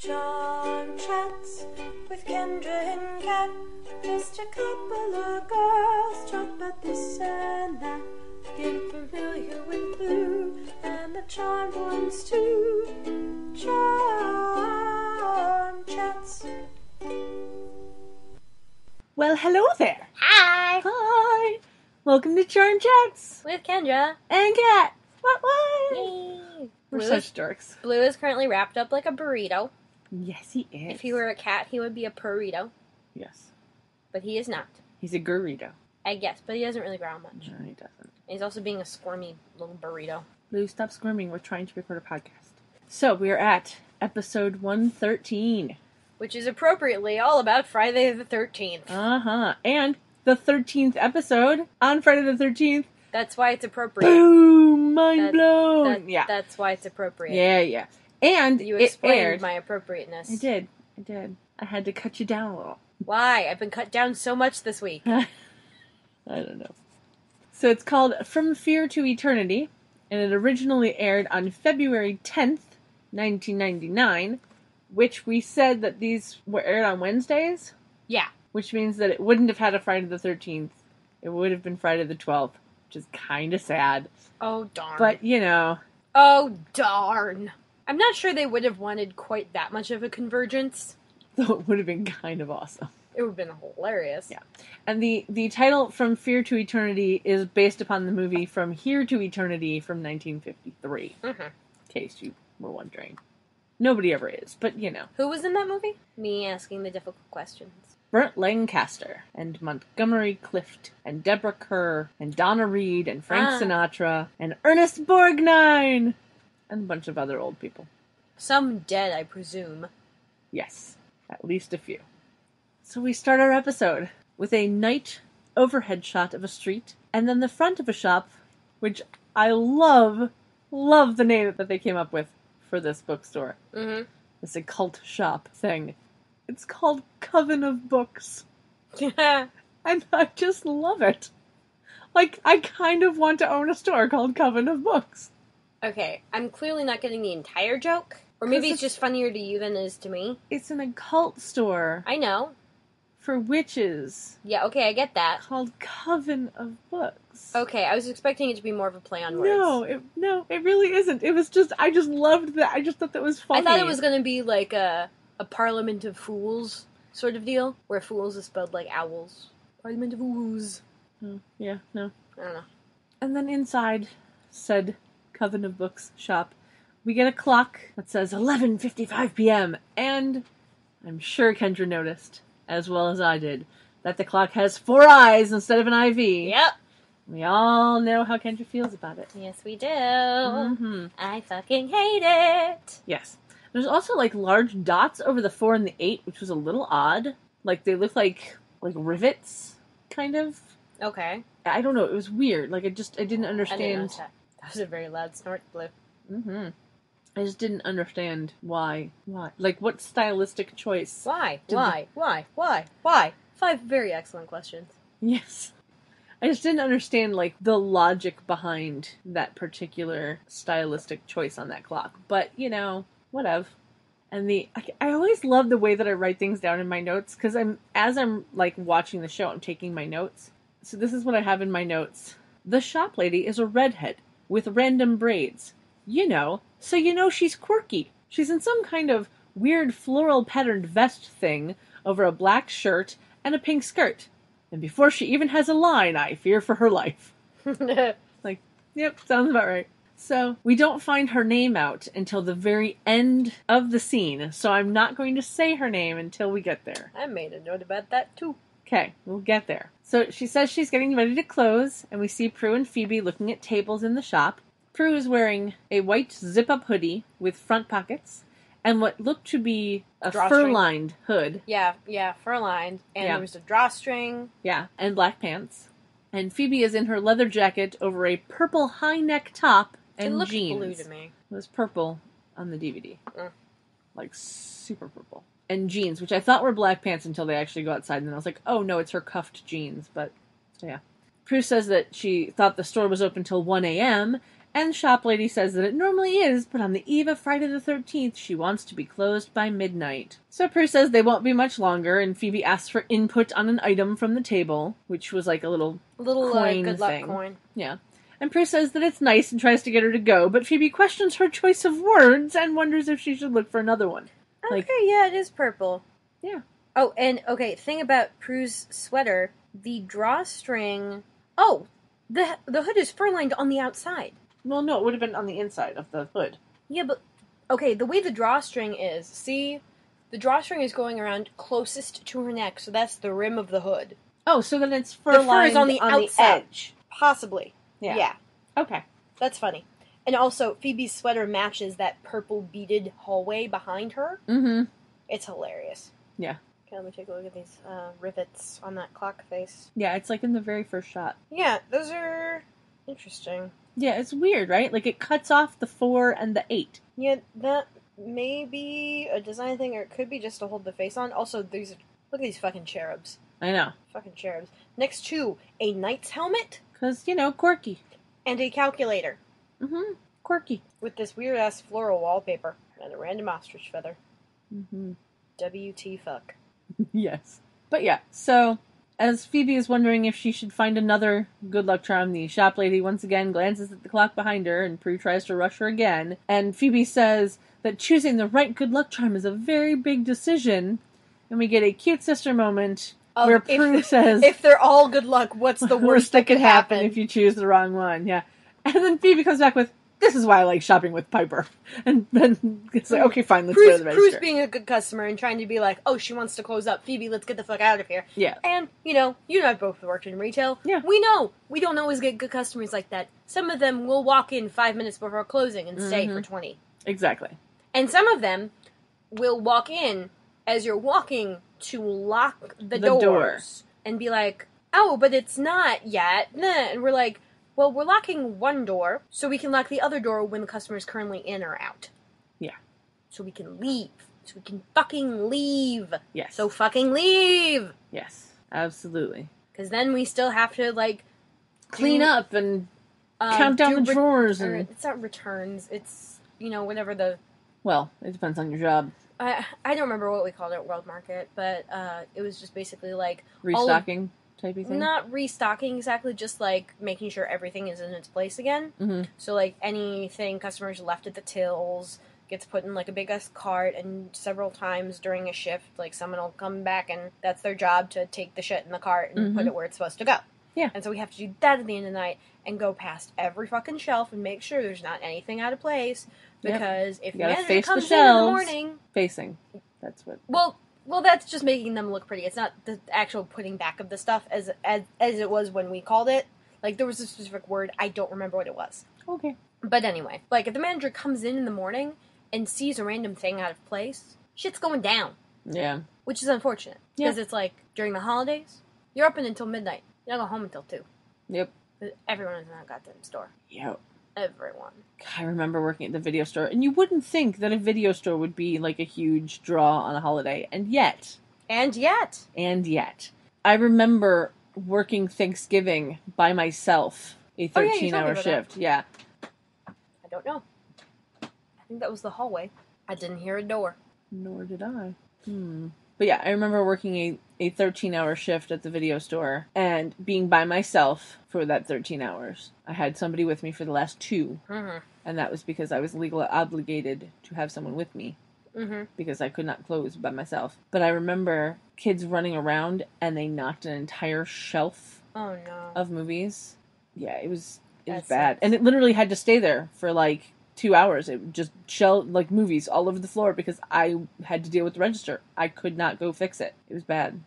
Charmed Chats with Kendra and Kat. Just a couple of girls talk about this and that. Get familiar with Blue and the charmed ones too. Charmed Chats. Well, hello there. Hi! Hi. Welcome to Charmed Chats With Kendra. and Kat. What what? Yay! We're Blue, such is, dorks. Blue is currently wrapped up like a burrito. Yes, he is. If he were a cat, he would be a burrito, yes, but he is not. he's a burrito. I guess, but he doesn't really growl much. No, he doesn't. He's also being a squirmy little burrito. Blue, stop squirming. We're trying to record a podcast. So we are at episode one thirteen. Which is appropriately all about Friday the 13th. Uh huh. And the thirteenth episode on Friday the thirteenth. That's why it's appropriate. Boom! Mind That- blown. That- yeah. That's why it's appropriate. yeah, yeah. And You it explained aired. my appropriateness. I did. I did. I had to cut you down a little. Why? I've been cut down so much this week. I don't know. So it's called From Fear to Eternity, and it originally aired on February 10th, 1999, which we said that these were aired on Wednesdays, Yeah. which means that it wouldn't have had a Friday the 13th. It would have been Friday the 12th, which is kind of sad. Oh, darn. But, you know, Oh, darn. I'm not sure they would have wanted quite that much of a convergence. though it would have been kind of awesome. It would have been hilarious. Yeah. And the, the title From Fear to Eternity is based upon the movie From Here to Eternity from 1953. hmm in case you were wondering. Nobody ever is, but you know. Who was in that movie? Me asking the difficult questions. Burt Lancaster and Montgomery Clift and Deborah Kerr and Donna Reed and Frank Ah. Sinatra and Ernest Borgnine and a bunch of other old people. Some dead, I presume. Yes, at least a few. So we start our episode with a night overhead shot of a street and then the front of a shop, which I love, love the name that they came up with for this bookstore. Mm-hmm. this occult shop thing. It's called Coven of Books. And I just love it. Like, I kind of want to own a store called Coven of Books. Okay, I'm clearly not getting the entire joke. Or maybe it's just funnier to you than it is to me. It's an occult store I know. for witches Yeah, okay, I get that. called Coven of Books. Okay, I was expecting it to be more of a play on words. No, it, no, it really isn't. It was just, I just loved that. I just thought that was funny. I thought it was going to be like a, a Parliament of Fools sort of deal, where fools is spelled like owls. Parliament of Fools. Oh, hmm, yeah, no. I don't know. And then inside said Coven of Books shop, we get a clock that says 11:55 p.m. and I'm sure Kendra noticed as well as I did that the clock has four eyes instead of an IV. Yep. We all know how Kendra feels about it. Yes, we do. hmm I fucking hate it. Yes. There's also like large dots over the 4 and the 8, which was a little odd. Like they look like like rivets kind of. Okay. I don't know, it was weird. Like I just I didn't I didn't understand that. Was a very loud snort, Blue. hmm I just didn't understand why. Why? Like, what stylistic choice? Why? Did Why? Why? Why? Why? Five very excellent questions. Yes. I just didn't understand, like, the logic behind that particular stylistic choice on that clock. But, you know, whatever. And the, I, I always love the way that I write things down in my notes, because I'm, as I'm, like, watching the show, I'm taking my notes. So this is what I have in my notes. The shop lady is a redhead with random braids. You know, so you know she's quirky. She's in some kind of weird floral patterned vest thing over a black shirt and a pink skirt. And before she even has a line, I fear for her life. Like, yep, sounds about right. So, we don't find her name out until the very end of the scene, so I'm not going to say her name until we get there. I made a note about that too. Okay, we'll get there. So she says she's getting ready to close, and we see Prue and Phoebe looking at tables in the shop. Prue is wearing a white zip up hoodie with front pockets and what looked to be a fur lined hood. Yeah, yeah, fur lined, and Yeah. there was a drawstring. Yeah, and black pants. And Phoebe is in her leather jacket over a purple high neck top It and looked jeans. blue to me. It was purple on the DVD. Mm. Like super purple. And jeans, which I thought were black pants until they actually go outside. And then I was like, oh no, it's her cuffed jeans. But, so yeah. Prue says that she thought the store was open till 1 a.m. And shop lady says that it normally is, but on the eve of Friday the 13th, she wants to be closed by midnight. So Prue says they won't be much longer, and Phoebe asks for input on an item from the table, which was like a little Little Coin uh, good luck thing. coin. yeah. And Prue says that it's nice and tries to get her to go, but Phoebe questions her choice of words and wonders if she should look for another one. Okay, yeah, it is purple. Yeah. Oh, and okay, thing about Prue's sweater, the drawstring. Oh, the the hood is fur lined on the outside. Well, no, it would have been on the inside of the hood. Yeah, but okay, the way the drawstring is, see, the drawstring is going around closest to her neck, so that's the rim of the hood. Oh, so then it's fur The fur lined is on the outside. edge. Possibly. Yeah. yeah, Okay. that's funny. And also, Phoebe's sweater matches that purple beaded hallway behind her. Mm-hmm. It's hilarious. Yeah. Okay, let me take a look at these uh, rivets on that clock face. Yeah, it's like in the very first shot. Yeah, those are interesting. Yeah, it's weird, right? Like it cuts off the four and the eight. Yeah, that may be a design thing, or it could be just to hold the face on. Also, these look at these fucking cherubs. I know. Fucking cherubs. Next to a knight's helmet Because, you know, quirky. and a calculator Mm-hmm. Quirky. with this weird ass floral wallpaper and a random ostrich feather. Mm-hmm. WT fuck. yes. But yeah, so as Phoebe is wondering if she should find another good luck charm, the shop lady once again glances at the clock behind her and Prue tries to rush her again. And Phoebe says that choosing the right good luck charm is a very big decision. And we get a cute sister moment Of where Um, if- says, If they're all good luck, what's the worst that could happen? if you choose the wrong one? Yeah. And then Phoebe comes back with, this is why I like shopping with Piper. And then it's like, okay, fine, let's go to the Prue's register. being a good customer and trying to be like, oh, she wants to close up. Phoebe, let's get the fuck out of here. Yeah. And, you know, you and I both worked in retail. Yeah. We know we don't always get good customers like that. Some of them will walk in five minutes before closing and stay Mhm. for 20. Exactly. And some of them will walk in as you're walking to lock the, The doors door. and be like, oh, but it's not yet. Nah. And we're like, well, we're locking one door so we can lock the other door when the customer is currently in or out. Yeah. So we can leave. So we can fucking leave. Yes. So fucking leave. yes. Absolutely. Because then we still have to, like, Clean do- up and um, count down do the re- drawers and it's not returns. It's, you know, whenever the well, it depends on your job. I I don't remember what we called it at World Market, but uh, it was just basically like Restocking type of thing. not restocking exactly, just like making sure everything is in its place again. hmm So like anything customers left at the tills gets put in like a big ass cart, and several times during a shift, like someone will come back and that's their job to take the shit in the cart and put Mhm. it where it's supposed to go. Yeah. And so we have to do that at the end of the night and go past every fucking shelf and make sure there's not anything out of place. Yep. Because if You manager face the comes in in the morning, Facing. That's what. well, well, that's just making them look pretty. It's not the actual putting back of the stuff as as as it was when we called it. Like there was a specific word, I don't remember what it was. Okay. But anyway, like if the manager comes in in the morning and sees a random thing out of place, shit's going down, Yeah. which is unfortunate because it's like during the holidays, you're open until midnight. You don't go home until two. Yep. Everyone is in that goddamn store. Yep. Everyone. I remember working at the video store, and you wouldn't think that a video store would be like a huge draw on a holiday, and yet, And yet, and yet, I remember working Thanksgiving by myself, a Oh, yeah, you 13 told me hour shift. Yeah. I don't know. I think that was the hallway. I didn't hear a door. Nor did I. Hmm. But yeah, I remember working a, a 13 hour shift at the video store and being by myself for that 13 hours. I had somebody with me for the last two, Mm-hmm. and that was because I was legally obligated to have someone with me Mm-hmm. because I could not close by myself. But I remember kids running around and they knocked an entire shelf Oh no. of movies. Yeah, it was it was bad. And it literally had to stay there for like two hours. It just shell like movies all over the floor because I had to deal with the register. I could not go fix it. It was bad.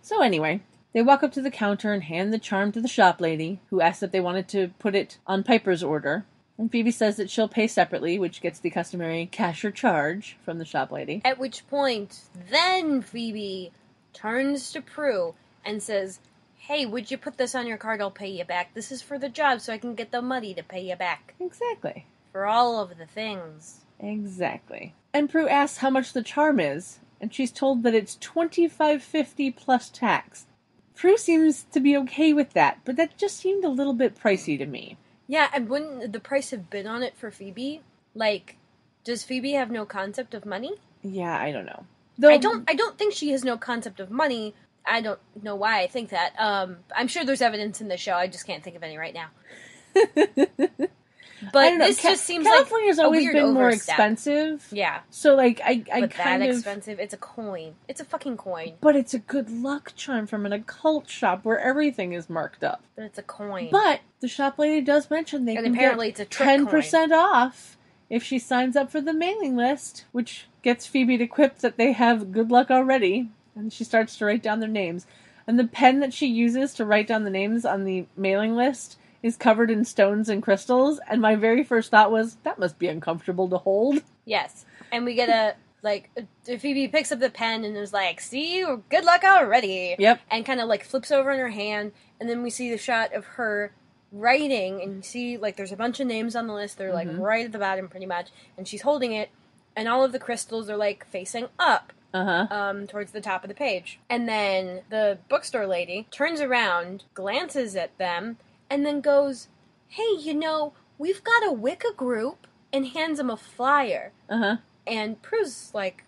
So anyway, they walk up to the counter and hand the charm to the shop lady, who asks if they wanted to put it on Piper's order. And Phoebe says that she'll pay separately, which gets the customary cash or charge from the shop lady. At which point, then Phoebe turns to Prue and says, Hey, would you put this on your card? I'll pay you back. This is for the job, so I can get the money to pay you back Exactly. For all of the things. Exactly. And Prue asks how much the charm is, and she's told that it's twenty five fifty plus tax. Prue seems to be okay with that, but that just seemed a little bit pricey to me. Yeah, and wouldn't the price have been on it for Phoebe? Like, does Phoebe have no concept of money? Yeah, I don't know. Though, I don't. I don't think she has no concept of money. I don't know why I think that. Um, I'm sure there's evidence in the show. I just can't think of any right now. But I don't know. this Ca- just seems California's like a always been more expensive. Yeah, So like I I but that kind of expensive. It's a coin. It's a fucking coin. but it's a good luck charm from an occult shop where everything is marked up. But it's a coin. But the shop lady does mention they and can apparently it's a ten percent off if she signs up for the mailing list, which gets Phoebe to quip that they have good luck already, and she starts to write down their names. And the pen that she uses to write down the names on the mailing list is covered in stones and crystals, and my very first thought was that must be uncomfortable to hold. Yes, and we get a like Phoebe picks up the pen and is like, "See, good luck already." Yep. and kind of like flips over in her hand, and then we see the shot of her writing, and you see like there's a bunch of names on the list. They're like Mhm. right at the bottom, pretty much, and she's holding it, and all of the crystals are like facing up. Uh huh. Um, towards the top of the page. And then the bookstore lady turns around, glances at them, and then goes, Hey, you know, we've got a Wicca group, and hands him a flyer. Uh huh. And Prue's like,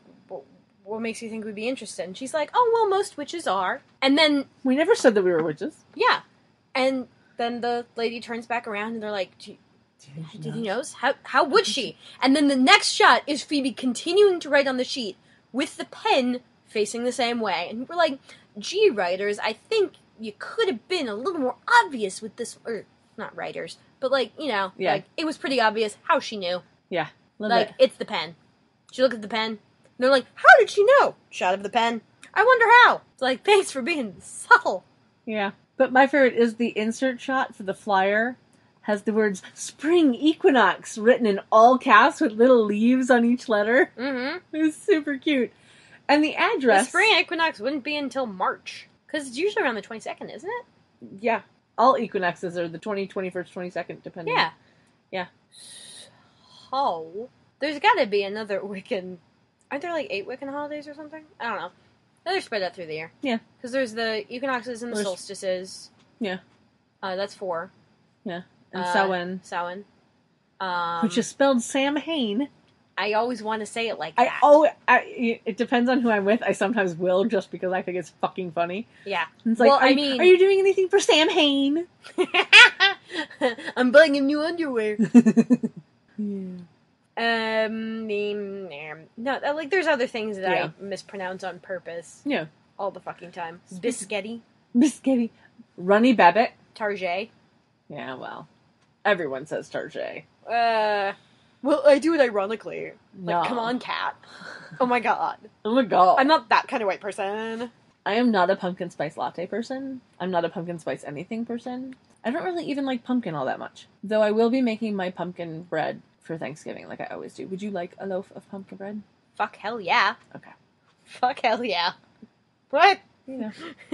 What makes you think we'd be interested? And she's like, Oh, well, most witches are. And then, We never said that we were witches. yeah. And then the lady turns back around and they're like, "Do- Did he knows? How, how would she? And then the next shot is Phoebe continuing to write on the sheet with the pen facing the same way. And we're like, gee, writers, I think you could have been a little more obvious with this. Or, not writers, but like, you know, Yeah. like, it was pretty obvious how she knew. Yeah. Like, it. it's the pen. She looked at the pen. And they're like, how did she know? Shot of the pen. I wonder how. It's like, thanks for being subtle. Yeah. But my favorite is the insert shot for the flyer has the words spring equinox written in all caps with little leaves on each letter. Mm-hmm. It was super cute. And the The address spring equinox wouldn't be until March. Because it's usually around the 22nd, isn't it? Yeah. All equinoxes are the 20, 21st, 22nd, depending. Yeah. Yeah. So there's got to be another Wiccan. Aren't there like eight Wiccan holidays or something? I don't know. They're spread out through the year. Yeah. Because there's the equinoxes and the There's- solstices. Yeah. Uh, that's four. Yeah. And Uh, Samhain, Samhain. Um, which is spelled Sam Hain. I always want to say it like I that. oh, I, it depends on who I'm with. I sometimes will just because I think it's fucking funny. Yeah. It's like, Well, are, I you- mean- are you doing anything for Sam Hain? I'm buying him new underwear. yeah. Um, no, uh, like there's other things that Yeah. I mispronounce on purpose Yeah. all the fucking time. Biscotti, Biscotti. Runny Babbit. Target. Yeah, well, everyone says Tarjay. Uh, well, I do it ironically. Like, No. come on, Kat. Oh my god. Oh my god. I'm not that kind of white person. I am not a pumpkin spice latte person. I'm not a pumpkin spice anything person. I don't really even like pumpkin all that much. Though I will be making my pumpkin bread for Thanksgiving, like I always do. Would you like a loaf of pumpkin bread? Fuck hell yeah. Okay. Fuck hell yeah. What? You know.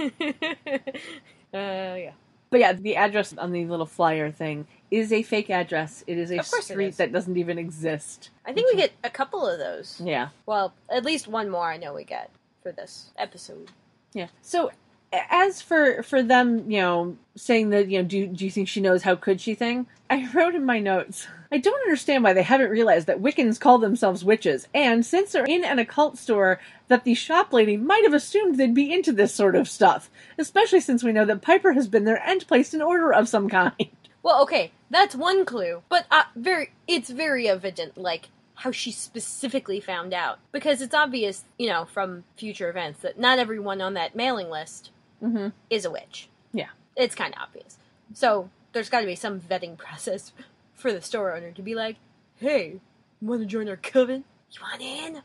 uh, yeah. But yeah, the address on the little flyer thing is a fake address. It is a Of course it street is. that doesn't even exist. I think we get a couple of those. Yeah. Well, at least one more I know we get for this episode. Yeah. So as for for them, you know, saying that, you know, do do you think she knows how could she thing? I wrote in my notes. I don't understand why they haven't realized that Wiccans call themselves witches, and since they're in an occult store, that the shop lady might have assumed they'd be into this sort of stuff. Especially since we know that Piper has been there and placed an order of some kind. Well, okay, that's one clue, but uh, very it's very evident, like how she specifically found out, because it's obvious, you know, from future events that not everyone on that mailing list Mm-hmm. is a witch. Yeah. it's kind of obvious. So there's got to be some vetting process for the store owner to be like, "Hey, want to join our coven? You want in?"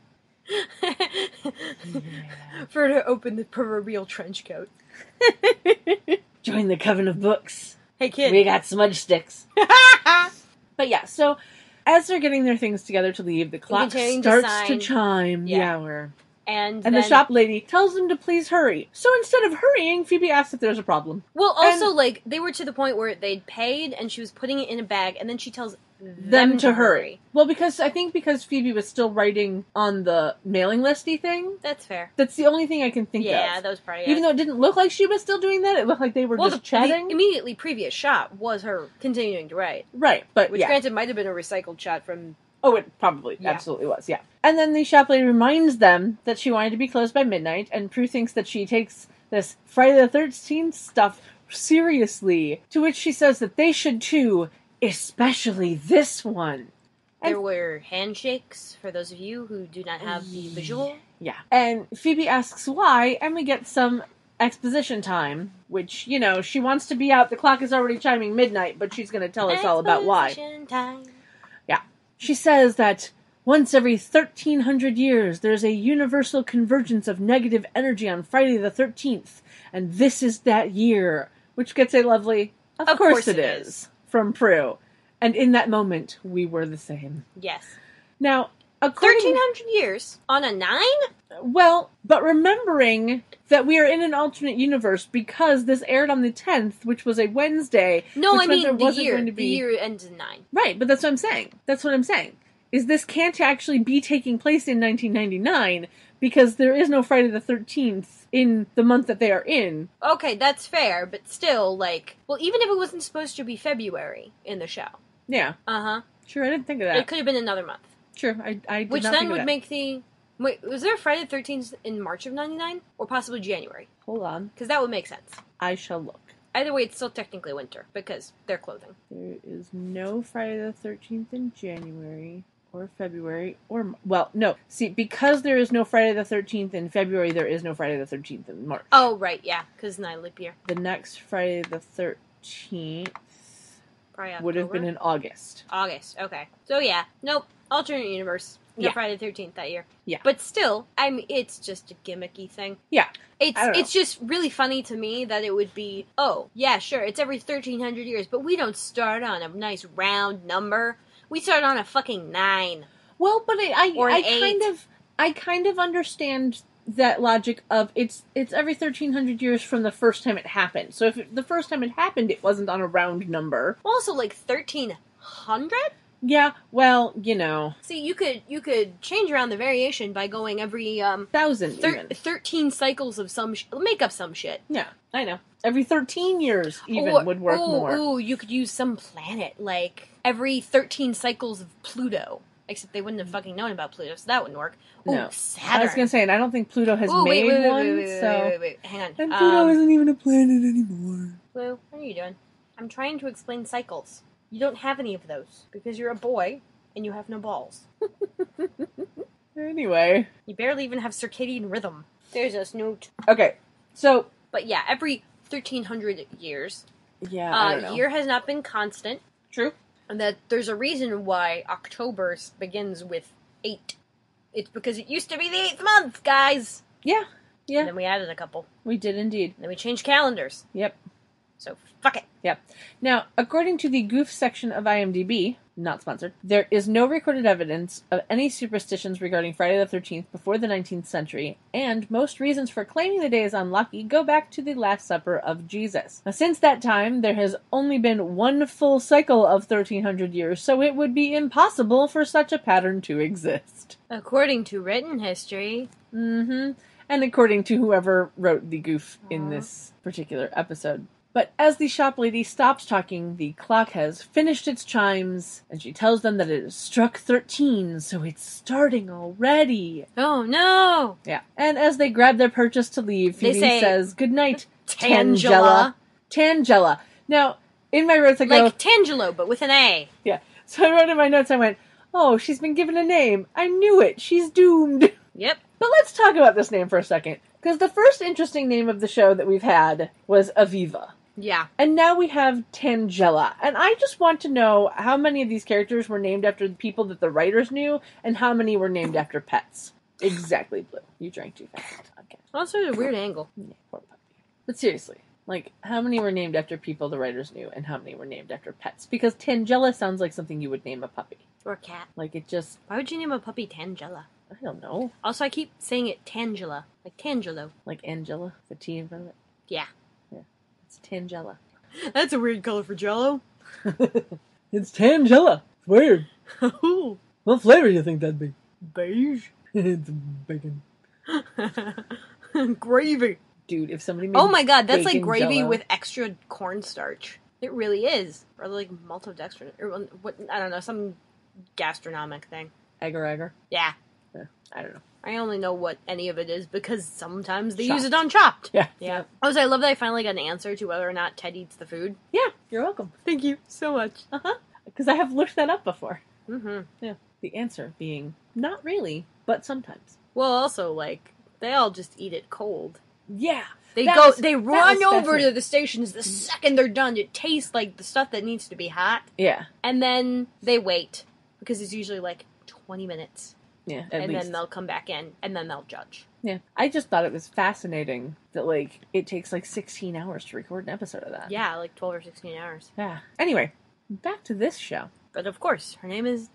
for her to open the proverbial trench coat. Join the coven of books. Hey, kid. We got smudge sticks. But yeah, so as they're getting their things together to leave, the clock starts to chime the Yeah. hour. And And the shop lady tells them to please hurry. So instead of hurrying, Phoebe asks if there's a problem. Well, also And- like they were to the point where they'd paid, and she was putting it in a bag, and then she tells them to hurry. Well, because I think because Phoebe was still writing on the mailing listy thing. That's fair. That's the only thing I can think Yeah, of. Yeah, that was probably it. Even though it didn't look like she was still doing that, it looked like they were well, just the, chatting. the immediately previous shot was her continuing to write, right, but which yeah. granted might have been a recycled shot from. Oh, it probably Yeah. absolutely was, yeah. And then the shop lady reminds them that she wanted to be closed by midnight, and Prue thinks that she takes this Friday the 13th stuff seriously, to which she says that they should too, especially this one. And- There were handshakes for those of you who do not have the visual. Yeah. And Phoebe asks why, and we get some exposition time, which, you know, she wants to be out. The clock is already chiming midnight, but she's going to tell us all about why. Exposition Time. She says that once every 1300 years, there's a universal convergence of negative energy on Friday the 13th, and this is that year, which gets a lovely, of, Of course, course it is, is. from Prue. And in that moment, we were the same. Yes. Now, according Thirteen hundred years on a nine. Well, but remembering that we are in an alternate universe because this aired on the 10th, which was a Wednesday. No, I mean the year. to The year ends in nine. Right, but that's what I'm saying. That's what I'm saying. Is this can't actually be taking place in 1999 because there is no Friday the 13th in the month that they are in. Okay, that's fair, but still, like, well, even if it wasn't supposed to be February in the show, Yeah, uh huh, sure, I didn't think of that. it could have been another month, Sure, I, I did which then would that. make the wait. Was there a Friday the Thirteenth in March of '99 or possibly January? Hold on, Because that would make sense. I shall look. Either way, it's still technically winter because they're clothing. There is no Friday the 13th in January or February or well, no. See, because there is no Friday the 13th in February, there is no Friday the 13th in March. Oh right, yeah, because nine leap year. The next Friday the 13th would have been in August. August. Okay, so yeah, nope, alternate universe. No Yeah. Friday the Thirteenth that year. Yeah. but still, I mean, it's just a gimmicky thing. Yeah. It's I don't know. it's just really funny to me that it would be oh yeah sure it's every thirteen hundred years but we don't start on a nice round number we start on a fucking nine Well, but I, I, I kind of, I kind of understand that logic of it's it's every thirteen hundred years from the first time it happened. So if it, the first time it happened, it wasn't on a round number. also like thirteen hundred Yeah, well, you know, see you could you could change around the variation by going every um thousand thir- even. thirteen cycles of some sh- make up some shit Yeah, I know. Every thirteen years even Or- would work ooh, more. Ooh, you could use some planet like every thirteen cycles of Pluto. Except they wouldn't have fucking known about Pluto, so that wouldn't work. Ooh, No. Saturn. I was gonna say, and I don't think Pluto has Ooh, made wait, wait, one, wait, wait, so wait, wait, wait, hang on. and Pluto Um, isn't even a planet anymore. Blue, what are you doing? I'm trying to explain cycles. You don't have any of those because you're a boy and you have no balls. Anyway, You barely even have circadian rhythm. There's a snoot. okay, so But yeah, every 1300 years, yeah, I don't uh, know. year has not been constant, True. and that there's a reason why October s- begins with 8. It's because it used to be the 8th month, guys! Yeah, And yeah, then we added a couple. we did indeed. And then we changed calendars. Yep. So, fuck it. Yep. Now, according to the Goof section of IMDb, not sponsored, there is no recorded evidence of any superstitions regarding Friday the 13th before the 19th century, and most reasons for claiming the day is unlucky go back to the Last Supper of Jesus. Now, since that time, there has only been one full cycle of 1300 years, so it would be impossible for such a pattern to exist. According to written history, Mm hmm. And according to whoever wrote the goof in this particular episode. But as the shop lady stops talking, the clock has finished its chimes, and she tells them that it has struck 13, so it's starting already. oh no! Yeah. And as they grab their purchase to leave, Phoebe say, says, Good night, Tangela. Tangela. Now, in my notes, I go, Like Tangelo, but with an A. yeah. So I wrote in my notes, I went, Oh, she's been given a name. I knew it. She's doomed. Yep. But let's talk about this name for a second. Because the first interesting name of the show that we've had was Aviva. Yeah. And now we have Tangela. And I just want to know how many of these characters were named after the people that the writers knew, and how many were named after pets. Exactly, Blue. You drank too fast. Okay. Also, a weird angle. Yeah, poor puppy. But seriously, like, how many were named after people the writers knew, and how many were named after pets? Because Tangela sounds like something you would name a puppy. Or a cat. Like, it just, Why would you name a puppy Tangela? I don't know. Also, I keep saying it Tangela. Like Tangelo. Like Angela, the T in front of it. Yeah. It's Tangela. That's a weird color for Jello. it's Tangela Weird. Ooh, What flavor do you think that'd be? beige. it's bacon. gravy. Dude, if somebody made Oh my god, that's like bacon gravy Jell-O. with extra cornstarch. It really is. Or like maltodextrin or what I don't know, some gastronomic thing. agar agar. Yeah. I don't know. I only know what any of it is because sometimes they Chopped. use it on chopped. Yeah. Yeah. Also, I love that I finally got an answer to whether or not Ted eats the food. Yeah, you're welcome. Thank you so much. Uh huh. Because I have looked that up before. Mm-hmm. Yeah. The answer being not really, but sometimes. Well, also like they all just eat it cold. Yeah. They That go. was- they run over to the stations the second they're done. It tastes like the stuff that needs to be hot, Yeah. and then they wait because it's usually like twenty minutes, Yeah. And least. then they'll come back in, and then they'll judge. yeah. I just thought it was fascinating that like it takes like 16 hours to record an episode of that. Yeah, like twelve or sixteen hours. Yeah. Anyway, back to this show. But of course, her name is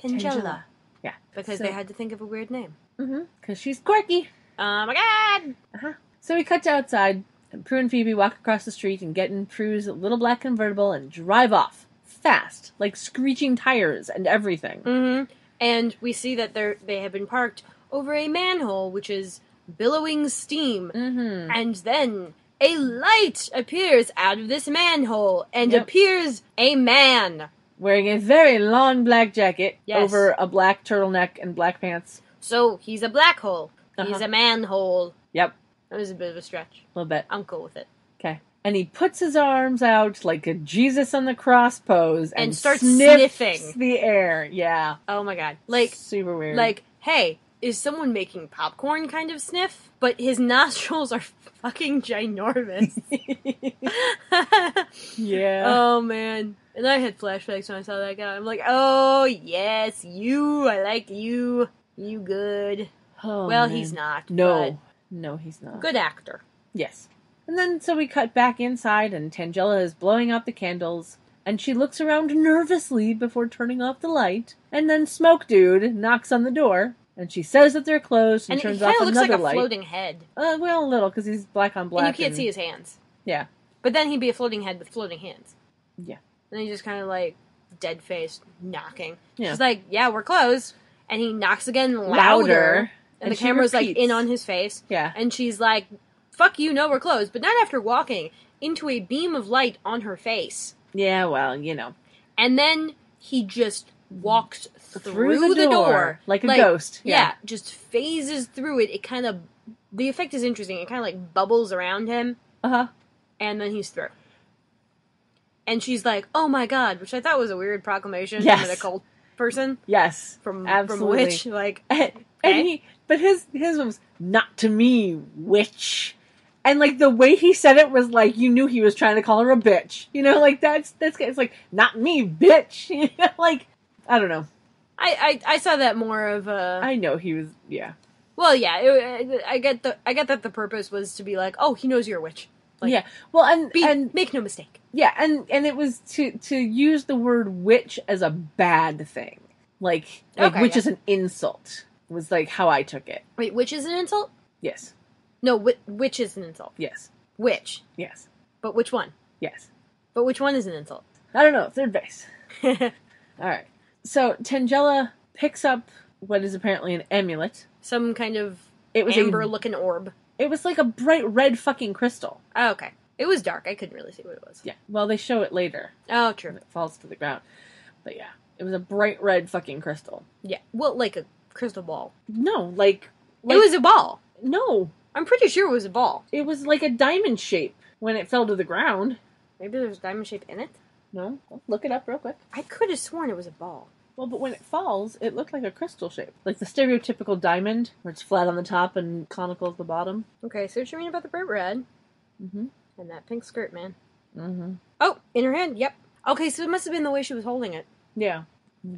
Tangela, Tangela. Yeah. because So- they had to think of a weird name. Mm-hmm. Because she's quirky. Oh my god! Uh-huh. So we cut to outside, and Prue and Phoebe walk across the street and get in Prue's little black convertible and drive off. Fast. Like screeching tires and everything. Mm-hmm. And we see that they're they have been parked over a manhole, which is billowing steam. Mm-hmm. And then a light appears out of this manhole, and Yep. appears a man. Wearing a very long black jacket Yes. over a black turtleneck and black pants. So he's a black hole. He's Uh-huh. a manhole. Yep. That was a bit of a stretch. A little bit. I'm cool with it. Okay. And he puts his arms out like a Jesus on the cross pose and, And starts sniffing. the air. Yeah. Oh my god! Like, super weird. like, hey, is someone making popcorn kind of sniff? But his nostrils are fucking ginormous. yeah. Oh man. And I had flashbacks when I saw that guy. I'm like, oh yes, you. I like you. You good. Oh, well, man. he's not. No. No, he's not. Good actor. Yes. And then so we cut back inside and Tangela is blowing out the candles and she looks around nervously before turning off the light. And then Smoke Dude knocks on the door and she says that they're closed and, And turns off of looks another like a light. floating head. Uh, well, a little because he's black on black. and you can't see his hands. Yeah. But then he'd be a floating head with floating hands. Yeah. And he just kind of like dead faced knocking. Yeah. She's like, yeah, we're closed. And he knocks again louder. louder. And, the she camera's like in on his face. Yeah. And she's like, fuck you, no, we're closed. But not after walking into a beam of light on her face. Yeah, well, you know. And then he just walks through, Through the the, door, door, like a ghost, Yeah. yeah. just phases through it. It kind of the effect is interesting. It kind of like bubbles around him, Uh huh. and then he's through. And she's like, "Oh my god," which I thought was a weird proclamation Yes. from an occult person Yes. from Absolutely. from Witch. Like, and Okay. he, but his his was not to me, witch. And like the way he said it was like you knew he was trying to call her a bitch. You know, like that's that's it's like not me, bitch. You know, like I don't know. I, I I saw that more of a I know he was. Yeah. well, yeah. It, I get the I get that the purpose was to be like, "Oh, he knows you're a witch." Like, yeah. Well, and Be, and make no mistake. yeah, and and it was to to use the word witch as a bad thing, like like Okay, which yeah. is an insult. Was like how I took it. Wait, witch is an insult? Yes. No, wi- witch is an insult. Yes. Which? Yes. but which one? Yes. But which one is an insult? I don't know. Third base. All right. So Tangela picks up what is apparently an amulet. Some kind of It was amber a, looking orb. It was like a bright red fucking crystal. Oh, okay. It was dark. I couldn't really see what it was. Yeah. Well, they show it later. Oh, true. It falls to the ground. But yeah, it was a bright red fucking crystal. Yeah. Well, like a crystal ball. No, like, like it was a ball. no. I'm pretty sure it was a ball. It was like a diamond shape when it fell to the ground. Maybe there's a diamond shape in it. No, look it up real quick. I could have sworn it was a ball. Well, but when it falls, it looked like a crystal shape, like the stereotypical diamond, where it's flat on the top and conical at the bottom. Okay, so what you mean about the bright red Mm-hmm. and that pink skirt, man? Mm-hmm. Oh, in her hand. Yep. Okay, so it must have been the way she was holding it. Yeah.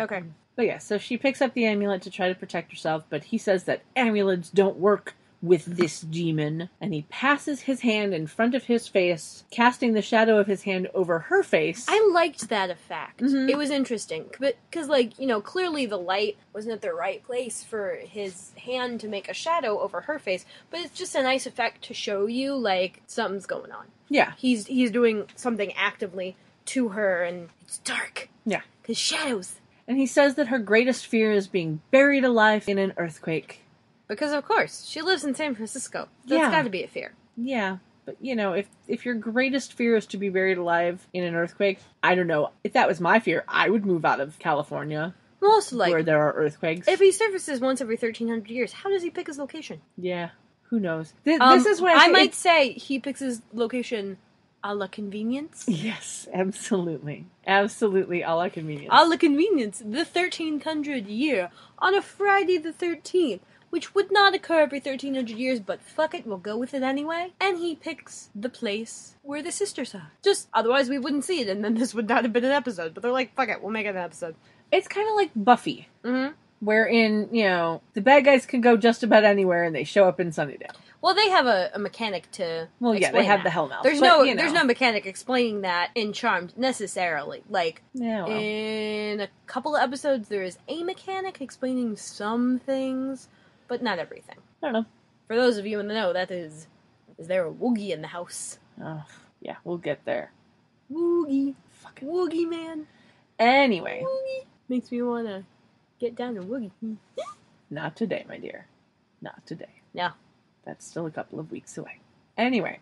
Okay. But yeah, so she picks up the amulet to try to protect herself, but he says that amulets don't work with this demon, and he passes his hand in front of his face, casting the shadow of his hand over her face. I liked that effect. Mhm. It was interesting, but because like you know, clearly the light wasn't at the right place for his hand to make a shadow over her face. But it's just a nice effect to show you like something's going on. yeah, He's he's doing something actively to her, and it's dark. Yeah. because shadows. And he says that her greatest fear is being buried alive in an earthquake. Because of course, she lives in San Francisco. That's Yeah. got to be a fear. Yeah, but you know, if if your greatest fear is to be buried alive in an earthquake, I don't know. If that was my fear, I would move out of California Well, also, like, where there are earthquakes. if he surfaces once every 1300 years, how does he pick his location? yeah, who knows? Th- Um, this is when I say might say he picks his location a la convenience. Yes, absolutely, absolutely, a la convenience. A la convenience, the 1300 year, on a Friday the 13th, which would not occur every 1300 years, but fuck it, we'll go with it anyway. And he picks the place where the sisters are. Just, otherwise we wouldn't see it, and then this would not have been an episode. But they're like, fuck it, we'll make it an episode. It's kind of like Buffy, hmm wherein you know the bad guys can go just about anywhere and they show up in Sunnydale. Well, they have a, a mechanic to. Well, yeah, they have that. the Hellmouth. There's but, no, you know. there's no mechanic explaining that in Charmed necessarily. Like Yeah, well. in a couple of episodes, there is a mechanic explaining some things, but not everything. I don't know. For those of you in the know, that is, is there a woogie in the house? Oh, yeah, we'll get there. Woogie, Fucking. woogie man, Anyway, woogie makes me wanna get down to woogie. not today, my dear. Not today. No. That's still a couple of weeks away. Anyway,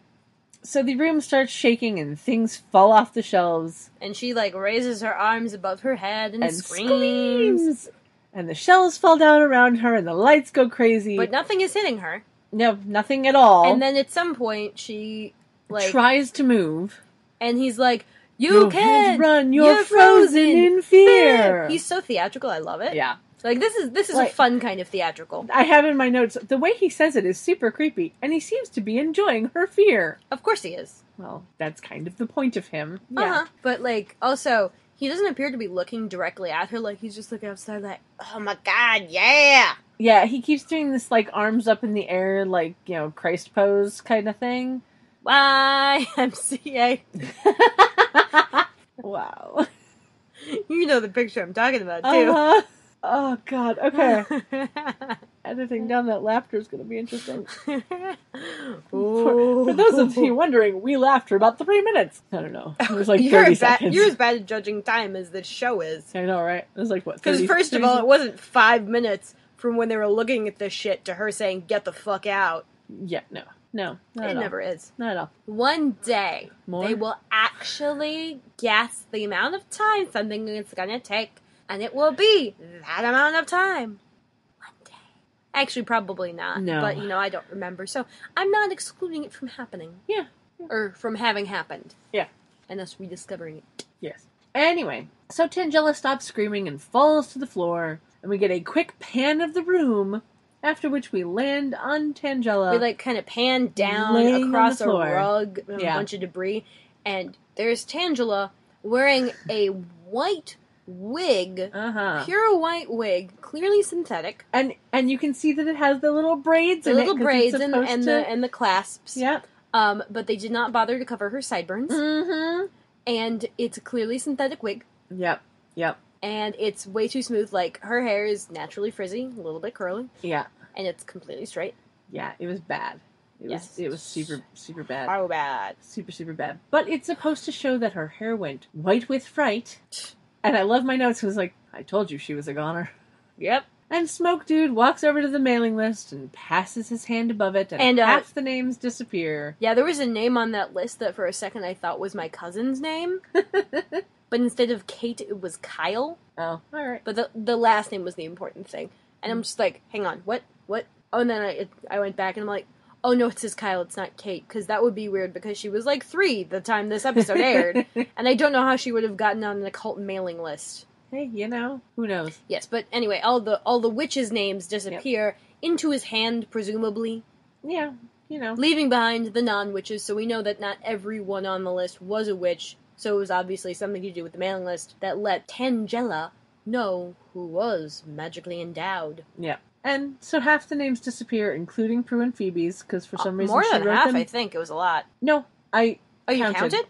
so the room starts shaking and things fall off the shelves And she like raises her arms above her head and, and screams. screams. And the shells fall down around her and the lights go crazy. but nothing is hitting her. no, nothing at all. And then at some point, she like tries to move. and he's like, "You, can't run. You're, frozen, in fear. He's so theatrical. I love it. yeah. like this is this is Like- a fun kind of theatrical. I have in my notes the way he says it is super creepy, and he seems to be enjoying her fear. Of course he is. Well, that's kind of the point of him. Yeah. Uh-huh. But like also, he doesn't appear to be looking directly at her. Like he's just looking outside, like, "Oh my god, yeah." Yeah, he keeps doing this like arms up in the air, like, you know, Christ pose kind of thing. YMCA. wow. You know the picture I'm talking about too. Uh-huh. Oh god. Okay. Editing down that laughter is going to be interesting. For, for those of you wondering, we laughed for about three minutes. I don't know. It was like you're, thirty as bad, seconds. you're as bad at judging time as this show is. I know, right? It was like what? Because 30 first of all, it wasn't five minutes from when they were looking at this shit to her saying "get the fuck out." yeah, no, no, it at all. never is. Not at all. One day, More? they will actually guess the amount of time something is gonna take, and it will be that amount of time. One day. Actually, probably not. No. But you know, I don't remember, so I'm not excluding it from happening. Yeah. Or from having happened. Yeah. And us rediscovering it. Yes. Anyway, so Tangela stops screaming and falls to the floor, and we get a quick pan of the room. After which we land on Tangela. we like kind of pan down across a rug Yeah. a bunch of debris, and there's Tangela wearing a white wig, uh huh. pure white wig, clearly synthetic. And and you can see that it has the little braids The in little it braids and, and to- the and the clasps. yeah. Um, but they did not bother to cover her sideburns, Mm-hmm. and it's a clearly synthetic wig, Yep. Yep. and it's way too smooth. Like her hair is naturally frizzy, a little bit curly, Yeah. and it's completely straight. Yeah. It was bad. It Yes. was it was super super bad. Oh, bad. Super super bad. But it's supposed to show that her hair went white with fright. And I love my notes. It was like I told you she was a goner. Yep. And Smoke Dude walks over to the mailing list and passes his hand above it, and, And, uh, half the names disappear. Yeah, there was a name on that list that for a second I thought was my cousin's name. but instead of Kate, it was Kyle. Oh, all right. But the the last name was the important thing. And I'm just like, hang on, what? What? Oh, and then I it, I went back and I'm like, oh no, it says Kyle, it's not Kate, because that would be weird because she was like three the time this episode aired, and I don't know how she would have gotten on an occult mailing list. hey, you know, who knows? Yes, but anyway, all the all the witches' names disappear into his hand, presumably, Yeah, you know. leaving behind the non-witches. So we know that not everyone on the list was a witch. So it was obviously something to do with the mailing list that let Tangela know who was magically endowed. Yeah. And so half the names disappear, including Prue and Phoebe's, because for some Uh, reason more she than half. them. I think it was a lot. No, I Oh, you Counted. counted?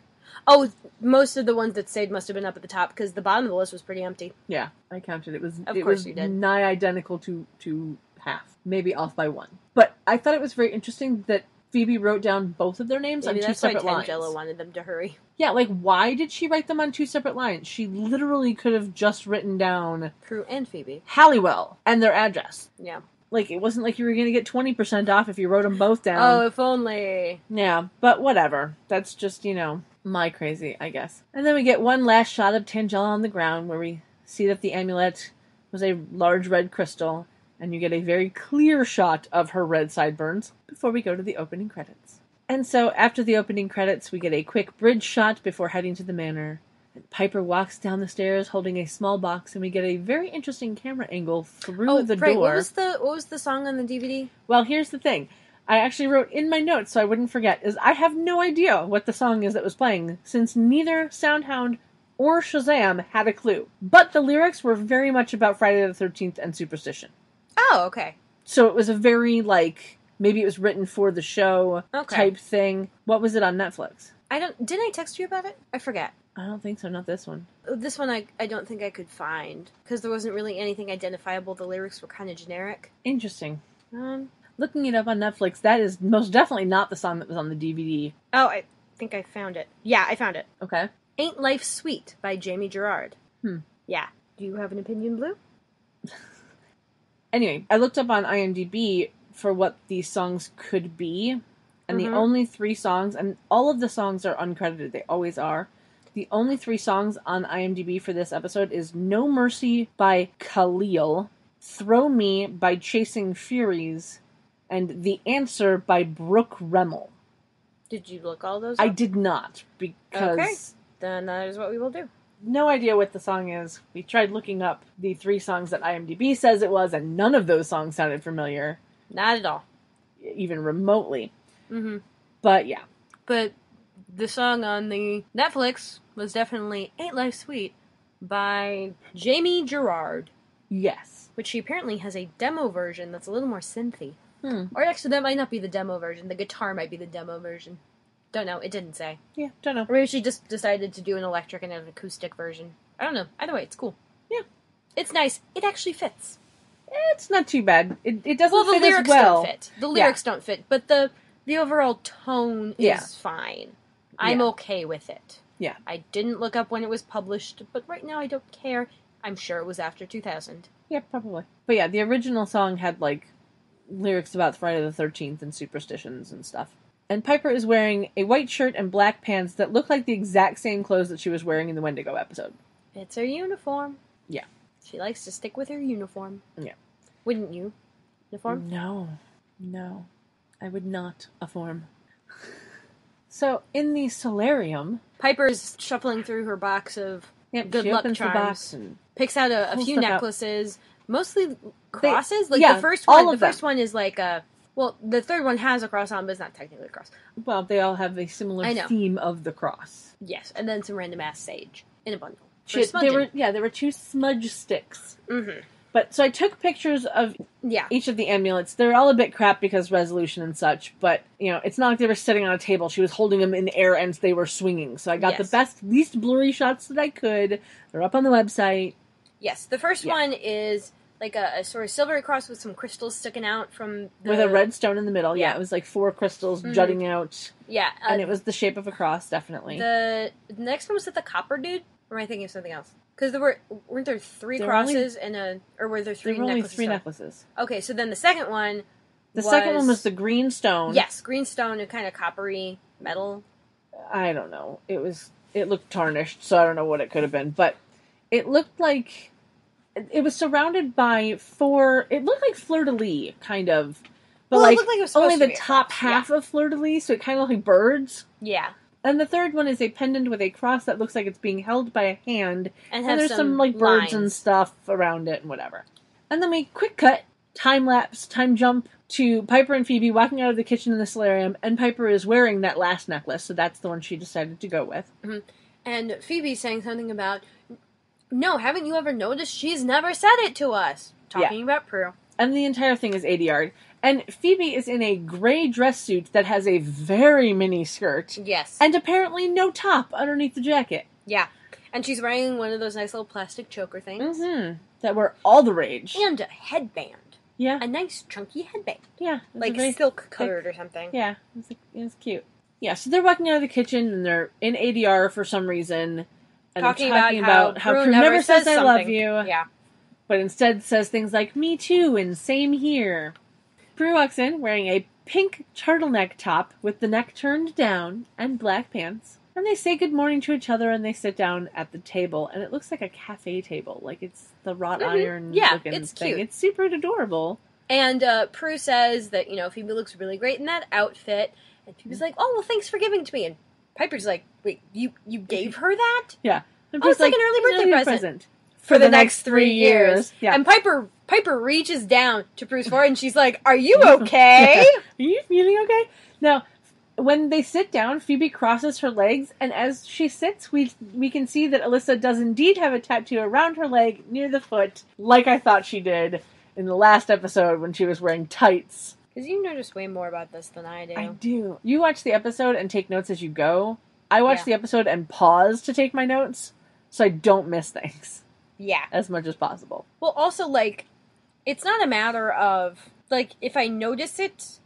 Oh, most of the ones that stayed must have been up at the top because the bottom of the list was pretty empty. yeah, I counted. It was Of it course was you did. nigh identical to to half, maybe off by one. But I thought it was very interesting that Phoebe wrote down both of their names Maybe on two that's why separate lines. Tangela wanted them to hurry. Yeah, like why did she write them on two separate lines? She literally could have just written down Prue and Phoebe. Halliwell and their address. Yeah. Like it wasn't like you were going to get 20% off if you wrote them both down. Oh, if only. Yeah, but whatever. That's just, you know, my crazy, I guess. And then we get one last shot of Tangela on the ground where we see that the amulet was a large red crystal, and you get a very clear shot of her red sideburns before we go to the opening credits. And so, after the opening credits, we get a quick bridge shot before heading to the manor. And Piper walks down the stairs holding a small box, and we get a very interesting camera angle through Oh, the right. door. What was the what was the song on the DVD? Well, here's the thing. I actually wrote in my notes so I wouldn't forget is I have no idea what the song is that was playing since neither Soundhound or Shazam had a clue. But the lyrics were very much about Friday the 13th and superstition. Oh, okay. So it was a very like maybe it was written for the show Okay. type thing. What was it on Netflix? I don't. Didn't I text you about it? I forget. I don't think so, not this one. This one I I don't think I could find because there wasn't really anything identifiable. The lyrics were kind of generic. Interesting. Um. Looking it up on Netflix, that is most definitely not the song that was on the DVD. Oh, I think I found it. Yeah, I found it. Okay. Ain't Life Sweet by Jamie Gerard. Hmm. Yeah. Do you have an opinion, Blue? Anyway, I looked up on IMDb for what these songs could be, and Mhm. the only three songs, and all of the songs are uncredited, they always are. The only three songs on IMDb for this episode is No Mercy by Khalil, Throw Me by Chasing Furies, and The Answer by Brooke Remmel. Did you look all those? I did not, because Okay. Then that is what we will do. no idea what the song is. We tried looking up the three songs that IMDb says it was, and none of those songs sounded familiar, Not at all. even remotely. hmm But yeah, But the song on the Netflix was definitely "Ain't Life Sweet" by Jamie Gerard, yes. which she apparently has a demo version that's a little more synthy. Hmm. Or actually, that might not be the demo version. The guitar might be the demo version. Don't know. It didn't say. Yeah, don't know. Or maybe she just decided to do an electric and an acoustic version. I don't know. Either way, it's cool. Yeah. It's nice. It actually fits. Eh, it's not too bad. It, it doesn't Well, the fit lyrics as well. don't fit. The lyrics don't fit, but the the overall tone is Yeah. fine. I'm Yeah. okay with it. Yeah. I didn't look up when it was published, but right now I don't care. I'm sure it was after 2000. Yeah, probably. But yeah, the original song had like lyrics about Friday the 13th and superstitions and stuff. And Piper is wearing a white shirt and black pants that look like the exact same clothes that she was wearing in the Wendigo episode. It's her uniform. Yeah. She likes to stick with her uniform. Yeah. Wouldn't you? Uniform? No, no, I would not a form. so in the solarium, Piper's shuffling through her box of yep, Good luck charms. picks out a, a few stuff out. necklaces, mostly crosses. like yeah, the first all one, the first them. one is like a well, the third one has a cross on, but it's not technically a cross. well, they all have a similar theme of the cross. Yes, and then some random ass sage in a bundle. She- they were yeah, there were two smudge sticks. mm-hmm. But so I took pictures of Yeah, each of the amulets. They're all a bit crap because resolution and such, but you know, it's not like they were sitting on a table. She was holding them in the air and they were swinging. So I got Yes. the best, least blurry shots that I could. They're up on the website. yes. The first Yeah. one is like a, a sort of silvery cross with some crystals sticking out from the, with a red stone in the middle. Yeah, Yeah. it was like four crystals Mhm. jutting out, Yeah, uh, and it was the shape of a cross, definitely. the, the next one was with the copper dude. Or am I thinking of something else? Because there were weren't there three There were only- crosses and a or were there three there were only necklaces? three necklaces. Okay, so then the second one. The second one was the green stone. yes green stone and kind of coppery metal. I don't know. It was. It looked tarnished, so I don't know what it could have been, but it looked like it- it was surrounded by four. It looked like fleur de lis, kind of, but Well, it like, looked like it was supposed only to the be a top cross, half of fleur de lis, so it kind of looked like birds. Yeah, And the third one is a pendant with a cross that looks like it's being held by a hand, and, and there's some, like birds and stuff around it and whatever. And then we quick cut, time lapse, time jump to Piper and Phoebe walking out of the kitchen in the solarium, and Piper is wearing that last necklace, so that's the one she decided to go with. Mm-hmm. And Phoebe saying something about, no, haven't you ever noticed she's never said it to us? Talking about Prue. And the entire thing is ADR. And Phoebe is in a gray dress suit that has a very mini skirt, Yes. and apparently no top underneath the jacket. yeah. And she's wearing one of those nice little plastic choker things. Mm-hmm. That were all the rage. And a headband. Yeah, A nice chunky headband. yeah. Like silk colored or something. Yeah, It's it cute. Yeah, so they're walking out of the kitchen and they're in ADR for some reason. And talking, they're talking about, how, Prue Prue never, says, I love you, Yeah. but instead says things like "me too" and "same here." Prue walks in wearing a pink turtleneck top with the neck turned down and black pants, and they say good morning to each other and they sit down at the table, and it looks like a cafe table, like it's the wrought Mhm. iron Yeah, looking it's thing. cute. It's super adorable. And uh, Prue says that, you know, Phoebe looks really great in that outfit. And Phoebe's like, oh, well, thanks for giving it to me. And Piper's like, wait, you, you gave her that? And Oh, Prue's it's like an early birthday present. for, the, next three years. Yeah. And Piper Piper reaches down to Prue's forehead and she's like, are you okay? Are you feeling okay? Now, when they sit down, Phoebe crosses her legs, and as she sits, we we can see that Alyssa does indeed have a tattoo around her leg near the foot, like I thought she did in the last episode when she was wearing tights. Because you notice way more about this than I do. I do. You watch the episode and take notes as you go. I watch Yeah. the episode and pause to take my notes, so I don't miss things yeah. as much as possible. Well, also, like, it's not a matter of, like, if I notice it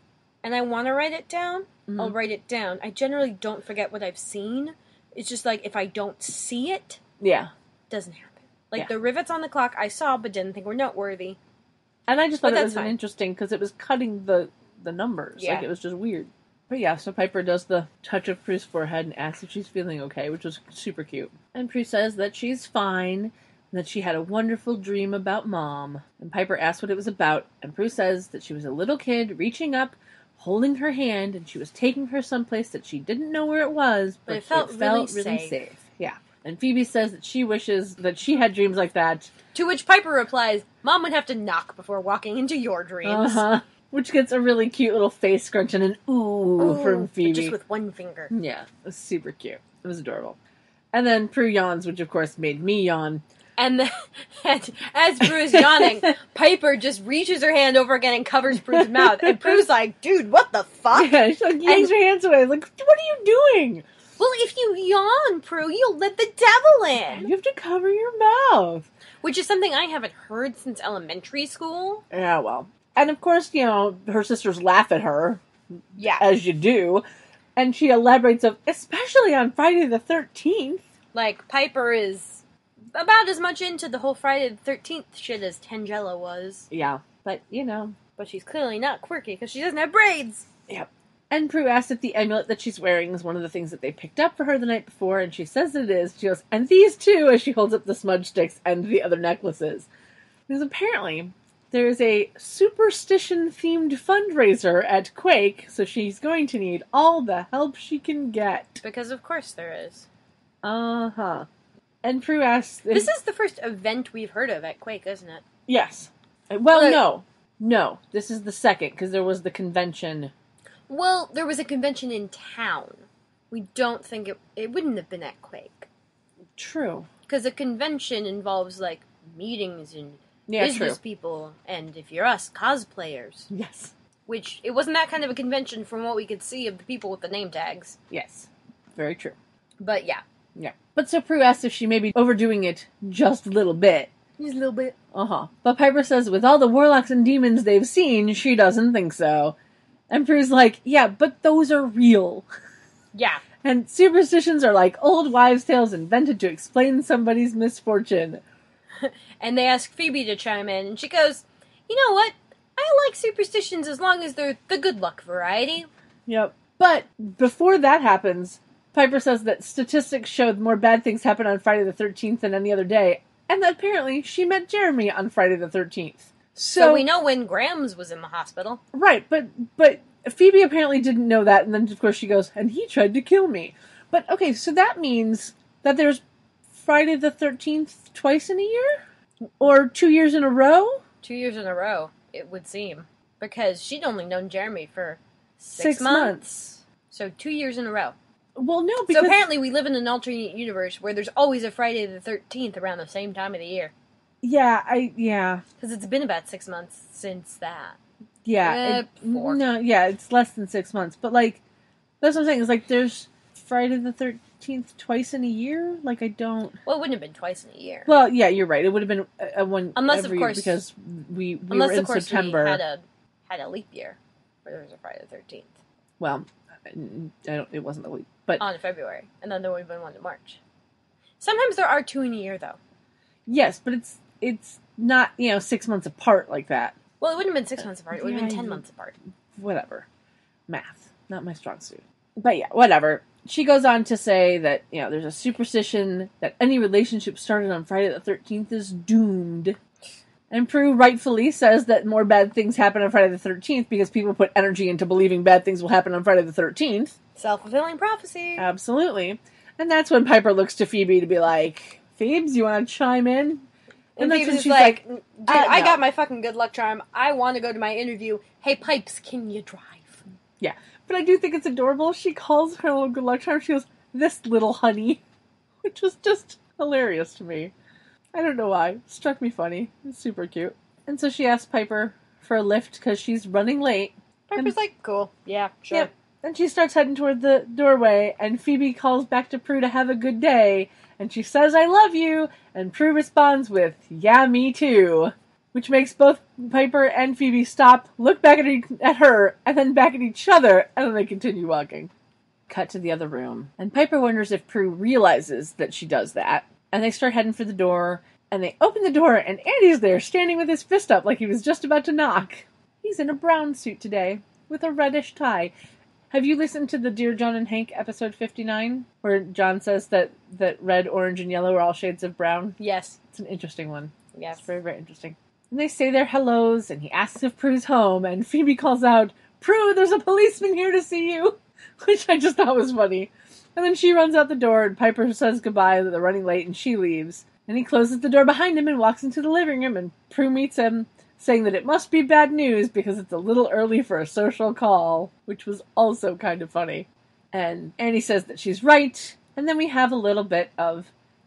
and I want to write it down, Mm-hmm. I'll write it down. I generally don't forget what I've seen. It's just like, if I don't see it, Yeah. it doesn't happen. Like, Yeah. the rivets on the clock I saw but didn't think were noteworthy. And I just But thought it that's was fine. interesting because it was cutting the the numbers. Yeah. Like it was just weird. But yeah, so Piper does the touch of Prue's forehead and asks if she's feeling okay, which was super cute. And Prue says that she's fine, that she had a wonderful dream about mom. And Piper asked what it was about, and Prue says that she was a little kid reaching up, holding her hand, and she was taking her someplace that she didn't know where it was, but, But it felt really safe. safe. Yeah. And Phoebe says that she wishes that she had dreams like that To which Piper replies, Mom would have to knock before walking into your dreams. Uh-huh. Which gets a really cute little face scrunch and an ooh, Ooh, from Phoebe. Just with one finger. Yeah, it was super cute. It was adorable. And then Prue yawns, which of course made me yawn. And, the, and as Prue is yawning, Piper just reaches her hand over again and covers Prue's mouth. And Prue's like, dude, what the fuck? Yeah, she like yanks her hands away. Like, what are you doing? Well, if you yawn, Prue, you'll let the devil in. You have to cover your mouth. Which is something I haven't heard since elementary school. Yeah, well. And of course, you know, her sisters laugh at her, Yeah. as you do. And she elaborates of, especially on Friday the 13th. Like, Piper is about as much into the whole Friday the 13th shit as Tangela was. Yeah, but, you know, But she's clearly not quirky because she doesn't have braids. Yep. And Prue asks if the amulet that she's wearing is one of the things that they picked up for her the night before, and she says it is. She goes, and these too, as she holds up the smudge sticks and the other necklaces. Because apparently there is a superstition themed fundraiser at Quake, so she's going to need all the help she can get. Because of course there is. Uh huh. And Prue asks, This is the first event we've heard of at Quake, isn't it? yes. Uh, well, Look- no, no. This is the second because there was the convention. Well, there was a convention in town. We don't think it it wouldn't have been at Quake. True. Because a convention involves like meetings and Yeah, business true. people and if you're us, cosplayers. Yes. Which it wasn't that kind of a convention from what we could see of the people with the name tags. Yes. Very true. But yeah. Yeah. But so Prue asks if she may be overdoing it just a little bit. Just a little bit. Uh huh. But Piper says with all the warlocks and demons they've seen, she doesn't think so. And Prue's like, yeah, but those are real. Yeah. And superstitions are like old wives' tales invented to explain somebody's misfortune. And they ask Phoebe to chime in and she goes, You know what? I like superstitions as long as they're the good luck variety. Yep. But before that happens, Piper says that statistics showed more bad things happen on Friday the 13th than any other day, and that apparently she met Jeremy on Friday the 13th. So, we know when Grams was in the hospital. Right, but but Phoebe apparently didn't know that, and then of course she goes, and he tried to kill me. But okay, so that means that there's Friday the thirteenth twice in a year, or two years in a row. Two years in a row, it would seem. Because she'd only known Jeremy for six, Six months. months. So two years in a row. Well, no, because So apparently we live in an alternate universe where there's always a Friday the 13th around the same time of the year. yeah, I yeah Because it's been about six months since that. yeah Eh, it- no yeah it's less than six months, but like that's what I'm saying. Is like there's Friday the thirteenth twice in a year. Like I don't. Well, it wouldn't have been twice in a year. Well, yeah, you're right. It would have been a, a one Unless, of course- because we we Unless, were in of course, September. we had a, had a leap year where there was a Friday the 13th. Well, I don't, it wasn't the week, but on February, and then there would have been one in March. Sometimes there are two in a year, though. yes, but it's it's not you know six months apart like that. Well, it wouldn't have been six months apart. It would have been ten months apart. whatever. Math, not my strong suit. But yeah, whatever. She goes on to say that, you know, there's a superstition that any relationship started on Friday the 13th is doomed. And Prue rightfully says that more bad things happen on Friday the 13th because people put energy into believing bad things will happen on Friday the 13th. Self fulfilling prophecy. Absolutely. And that's when Piper looks to Phoebe to be like, Phoebes, you want to chime in? and that's Phoebe's when she's like, like, "Dude, "Uh, I got my fucking good luck charm. I want to go to my interview. Hey, Pipes, can you drive? Yeah. But I do think it's adorable. She calls her little good luck charm. She goes, "This little honey," which was just hilarious to me. I don't know why. It struck me funny. It's super cute. And so she asks Piper for a lift because she's running late. Piper's like, cool. Yeah, sure. Yep. And she starts heading toward the doorway, and Phoebe calls back to Prue to have a good day, and she says, I love you, and Prue responds with, Yeah, me too. Which makes both Piper and Phoebe stop, look back at, e- at her, and then back at each other, and then they continue walking. Cut to the other room, and Piper wonders if Prue realizes that she does that, and they start heading for the door, and they open the door, and Andy's there, standing with his fist up like he was just about to knock. He's in a brown suit today, with a reddish tie, have you listened to the Dear John and Hank episode 59 where John says that that red, orange and yellow are all shades of brown? Yes. It's an interesting one. Yes. It's very very interesting. And they say their hellos and he asks if Prue's home and Phoebe calls out, "Prue, there's a policeman here to see you." Which I just thought was funny. And then she runs out the door and Piper says goodbye that they're running late and she leaves. And he closes the door behind him and walks into the living room and Prue meets him saying that it must be bad news because it's a little early for a social call, which was also kind of funny. And Andy says that she's right, and then we have a little bit of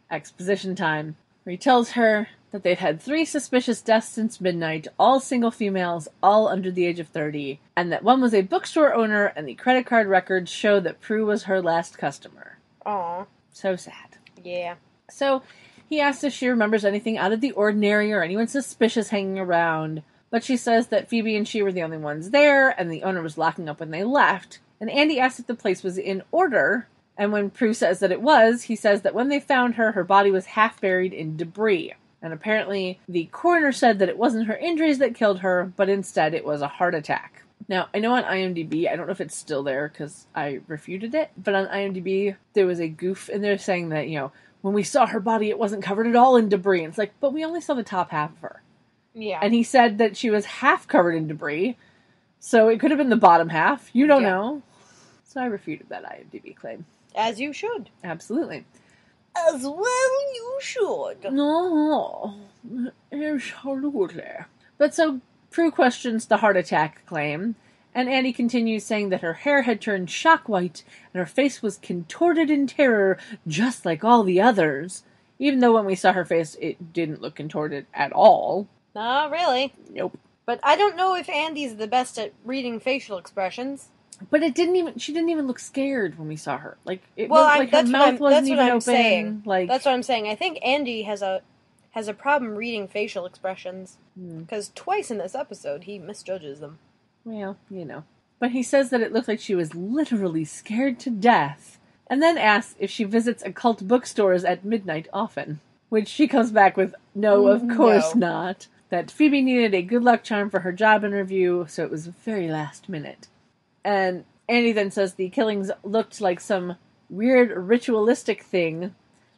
exposition time, where he tells her that they've had three suspicious deaths since midnight, all single females, all under the age of 30, and that one was a bookstore owner, and the credit card records show that Prue was her last customer. Aw. So sad. Yeah. So he asks if she remembers anything out of the ordinary or anyone suspicious hanging around, but she says that Phoebe and she were the only ones there, and the owner was locking up when they left. And Andy asks if the place was in order, and when Prue says that it was, he says that when they found her, her body was half buried in debris. And apparently, the coroner said that it wasn't her injuries that killed her, but instead it was a heart attack. Now, I know on IMDb, I don't know if it's still there because I refuted it, but on IMDb, there was a goof in there saying that, you know, when we saw her body, it wasn't covered at all in debris. And it's like, but we only saw the top half of her. Yeah. And he said that she was half covered in debris, so it could have been the bottom half. You don't Yeah. know. So I refuted that IMDb claim. As you should. Absolutely. As well you should. No, absolutely. But so Prue questions the heart attack claim, and Andy continues saying that her hair had turned shock white and her face was contorted in terror, just like all the others. Even though when we saw her face, it didn't look contorted at all. Not really. Nope. But I don't know if Andy's the best at reading facial expressions. But it didn't even. She didn't even look scared when we saw her. Like it Well, was like her that's what mouth I'm- wasn't that's what even I'm open. saying. Like That's what I'm saying. I think Andy has a has a problem reading facial expressions Hmm. because twice in this episode he misjudges them. Well, you know. But he says that it looked like she was literally scared to death, and then asks if she visits occult bookstores at midnight often. Which she comes back with, no, of Mm, course no. not. That Phoebe needed a good luck charm for her job interview, so it was very last minute. And Andy then says the killings looked like some weird ritualistic thing,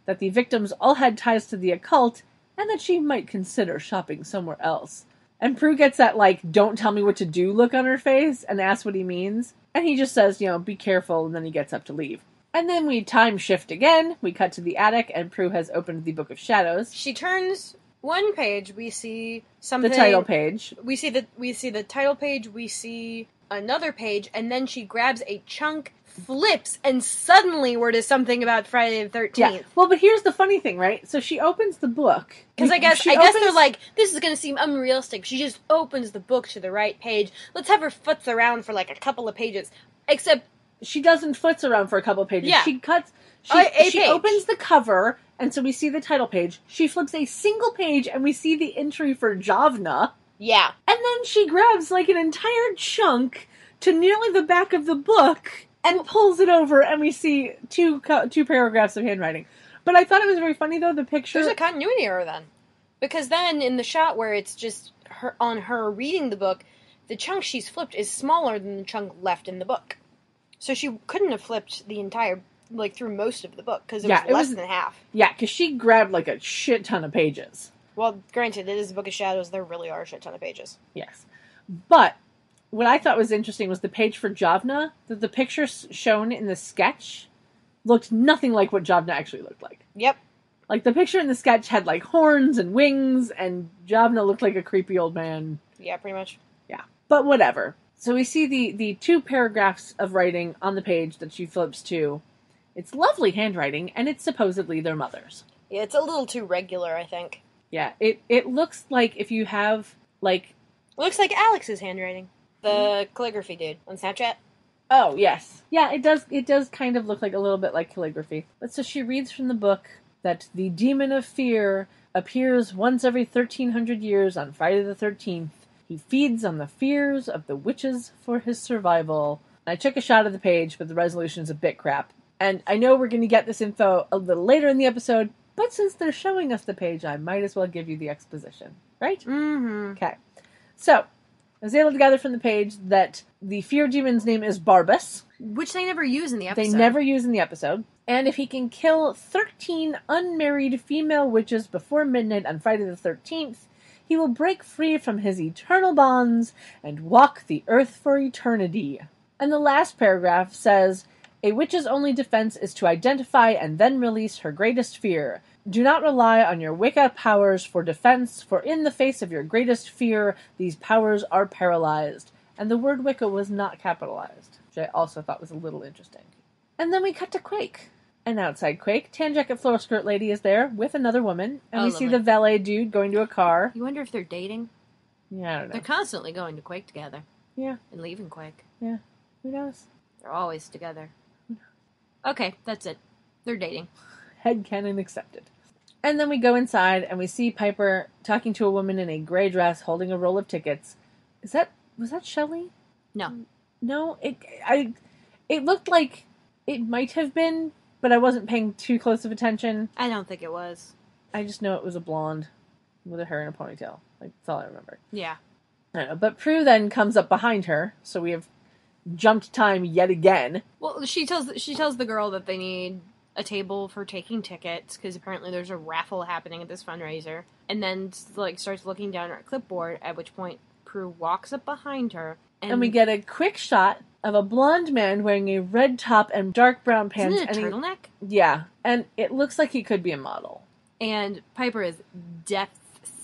that the victims all had ties to the occult, and that she might consider shopping somewhere else. And Prue gets that, like, don't tell me what to do look on her face and asks what he means. And he just says, you know, be careful, and then he gets up to leave. And then we time shift again. We cut to the attic, and Prue has opened the Book of Shadows, She turns one page. We see something. the title page. We see the we see the title page. We see another page, and then she grabs a chunk, flips, and suddenly we're to something about Friday the Yeah. Thirteenth. Well, but here's the funny thing, right? So she opens the book. Because I guess I guess they're like, this is gonna seem unrealistic. She just opens the book to the right page. Let's have her futz around for like a couple of pages. Except she doesn't foots around for a couple of pages. Yeah. She cuts. She, a she page. opens the cover, and so we see the title page. She flips a single page, and we see the entry for Javna. yeah, And then she grabs like an entire chunk to nearly the back of the book and pulls it over, and we see two two paragraphs of handwriting. But I thought it was very funny though the picture. There's a continuity error then, because then in the shot where it's just her on her reading the book, the chunk she's flipped is smaller than the chunk left in the book, so she couldn't have flipped the entire like through most of the book because it Yeah, was it less was- than half. yeah, because she grabbed like a shit ton of pages. Well, granted, it is a book of shadows. There really are a shit ton of pages. Yes. But what I thought was interesting was the page for Javna, that the pictures shown in the sketch looked nothing like what Javna actually looked like. Yep. Like the picture in the sketch had like horns and wings, and Javna looked like a creepy old man. Yeah, pretty much. Yeah, but whatever. So we see the the two paragraphs of writing on the page that she flips to. It's lovely handwriting, and it's supposedly their mother's. Yeah, it's a little too regular. I think Yeah, it it looks like if you have like it looks like Alex's handwriting, the calligraphy dude on Snapchat. Oh yes, yeah. It does. It does kind of look like a little bit like calligraphy. But so she reads from the book that the demon of fear appears once every thirteen hundred years on Friday the thirteenth. He feeds on the fears of the witches for his survival. I took a shot of the page, but the resolution is a bit crap. And I know we're going to get this info a little later in the episode, but since they're showing us the page, I might as well give you the exposition, right? Mm-hmm. Okay. So, I was able to gather from the page that the fear demon's name is Barbas. Which they never use in the episode. They never use in the episode. And if he can kill 13 unmarried female witches before midnight on Friday the 13th, he will break free from his eternal bonds and walk the earth for eternity. And the last paragraph says A witch's only defense is to identify and then release her greatest fear. Do not rely on your Wicca powers for defense, for in the face of your greatest fear, these powers are paralyzed. And the word Wicca was not capitalized, which I also thought was a little interesting. And then we cut to Quake. And outside Quake, Tan Jacket Floor Skirt Lady is there with another woman, and Oh, we see lovely. the valet dude going to a car. You wonder if they're dating? Yeah, I don't know. They're constantly going to Quake together. Yeah. And leaving Quake. Yeah. Who knows? They're always together. Okay, that's it. They're dating. Headcanon accepted. And then we go inside and we see Piper talking to a woman in a gray dress holding a roll of tickets. Is that was that Shelley? No. No, it I it looked like it might have been, but I wasn't paying too close of attention. I don't think it was. I just know it was a blonde with a hair in a ponytail. Like that's all I remember. Yeah. I don't know. But Prue then comes up behind her, so we have jumped time yet again. Well, she tells she tells the girl that they need a table for taking tickets because apparently there's a raffle happening at this fundraiser, and then like starts looking down at her clipboard. At which point, Prue walks up behind her, and, And we get a quick shot of a blonde man wearing a red top and dark brown pants. isn't it a and he- turtleneck? yeah, and it looks like he could be a model. And Piper is depth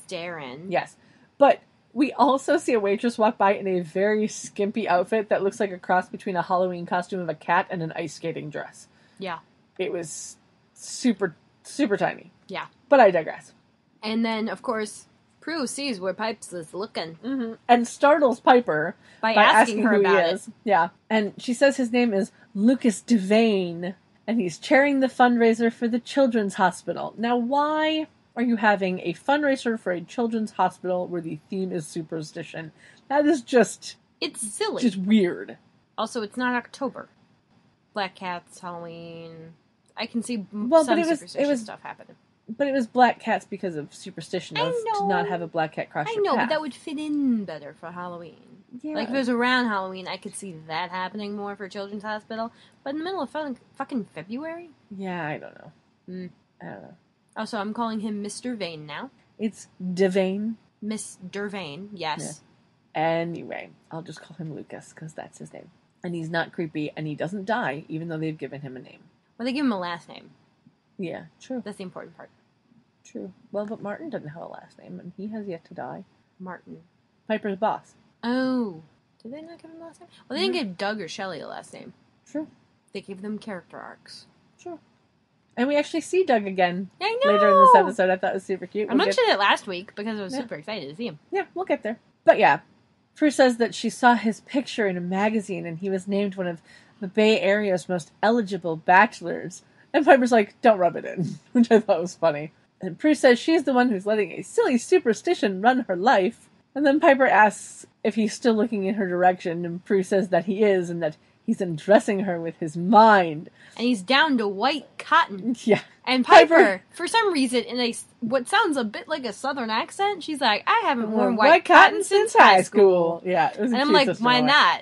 staring. Yes, but we also see a waitress walk by in a very skimpy outfit that looks like a cross between a Halloween costume of a cat and an ice skating dress. Yeah. It was super, super tiny. Yeah. But I digress. And then, of course, Prue sees where Pipes is looking hmm And startles Piper by, by asking, her who about he it. is. Yeah. And she says his name is Lucas Devane, and he's chairing the fundraiser for the Children's Hospital. Now, why are you having a fundraiser for a children's hospital where the theme is superstition? That is just It's silly. just weird. Also, it's not October. Black Cats, Halloween. I can see Well, but some it was- it was- stuff happening. But it was black cats because of superstition I of to not have a black cat cross I your know, path. but that would fit in better for Halloween. yeah. Like if it was around Halloween, I could see that happening more for Children's Hospital. But in the middle of fucking, fucking February. yeah, I don't know. Hmm. I don't know. Also, I'm calling him Mr. Vane now. It's Devane. Miss Dervane, yes. Anyway, I'll just call him Lucas because that's his name. And he's not creepy, and he doesn't die, even though they've given him a name. Well, they give him a last name. Yeah, true, That's the important part. true. Well, but Martin doesn't have a last name, and he has yet to die. Martin. Piper's boss. Oh, did they not give him a last name? Well, they didn't mm-hmm. give Doug or Shelley a last name. True, They gave them character arcs. true. And we actually see Doug again I later in this episode. I thought it was super cute. I We'll get- mentioned it last week because I was Yeah. super excited to see him. Yeah, we'll get there. But yeah, Prue says that she saw his picture in a magazine and he was named one of the Bay Area's most eligible bachelors. And Piper's like, don't rub it in, which I thought was funny. And Prue says she's the one who's letting a silly superstition run her life. And then Piper asks if he's still looking in her direction, and Prue says that he is, and that he's undressing her with his mind. And he's down to white cotton. Yeah. And Piper, Piper- for some reason, in a what sounds a bit like a southern accent, she's like, "I haven't uh, worn White, white, cotton, since high school." Yeah. It was And I'm like, "Why not?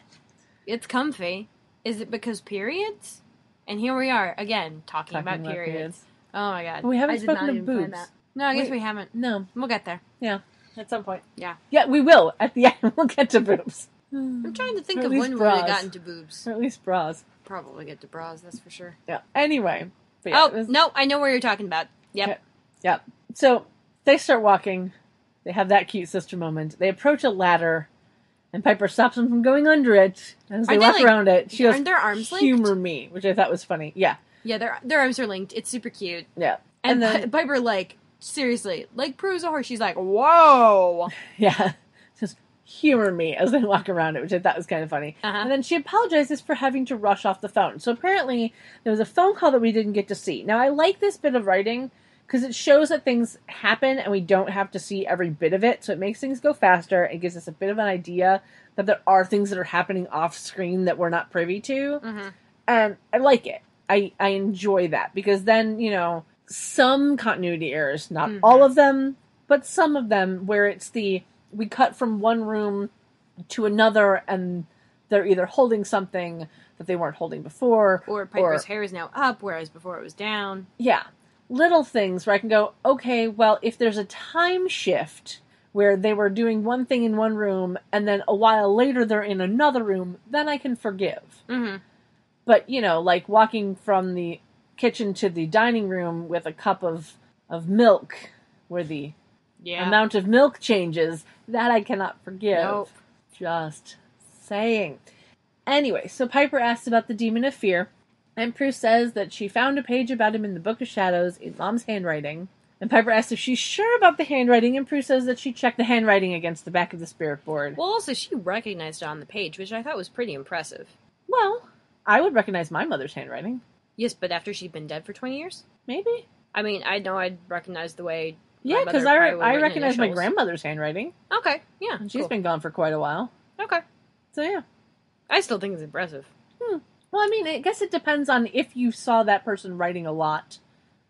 It's comfy. Is it because periods?" And here we are again talking, Talking about, about periods. periods. Oh my god, We haven't I spoken of boobs. No, I guess Wait. we haven't. No. We'll get there. Yeah. At some point. Yeah. Yeah, we will. At the end, we'll get to boobs. I'm trying to think of when we really bras. got into boobs. Or at least bras. Probably get to bras, that's for sure. Yeah. Anyway. Yeah, oh was- no, I know where you're talking about. Yep. Yeah. So they start walking. They have that cute sister moment. They approach a ladder, and Piper stops them from going under it. As they Aren't they, walk like- around it, she goes, Aren't their arms linked? "Humor me," which I thought was funny. Yeah, Yeah, their their arms are linked. It's super cute. yeah, And, And then- Pi- Piper like seriously, like Prue's a horse. She's like, whoa. yeah. Just humor me as they walk around it, which I thought was kind of funny. Uh-huh. And then she apologizes for having to rush off the phone. So apparently there was a phone call that we didn't get to see. Now I like this bit of writing because it shows that things happen and we don't have to see every bit of it. So it makes things go faster. It gives us a bit of an idea that there are things that are happening off screen that we're not privy to. Mhm. And I like it. I, I enjoy that because then, you know, some continuity errors, not Mhm. all of them, but some of them where it's the we cut from one room to another and they're either holding something that they weren't holding before Or Piper's hair is now up, whereas before it was down. yeah little things where i can go okay well if there's a time shift where they were doing one thing in one room and then a while later they're in another room then i can forgive Mm-hmm. but you know like walking from the kitchen to the dining room with a cup of of milk where the Yeah. amount of milk changes that i cannot forgive Nope. just saying. Anyway, so Piper asked about the demon of fear, and Prue says that she found a page about him in the Book of Shadows in Mom's handwriting. And Piper asks if she's sure about the handwriting, and Prue says that she checked the handwriting against the back of the spirit board. Well, also she recognized it on the page, which I thought was pretty impressive. Well, I would recognize my mother's handwriting. Yes, but after she'd been dead for twenty years. Maybe. I mean, I know I'd recognize the way. Yeah, because I, I recognize my grandmother's handwriting. Okay, yeah, And she's cool. been gone for quite a while. okay. So, yeah. I still think it's impressive. Hmm. Well, I mean, I guess it depends on if you saw that person writing a lot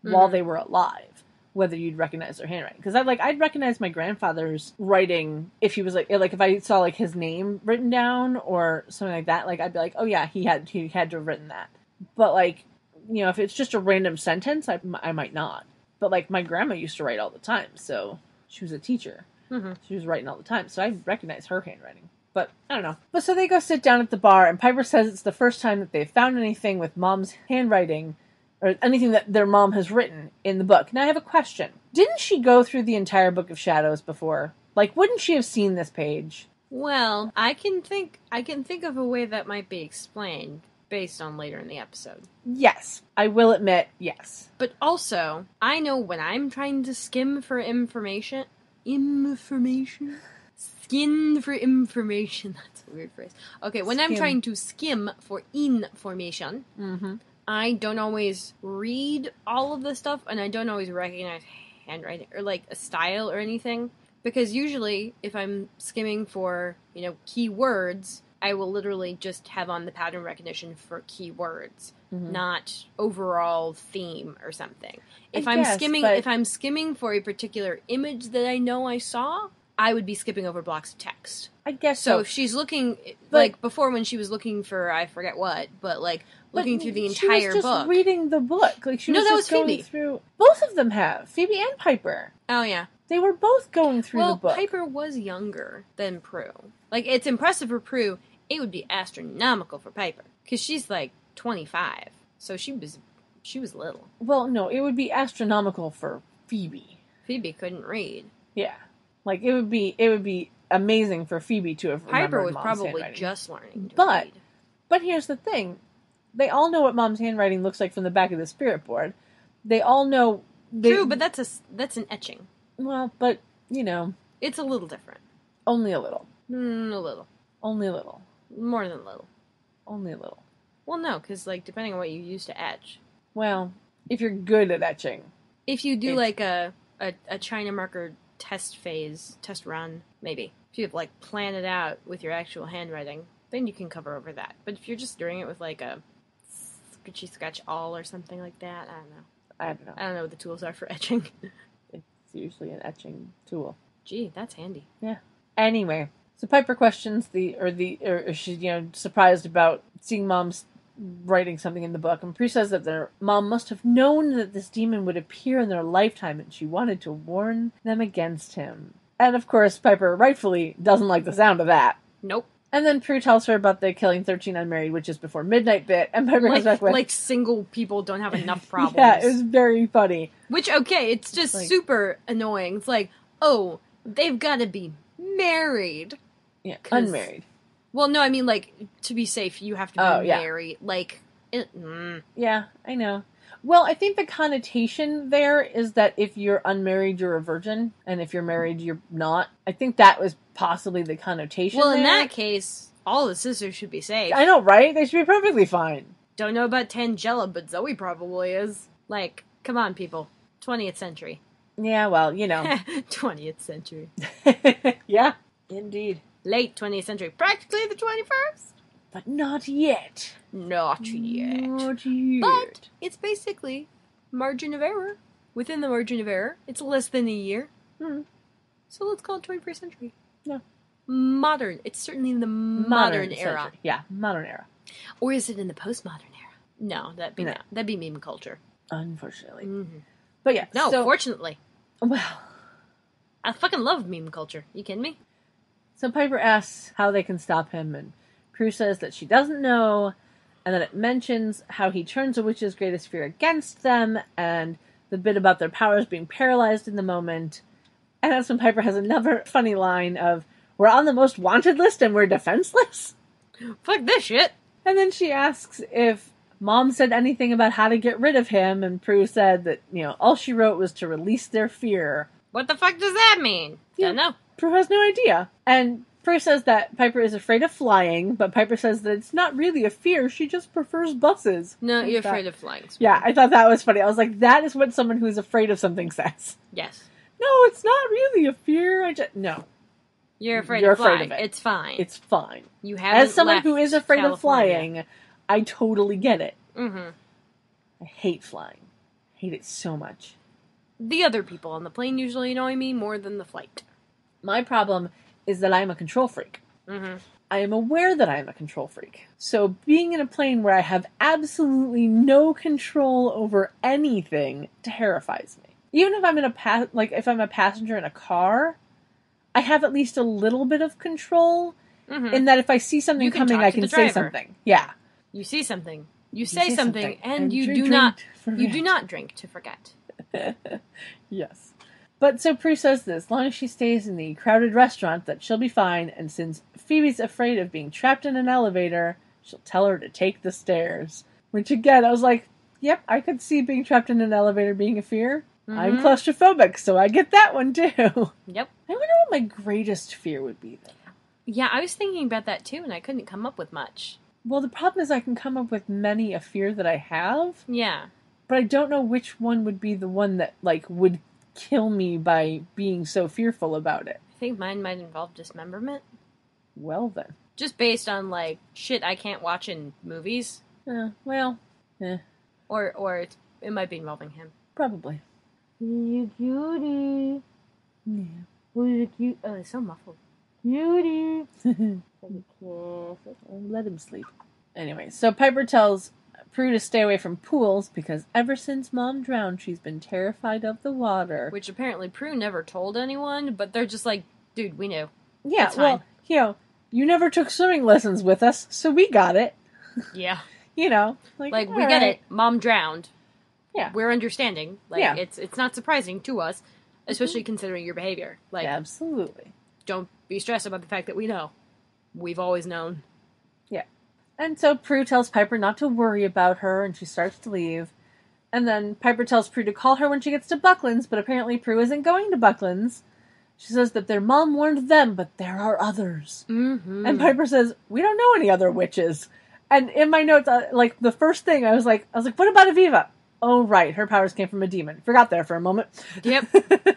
while Mhm. they were alive, whether you'd recognize their handwriting. Because I like I'd recognize my grandfather's writing if he was like like if I saw like his name written down or something like that. Like I'd be like, oh yeah, he had he had to have written that. But like you know, if it's just a random sentence, I I might not. But like my grandma used to write all the time, so she was a teacher. Mm-hmm. She was writing all the time, so I recognize her handwriting. But I don't know. But so they go sit down at the bar, and Piper says it's the first time that they've found anything with mom's handwriting or anything that their mom has written in the book. Now I have a question. Didn't she go through the entire Book of Shadows before? Like, wouldn't she have seen this page? Well, I can think I can think of a way that might be explained based on later in the episode. Yes. I will admit, yes. But also, I know when I'm trying to skim for information, information, skin for information. That's a weird phrase. Okay, when I'm trying to skim for information, Mm-hmm. I don't always read all of the stuff, and I don't always recognize handwriting or like a style or anything. Because usually, if I'm skimming for you know keywords, I will literally just have on the pattern recognition for keywords, Mhm. not overall theme or something. If I I'm guess, skimming, if I'm skimming for a particular image that I know I saw, I would be skipping over blocks of text. I guess So so. if she's looking But- like before when she was looking for I forget what, but like But looking through the she was entire just book. reading the book. Like she No, was that just was going Phoebe. through. Both of them have Phoebe and Piper. oh yeah. They were both going through well, the book. Piper was younger than Prue. Like it's impressive for Prue. It would be astronomical for Piper because she's like 25, so she was she was little. Well, no, it would be astronomical for Phoebe. Phoebe couldn't read. Yeah, like it would be it would be amazing for Phoebe to have. Piper was probably just learning to But- read. But here's the thing: they all know what Mom's handwriting looks like from the back of the spirit board. They all know. They, True, but that's a that's an etching. well, but you know, It's a little different. only a little, Mm, a little, only a little, more than a little. only a little. Well, no, because like depending on what you use to etch, Well, if you're good at etching, if you do like a, a a China marker test phase test run, maybe. If you've like plan it out with your actual handwriting, then you can cover over that. But if you're just doing it with like a sketchy sketch all or something like that, I don't know. I don't know. I don't know what the tools are for etching. It's usually an etching tool. Gee, that's handy. Yeah. Anyway, so Piper questions the or the or she's you know surprised about seeing mom's writing something in the book, and Prue says that their mom must have known that this demon would appear in their lifetime, and she wanted to warn them against him. And of course, Piper rightfully doesn't like the sound of that. Nope. And then Prue tells her about the killing thirteen unmarried witches before midnight bit, and Piper comes Like, back with like single people don't have enough problems. yeah, it was very funny. Which okay, it's just Like- super annoying. It's like, oh, they've got to be married. Yeah, unmarried. Well, no, I mean like to be safe, you have to be Oh, yeah. married. Like, it, mm. Yeah, I know. Well, I think the connotation there is that if you're unmarried, you're a virgin, and if you're married, you're not. I think that was possibly the connotation. well, in there. that case, all the sisters should be safe. I know, right? They should be perfectly fine. Don't know about Tangela, but Zoe probably is. Like, come on, people. 20th century. Yeah, well, you know. 20th century. yeah, indeed, Late 20th century. Practically the 21st. but not yet. Not yet. Not yet. But it's basically margin of error. Within the margin of error, it's less than a year. Hmm. So let's call it 21st century. Yeah. Modern. It's certainly in the modern, era. century. Yeah, modern era. Or is it in the postmodern era? No, that'd be No. no. that'd be meme culture. Unfortunately, hmm but yeah. No, so, fortunately, well, I fucking love meme culture. You kidding me? So Piper asks how they can stop him, and Prue says that she doesn't know, and then it mentions how he turns a witch's greatest fear against them, and the bit about their powers being paralyzed in the moment. And that's when Piper has another funny line of, We're on the most wanted list and we're defenseless? Fuck this shit. And then she asks if Mom said anything about how to get rid of him, and Prue said that, you know, all she wrote was to release their fear. What the fuck does that mean? Yeah. Don't know. Prue has no idea. And Prue says that Piper is afraid of flying, but Piper says that it's not really a fear, she just prefers buses. No, you're afraid of flying. Yeah, I thought that was funny. I was like, that is what someone who's afraid of something says. Yes. No, it's not really a fear. I just no, You're afraid You're of flying. afraid of it. It's fine. it's fine. you haven't As someone who is afraid of flying, I totally get it. Mm-hmm. I hate flying. hate it so much. The other people on the plane usually annoy me more than the flight. My problem is that I'm a control freak. Mm-hmm. I am aware that I am a control freak. So being in a plane where I have absolutely no control over anything terrifies me. Even if I'm in a pa- like if I'm a passenger in a car, I have at least a little bit of control Mm-hmm. in that if I see something coming I can say something. Yeah. you see something. You You say, something, and, you drink, do not. You do not drink to forget. yes. But so Prue says that as long as she stays in the crowded restaurant, that she'll be fine. And since Phoebe's afraid of being trapped in an elevator, she'll tell her to take the stairs. Which again, I was like, "Yep, I could see being trapped in an elevator being a fear. I'm Mhm. claustrophobic, so I get that one too." Yep. I wonder what my greatest fear would be then. Yeah, I was thinking about that too, and I couldn't come up with much. Well, the problem is I can come up with many a fear that I have, Yeah. but I don't know which one would be the one that like would kill me by being so fearful about it. I think mine might involve dismemberment. Well then. Just based on like shit I can't watch in movies. Uh, well, Or or it's, it might be involving him. probably. You cutie. Yeah. Who's a cute? Oh, it's so muffled. Cutie. Let him sleep. Anyway, so Piper tells Prue to stay away from pools because ever since Mom drowned, she's been terrified of the water. Which apparently Prue never told anyone, but they're just like, dude, we knew. yeah, that's well, fine. you know, you never took swimming lessons with us, so we got it. Yeah. You know, like, Like we all get it. Mom drowned. Yeah. We're understanding. Like Yeah. it's it's not surprising to us, especially considering your behavior. Like Absolutely. don't be stressed about the fact that we know. We've always known. And so Prue tells Piper not to worry about her, and she starts to leave. And then Piper tells Prue to call her when she gets to Buckland's, but apparently Prue isn't going to Buckland's. She says that their mom warned them, but there are others. Mm-hmm. And Piper says, "We don't know any other witches." And in my notes, uh, like the first thing, I was like, "I was like, what about Aviva?" Oh, right, her powers came from a demon. Forgot there for a moment. Yep.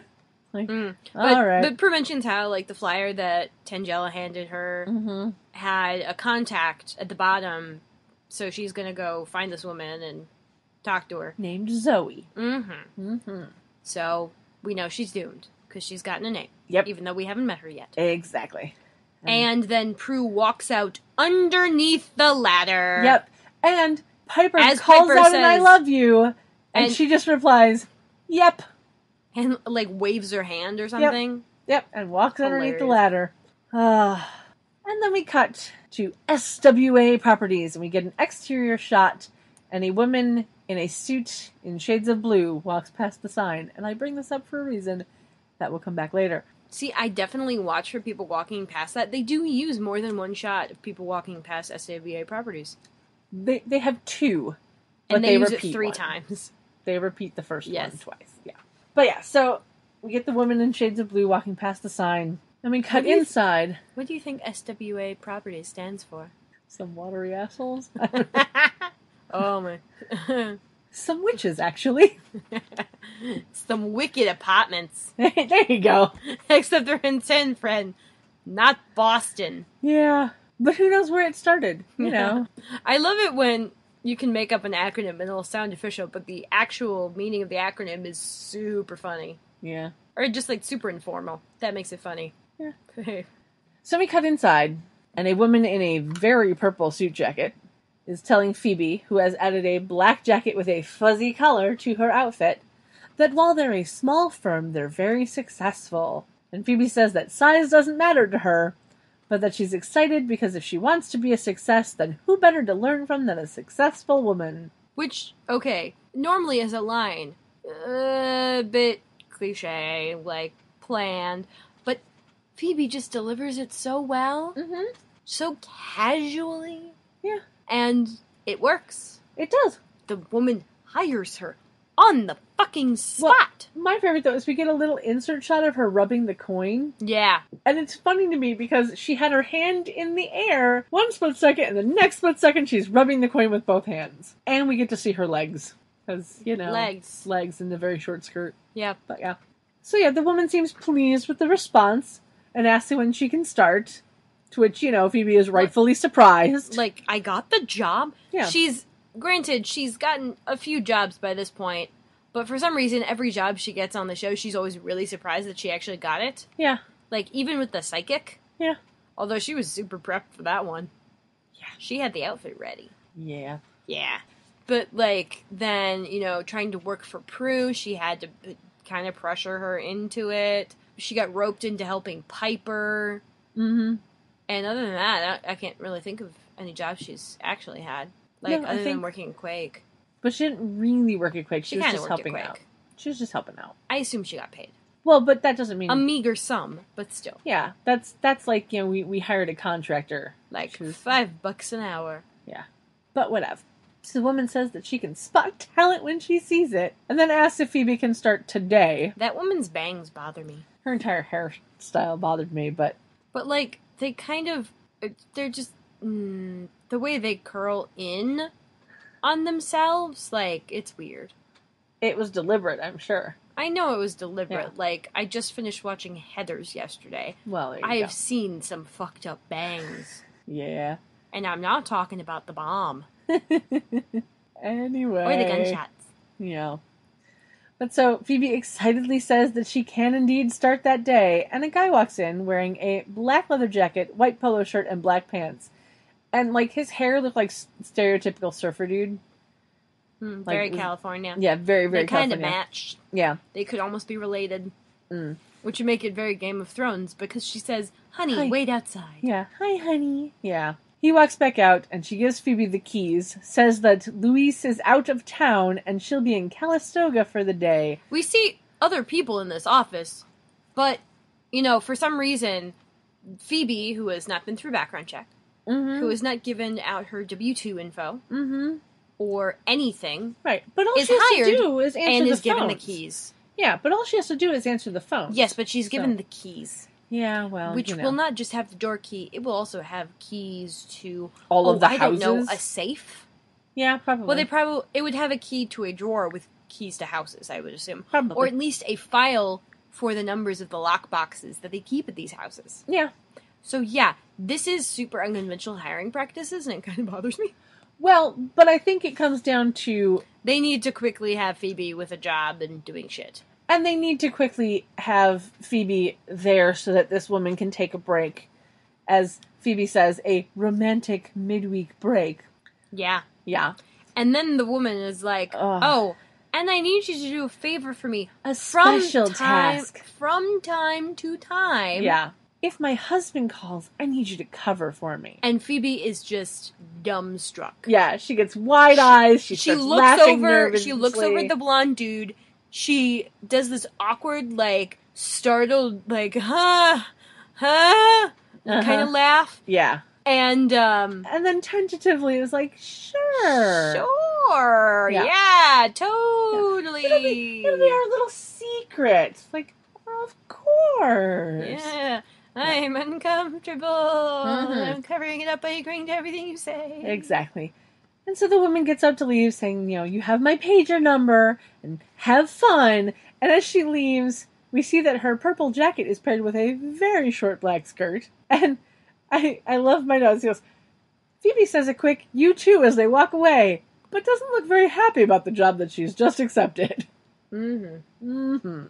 Like, Mm. But, right. but Prue mentions how like the flyer that Tangela handed her hmm had a contact at the bottom, so she's gonna go find this woman and talk to her. Named Zoe. Mm-hmm. hmm So we know she's doomed because she's gotten a name, Yep. even though we haven't met her yet. Exactly. And then Prue walks out underneath the ladder. Yep. And Piper As calls Piper out and I love you. And, And- she just replies, Yep. And like waves her hand or something. Yep. And walks underneath the ladder. Ah. and then we cut to SWA properties and we get an exterior shot and a woman in a suit in shades of blue walks past the sign. And I bring this up for a reason that will come back later. See, I definitely watch for people walking past that. They do use more than one shot of people walking past SAVA properties. They they have two, but And they, it repeat three one. times. They repeat the first Yes. one twice. Yeah. But yeah, so we get the woman in shades of blue walking past the sign. And we cut do you- inside. What do you think SWA properties stands for? Some watery assholes. oh my. Some witches, actually. Some wicked apartments. there you go. Except they're in San Fran, not Boston. Yeah. But who knows where it started? You know. I love it when you can make up an acronym and it'll sound official, but the actual meaning of the acronym is super funny. yeah. Or just like super informal. That makes it funny. Yeah. So we cut inside, and a woman in a very purple suit jacket is telling Phoebe, who has added a black jacket with a fuzzy collar to her outfit, that while they're a small firm, they're very successful. And Phoebe says that size doesn't matter to her, but that she's excited because if she wants to be a success, then who better to learn from than a successful woman? Which, okay, normally is a line, a bit cliche, like planned, but Phoebe just delivers it so well, Mm-hmm. so casually, Yeah, and it works. it does. The woman hires her on the fucking spot. Well-. My favorite though is we get a little insert shot of her rubbing the coin. yeah. And it's funny to me because she had her hand in the air one split second, and the next split second she's rubbing the coin with both hands. And we get to see her legs. Because, you know, Legs. legs in the very short skirt. Yeah. But yeah. So yeah, the woman seems pleased with the response and asks when she can start. To which, you know, Phoebe is rightfully surprised. Like, I got the job. Yeah. She's, granted, she's gotten a few jobs by this point, but for some reason, every job she gets on the show, she's always really surprised that she actually got it. yeah. Like, even with the psychic. Yeah. Although she was super prepped for that one. Yeah. She had the outfit ready. Yeah. Yeah. But, like, then, you know, trying to work for Prue, she had to kind of pressure her into it. She got roped into helping Piper. Mm-hmm. And other than that, I, I can't really think of any jobs she's actually had. Like, No, I other than think- working at Quake. But she didn't really work at Quake. She, She was just helping out. She was just helping out. I assume she got paid. Well, but that doesn't mean A meager sum, but still. Yeah, that's that's like you know we we hired a contractor, Like, was- five bucks an hour. Yeah, but whatever. So the woman says that she can spot talent when she sees it, and then asks if Phoebe can start today. That woman's bangs bother me. Her entire hairstyle bothered me, but But like they kind of they're just mm, the way they curl in on themselves like it's weird. it was deliberate, I'm sure. I know it was deliberate. Yeah. Like I just finished watching Heather's yesterday. Well, I have seen some fucked up bangs. Yeah. And I'm not talking about the bomb anyway, or the gunshots. Yeah. But so Phoebe excitedly says that she can indeed start that day, and a guy walks in wearing a black leather jacket, white polo shirt, and black pants. And like his hair looked like stereotypical surfer dude. Hmm, Like, very California. Yeah, very very they kind of matched. Yeah. They could almost be related. Mm. Which would make it very Game of Thrones because she says, "Honey, Hi. wait outside." Yeah. Hi, honey. Yeah. He walks back out, and she gives Phoebe the keys, says that Luis is out of town, and she'll be in Calistoga for the day. We see other people in this office, but you know, for some reason, Phoebe, who has not been through background check, Mm-hmm. who has not given out her W two info mm-hmm. or anything, Right. But all Is she has to do is answer and the is given the keys. Yeah, but all she has to do is answer the phone. Yes, but she's given So- the keys, Yeah, well, which you know. will not just have the door key; it will also have keys to all oh, of the I houses. don't know a safe. Yeah, probably. Well, they probably it would have a key to a drawer with keys to houses, I would assume, probably. or at least a file for the numbers of the lock boxes that they keep at these houses. Yeah. So yeah, this is super unconventional hiring practices, and it kind of bothers me. Well, but I think it comes down to They need to quickly have Phoebe with a job and doing shit. and they need to quickly have Phoebe there so that this woman can take a break. As Phoebe says, a romantic midweek break. Yeah. Yeah. And then the woman is like, Ugh. "Oh, and I need you to do a favor for me A from special time task. from time to time." Yeah. If my husband calls, I need you to cover for me. And Phoebe is just dumbstruck. Yeah, she gets wide eyes. She, she starts looks laughing over she looks over at the blonde dude she does this awkward like startled like huh huh kind Uh-huh. of laugh Yeah. and um And then tentatively it was like, sure. sure Yeah. yeah, totally It'll be, it'll be our little secret. Like, of course. yeah i'm uncomfortable Mhm. i'm covering it up by agreeing to everything you say Exactly. And so the woman gets up to leave, saying, you know, you have my pager number and have fun. And as she leaves, we see that her purple jacket is paired with a very short black skirt. And I, I love my notes. He goes, Phoebe says a quick, you too, as they walk away, but doesn't look very happy about the job that she's just accepted. mm-hmm. Mm hmm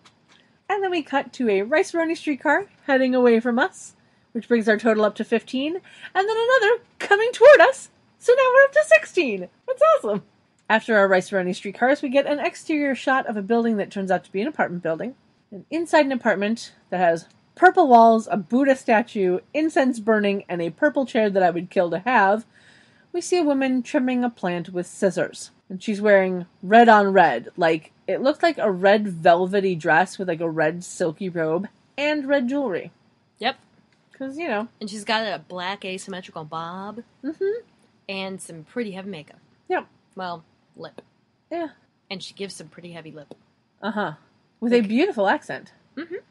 And then we cut to a Rice Roni streetcar heading away from us, which brings our total up to 15, and then another coming toward us. So now we're up to 16. That's awesome. After our Rice Roni streetcars, we get an exterior shot of a building that turns out to be an apartment building. And inside an apartment that has purple walls, a Buddha statue, incense burning, and a purple chair that I would kill to have, we see a woman trimming a plant with scissors. And she's wearing red on red. Like, it looked like a red velvety dress with like a red silky robe and red jewelry. yep Because, you know. and she's got a black asymmetrical bob hmm and some pretty heavy makeup Yep. well lip Yeah. and she gives some pretty heavy lip Uh huh. With a beautiful accent. Mm-hmm. It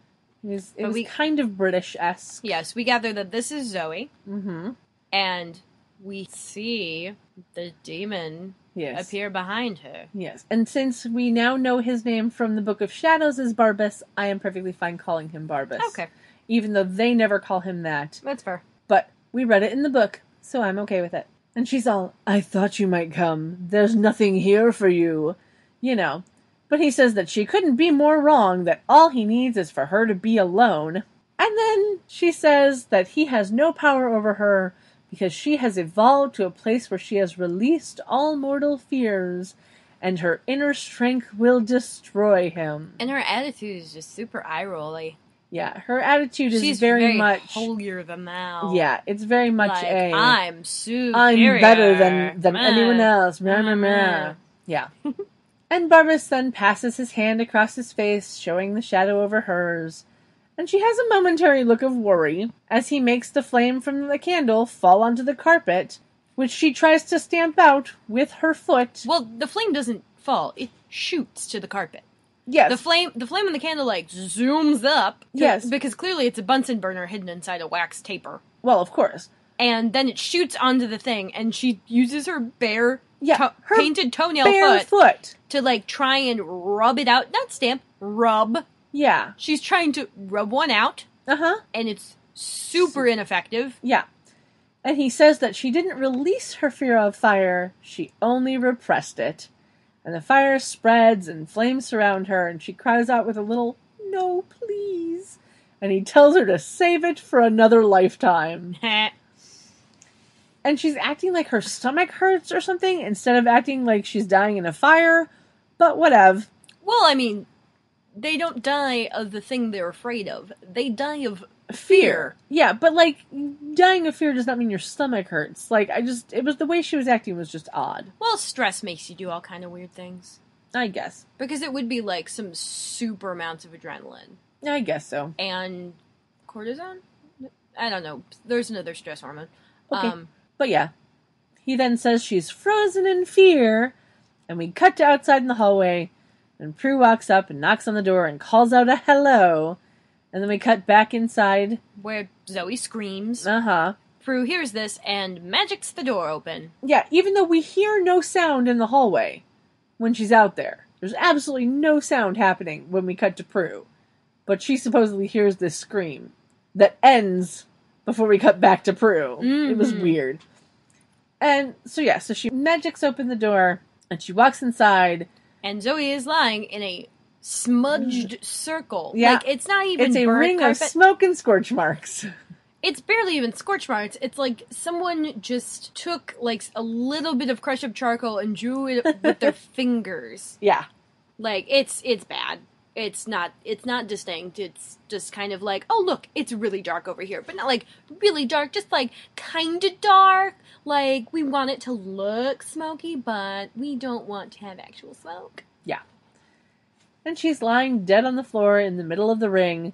was, it was we- kind of British esque. Yes, we gather that this is Zoe, Mm-hmm. and we see the demon Yes. appear behind her. Yes. And since we now know his name from the Book of Shadows as Barbas, I am perfectly fine calling him Barbas. Okay, Even though they never call him that. that's fair. But we read it in the book, so I'm okay with it. And she's all, I thought you might come. There's nothing here for you. You know. But he says that she couldn't be more wrong, that all he needs is for her to be alone. And then she says that he has no power over her because she has evolved to a place where she has released all mortal fears, and her inner strength will destroy him. And her attitude is just super eye rolly. Yeah, her attitude is She's very, much. holier than thou. Yeah, it's very much like, a. I'm superior. I'm better than than Meh. anyone else. Meh, meh, meh. Meh. Yeah. and Barbas then passes his hand across his face, showing the shadow over hers. And she has a momentary look of worry as he makes the flame from the candle fall onto the carpet, which she tries to stamp out with her foot. Well, the flame doesn't fall; it shoots to the carpet. Yes. The flame, the flame in the candle, like zooms up. to- Yes. because clearly it's a Bunsen burner hidden inside a wax taper. well, of course. and then it shoots onto the thing, and she uses her bare, Yeah, to- her painted toenail Bare foot, foot. to like try and rub it out. Not stamp, rub. Yeah. She's trying to rub one out, Uh huh. and it's super ineffective. Yeah. And he says that she didn't release her fear of fire, she only repressed it. And the fire spreads and flames surround her, and she cries out with a little, No, please. And he tells her to save it for another lifetime. And she's acting like her stomach hurts or something instead of acting like she's dying in a fire. But whatever. well, I mean, they don't die of the thing they're afraid of. They die of Fear. Yeah, but like, dying of fear does not mean your stomach hurts. Like, I just, it was the way she was acting was just odd. well, stress makes you do all kind of weird things. I guess. Because it would be like some super amounts of adrenaline I guess so. and cortisone. I don't know. There's another stress hormone. Okay. Um, But yeah, he then says she's frozen in fear, and we cut to outside in the hallway, and Prue walks up and knocks on the door and calls out a hello, and then we cut back inside. where Zoe screams. Uh huh. Prue hears this and magics the door open. Yeah, even though we hear no sound in the hallway when she's out there, there's absolutely no sound happening when we cut to Prue. but she supposedly hears this scream that ends before we cut back to Prue. It was Mhm. weird. And so yeah, so she magics open the door and she walks inside. And Zoe is lying in a smudged circle. Yeah. Like it's not even It's a ring of smoke and scorch marks. it's barely even scorch marks. It's like someone just took like a little bit of crushed up charcoal and drew it with their fingers. Yeah. Like it's it's bad. It's not it's not distinct. It's just kind of like, oh look, it's really dark over here, but not like really dark, just like kind of dark. Like we want it to look smoky, but we don't want to have actual smoke. Yeah. And she's lying dead on the floor in the middle of the ring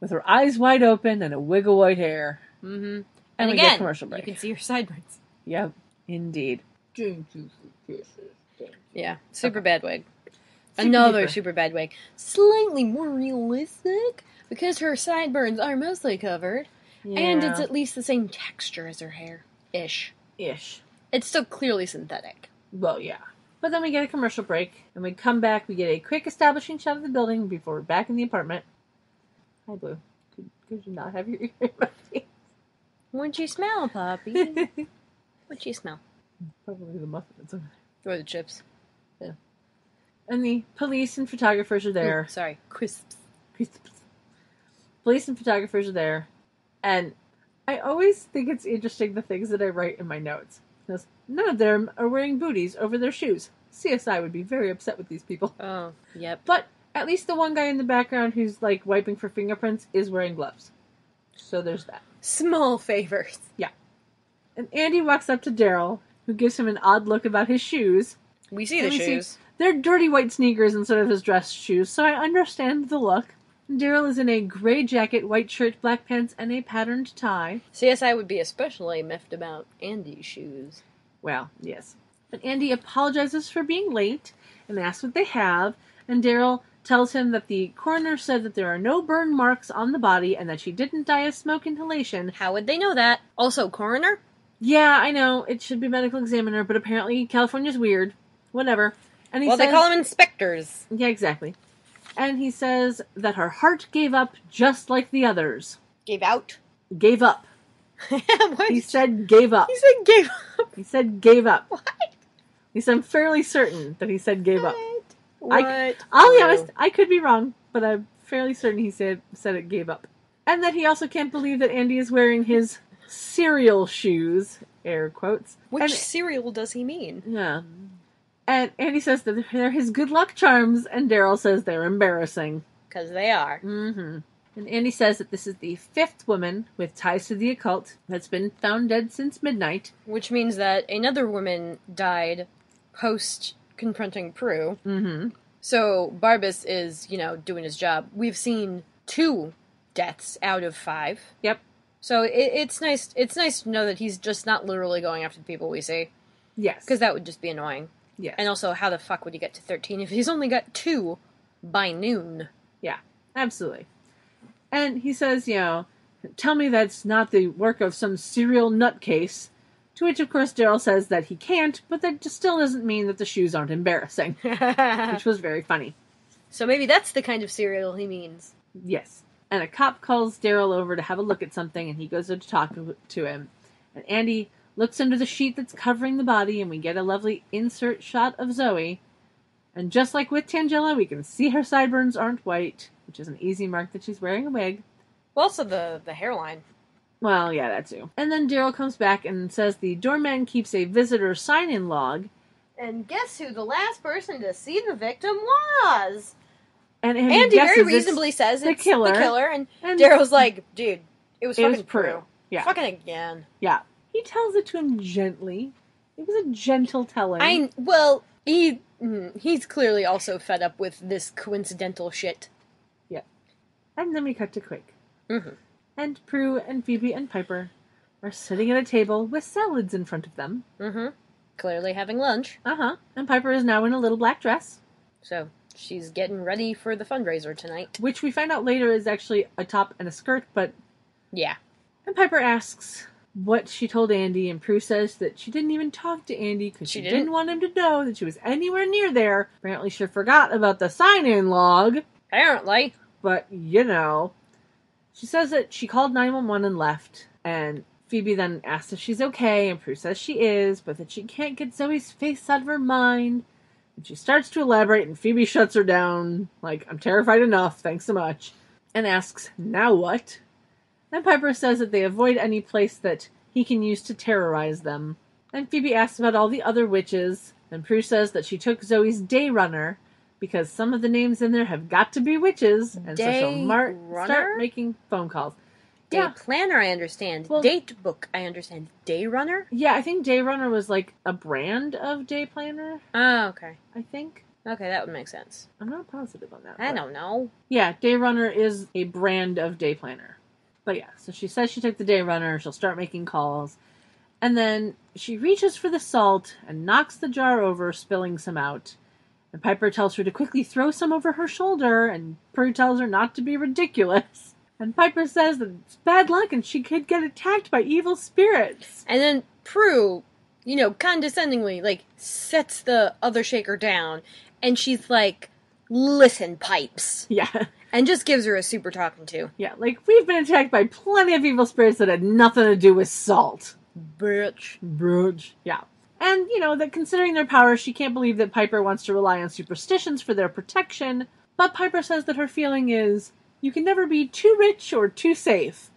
with her eyes wide open and a wig of white hair. Mm-hmm. And, And, we again, get commercial break. you can see her sideburns. Yep, indeed. Yeah, super bad wig. Super Another duper. super bad wig. Slightly more realistic because her sideburns are mostly covered, and it's at least the same texture as her hair. Ish. ish. It's still clearly synthetic. Well, yeah. But then we get a commercial break, and we come back. We get a quick establishing shot of the building before we're back in the apartment. Hi, Blue. Could, could you not have your ear in my face? What'd you smell, Poppy? What'd you smell? Probably the muffins. over Or the chips. there. And the police and photographers are there. Sorry, crisps. Crisps. Police and photographers are there, and I always think it's interesting the things that I write in my notes. Because none of them are wearing booties over their shoes. CSI would be very upset with these people. Oh, yep. But at least the one guy in the background who's like wiping for fingerprints is wearing gloves. So there's that. Small favors. Yeah. And Andy walks up to Darryl, who gives him an odd look about his shoes. We see the shoes. see. They're dirty white sneakers instead of his dress shoes, so I understand the look. Darryl is in a gray jacket, white shirt, black pants, and a patterned tie. CSI would be especially miffed about Andy's shoes. Well, yes. But Andy apologizes for being late and asks what they have, and Darryl tells him that the coroner said that there are no burn marks on the body and that she didn't die of smoke inhalation. How would they know that? Also, coroner? Yeah, I know, it should be medical examiner, but apparently California's weird. Whatever. And he well, says, they call them inspectors. Yeah, exactly. And he says that her heart gave up just like the others. Gave out. Gave up. what? He said gave up. He said gave up. He said gave up. What? He said I'm fairly certain that he said gave up. What? I- I'll be honest, I could be wrong, but I'm fairly certain he said said it gave up. And that he also can't believe that Andy is wearing his cereal shoes, air quotes. Which And- cereal does he mean? yeah. And Andy says that they're his good luck charms, and Darryl says they're embarrassing. Because they are. hmm And Andy says that this is the fifth woman with ties to the occult that's been found dead since midnight. Which means that another woman died post confronting Prue. Mm-hmm. So Barbas is, you know, doing his job. We've seen two deaths out of five. Yep. So it, it's nice. It's nice to know that he's just not literally going after the people we see, Yes. because that would just be annoying. Yes. And also, how the fuck would he get to thirteen if he's only got two by noon? Yeah, absolutely. And he says, you know, tell me that's not the work of some serial nutcase. To which, of course, Darryl says that he can't, but that just still doesn't mean that the shoes aren't embarrassing, which was very funny. so maybe that's the kind of serial he means. Yes. And a cop calls Darryl over to have a look at something, and he goes over to talk to him. And Andy looks under the sheet that's covering the body, and we get a lovely insert shot of Zoe. And just like with Tangela, we can see her sideburns aren't white, which is an easy mark that she's wearing a wig. Well, also the the hairline. Well, yeah, that too. And then Darryl comes back and says the doorman keeps a visitor sign in log, And guess who the last person to see the victim was? and Andy, Andy guesses very it's- reasonably says the it's killer. the killer, and and Darryl's like, dude, it was It fucking was Prue. Prue. Yeah. Fucking again. Yeah. He tells it to him gently. It was a gentle telling. I well, he mm, he's clearly also fed up with this coincidental shit. Yeah. And then we cut to Quake. Mhm. And Prue and Phoebe and Piper are sitting at a table with salads in front of them. Mm-hmm. Clearly having lunch, Uh huh. And Piper is now in a little black dress, so she's getting ready for the fundraiser tonight. which we find out later is actually a top and a skirt, but. Yeah. And Piper asks what she told Andy, and Prue says that she didn't even talk to Andy because She she, didn't? didn't? want him to know that she was anywhere near there. Apparently, she forgot about the sign in log. Apparently, but you know. She says that she called 911 and left, and Phoebe then asks if she's okay, and Prue says she is, but that she can't get Zoe's face out of her mind. And she starts to elaborate, and Phoebe shuts her down, like, I'm terrified enough, thanks so much, and asks, Now what? And Piper says that they avoid any place that he can use to terrorize them. And Phoebe asks about all the other witches, and Prue says that she took Zoe's day runner because some of the names in there have got to be witches, and so she'll mar- start making phone calls. Day Yeah. planner, I understand. Well- Date book, I understand. Day runner? Yeah, I think Day Runner was like a brand of day planner. Oh, okay. I think Okay, that would make sense. I'm not positive on that. I don't know. Yeah, Day Runner is a brand of day planner. But yeah, so she says she took the Day Runner. She'll start making calls, and then she reaches for the salt and knocks the jar over, spilling some out. And Piper tells her to quickly throw some over her shoulder, and Prue tells her not to be ridiculous. And Piper says that it's bad luck and she could get attacked by evil spirits. And then Prue, you know, condescendingly, like, sets the other shaker down, and she's like, listen, pipes. Yeah. And just gives her a super talking to. Yeah, like we've been attacked by plenty of evil spirits that had nothing to do with salt. Bitch. Brooch. Yeah. And, you know, that considering their power, she can't believe that Piper wants to rely on superstitions for their protection. But Piper says that her feeling is you can never be too rich or too safe.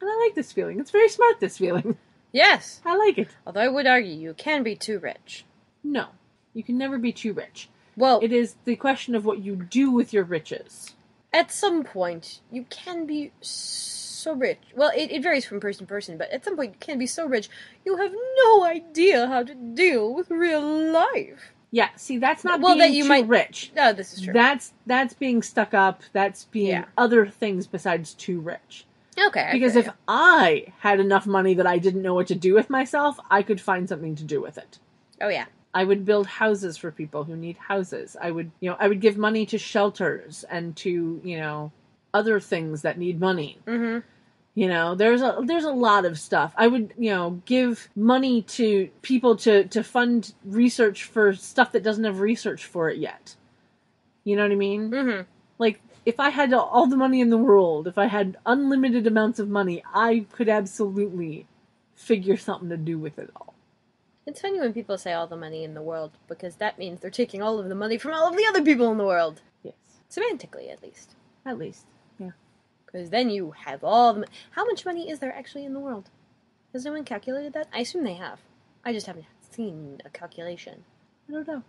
And I like this feeling. It's very smart, this feeling. Yes. I like it. Although I would argue you can be too rich. No, you can never be too rich. Well, It is the question of what you do with your riches. At some point, you can be so rich. Well, it, it varies from person to person, but at some point, you can be so rich you have no idea how to deal with real life. Yeah, see, that's not Well, being that you too might- rich. No, this is true. That's that's being stuck up. That's being Yeah. other things besides too rich. okay. Because if you. I had enough money that I didn't know what to do with myself, I could find something to do with it. Oh, yeah. I would build houses for people who need houses. I would, you know, I would give money to shelters and to, you know, other things that need money. Mm You know, there's a there's a lot of stuff. I would, you know, give money to people to to fund research for stuff that doesn't have research for it yet. You know what I mean? hmm. Mm hmm. Like if I had all the money in the world, if I had unlimited amounts of money, I could absolutely figure something to do with it all. It's funny when people say all the money in the world because that means they're taking all of the money from all of the other people in the world. Yes. Semantically, at least. At least. Yeah. Because then you have all the. How much money is there actually in the world? Has no one calculated that? I assume they have. I just haven't seen a calculation. I don't know.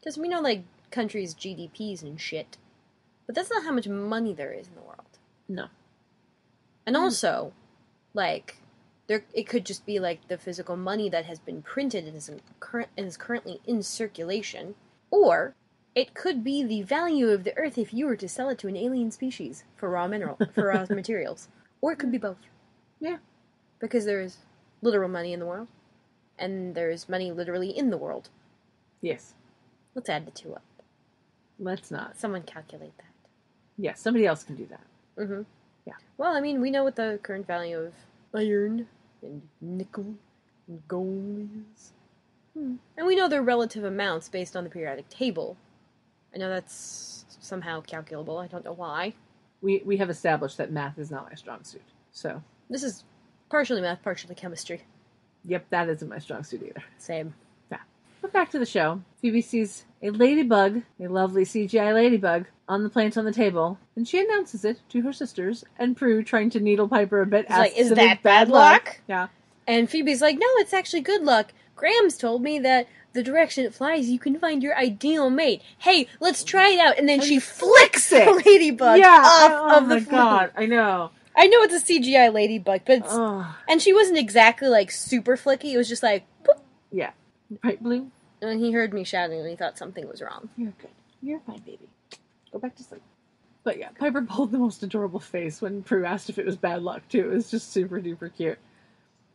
Because we know, like, countries' GDPs and shit. But that's not how much money there is in the world. No. And Hmm. also, like, there it could just be like the physical money that has been printed and is current and is currently in circulation, or it could be the value of the earth if you were to sell it to an alien species for raw mineral for raw materials, or it could be both. Yeah. because there is literal money in the world, and there is money literally in the world. Yes. Let's add the two up. Let's not. Someone calculate that. Yeah, somebody else can do that. Mm-hmm. Yeah. Well, I mean, we know what the current value of iron and nickel and gold is. Hmm. And we know their relative amounts based on the periodic table. I know that's somehow calculable. I don't know why. We we have established that math is not my strong suit. So, This is partially math, partially chemistry. yep, that isn't my strong suit either. Same. Back to the show. Phoebe sees a ladybug, a lovely CGI ladybug, on the plant on the table, and she announces it to her sisters, and Prue, trying to needle Piper a bit, It's like, "Is that bad luck?" Yeah. And Phoebe's like, no, it's actually good luck. Grams told me that the direction it flies, you can find your ideal mate. Hey, let's try it out. And then she flicks it. the ladybug yeah. off oh of the my god, I know. I know it's a CGI ladybug, but it's, Oh, and she wasn't exactly like super flicky. It was just like, boop. yeah. Right, Blue? And he heard me shouting and he thought something was wrong. You're good. You're fine, baby. Go back to sleep. But yeah, Piper pulled the most adorable face when Prue asked if it was bad luck, too. It was just super duper cute.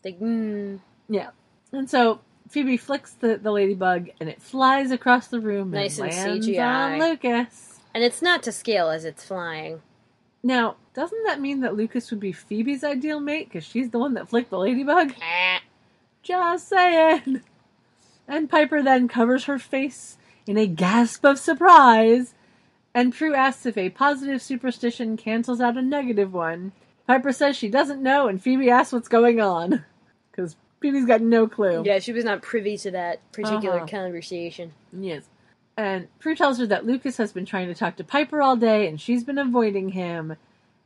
Like, mm, Yeah. And so Phoebe flicks the, the ladybug and it flies across the room Nice and and lands CGI. on Lucas. and it's not to scale as it's flying. Now, doesn't that mean that Lucas would be Phoebe's ideal mate because she's the one that flicked the ladybug? Ah. Just saying. And Piper then covers her face in a gasp of surprise And Prue asks if a positive superstition cancels out a negative one. Piper says she doesn't know, and Phoebe asks what's going on. Because Phoebe's got no clue. Yeah, she was not privy to that particular Uh-huh. conversation. Yes. And Prue tells her that Lucas has been trying to talk to Piper all day and she's been avoiding him.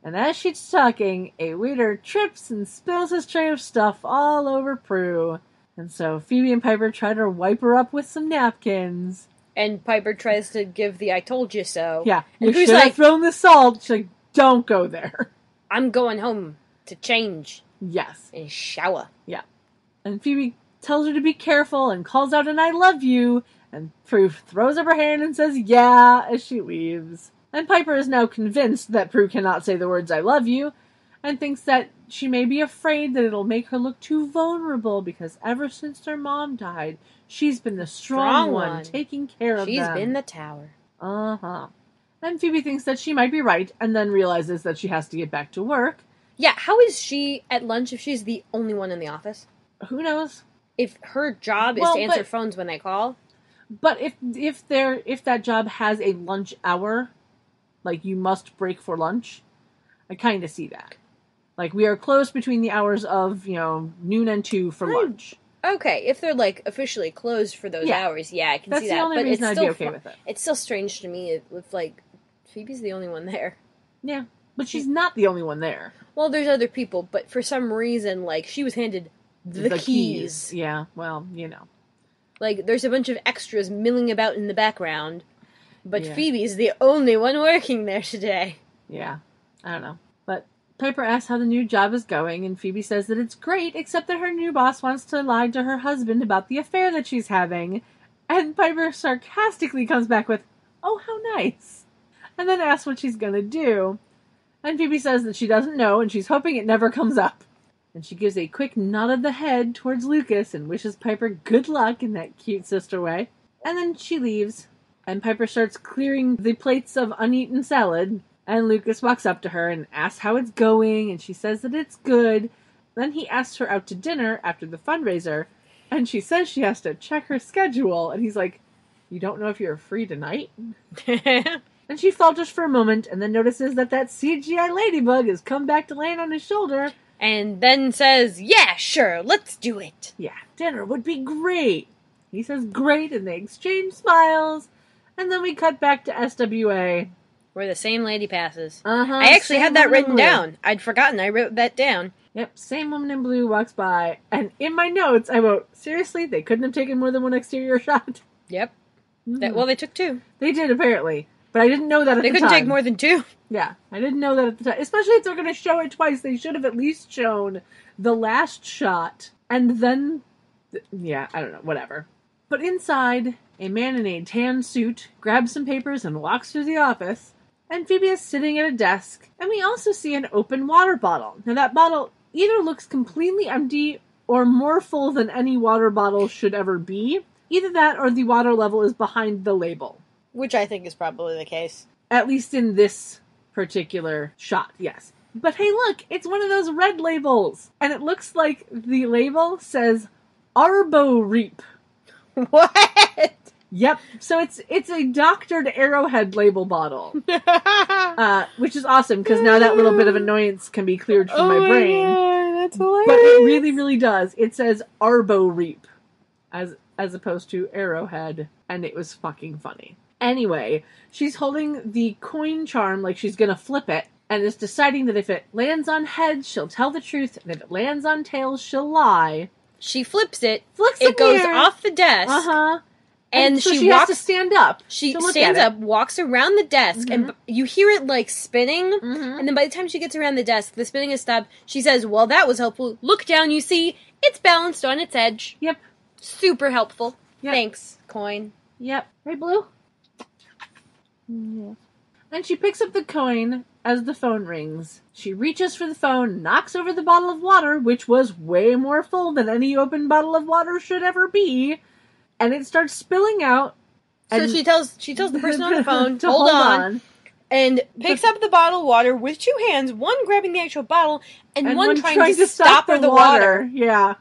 And as she's talking, a waiter trips and spills his tray of stuff all over Prue. And so Phoebe and Piper try to wipe her up with some napkins. And Piper tries to give the "I told you so." Yeah, you And should like- have thrown the salt. She's like, don't go there. I'm going home to change Yes. and shower. Yeah, and Phoebe tells her to be careful and calls out an I love you. And Prue throws up her hand and says, Yeah, as she leaves. And Piper is now convinced that Prue cannot say the words I love you and thinks that she may be afraid that it'll make her look too vulnerable because ever since their mom died, she's been the strong, Strong one, one. taking care of She's them. She's been the tower. Uh huh. And Phoebe thinks that she might be right and then realizes that she has to get back to work. Yeah, how is she at lunch if she's the only one in the office? Who knows? If her job is to answer but- phones when they call, But if if there if that job has a lunch hour, like you must break for lunch, I kind of see that. Like we are closed between the hours of you know noon and two for Hmm. lunch. okay, if they're like officially closed for those Yeah. hours, yeah, I can That's see the that. but it's I'd still okay with it. It's still strange to me if like Phoebe's the only one there. Yeah, but she's not the only one there. Well, there's other people, but for some reason, like she was handed the, keys. Yeah, well, you know. Like there's a bunch of extras milling about in the background, but Yeah. Phoebe's the only one working there today. Yeah, I don't know. Piper asks how the new job is going, and Phoebe says that it's great, except that her new boss wants to lie to her husband about the affair that she's having. And Piper sarcastically comes back with, Oh, how nice. And then asks what she's gonna do. And Phoebe says that she doesn't know, and she's hoping it never comes up. And she gives a quick nod of the head towards Lucas and wishes Piper good luck in that cute sister way. And then she leaves, and Piper starts clearing the plates of uneaten salad. And Lucas walks up to her and asks how it's going, and she says that it's good. Then he asks her out to dinner after the fundraiser, and she says she has to check her schedule. And he's like, You don't know if you're free tonight? And she falters for a moment and then notices that that CGI ladybug has come back to land on his shoulder. and then says, "Yeah, sure, let's do it." Yeah, dinner would be great. He says great, and they exchange smiles. And then we cut back to SWA. Where the same lady passes. Uh huh. I actually had that written down. I'd forgotten. I wrote that down. Yep, same woman in blue walks by, and in my notes I wrote, seriously, they couldn't have taken more than one exterior shot. Yep. Mhm. That, well, they took two. they did apparently, but I didn't know that at the time. They the couldn't time. take more than two. Yeah, I didn't know that at the time. Especially if they're going to show it twice, they should have at least shown the last shot and then, th- yeah, I don't know, whatever. But inside, a man in a tan suit grabs some papers and walks through the office. And Phoebe is sitting at a desk, and we also see an open water bottle. Now, that bottle either looks completely empty or more full than any water bottle should ever be. Either that or the water level is behind the label. Which I think is probably the case. At least in this particular shot, yes. But hey, look, it's one of those red labels. And it looks like the label says Arbo Reap. What? Yep. So it's it's a doctored arrowhead label bottle. Uh, which is awesome because now that little bit of annoyance can be cleared from my brain. God, that's hilarious. But it really, really does. It says Arbo Reap as as opposed to Arrowhead, and it was fucking funny. Anyway, she's holding the coin charm like she's gonna flip it, and is deciding that if it lands on heads, she'll tell the truth, and if it lands on tails, she'll lie. She flips it. Flicks It goes here. off the desk, Uh huh. And, so she, she walks. has to stand up. she stands up, walks around the desk, and you hear it like spinning. it. Mhm. And then by the time she gets around the desk, the spinning has stopped. She says, "Well, that was helpful. Look down. You see, it's balanced on its edge. Yep. Super helpful. Yep. Thanks, coin." Yep. Right, Blue? Yeah. And she picks up the coin as the phone rings. She reaches for the phone, knocks over the bottle of water, which was way more full than any open bottle of water should ever be, and it starts spilling out. So she tells she tells the person on the phone, to "Hold, on. and picks up the bottle of water with two hands, one grabbing the actual bottle and, and one, trying, to, stop, her the water. Yeah.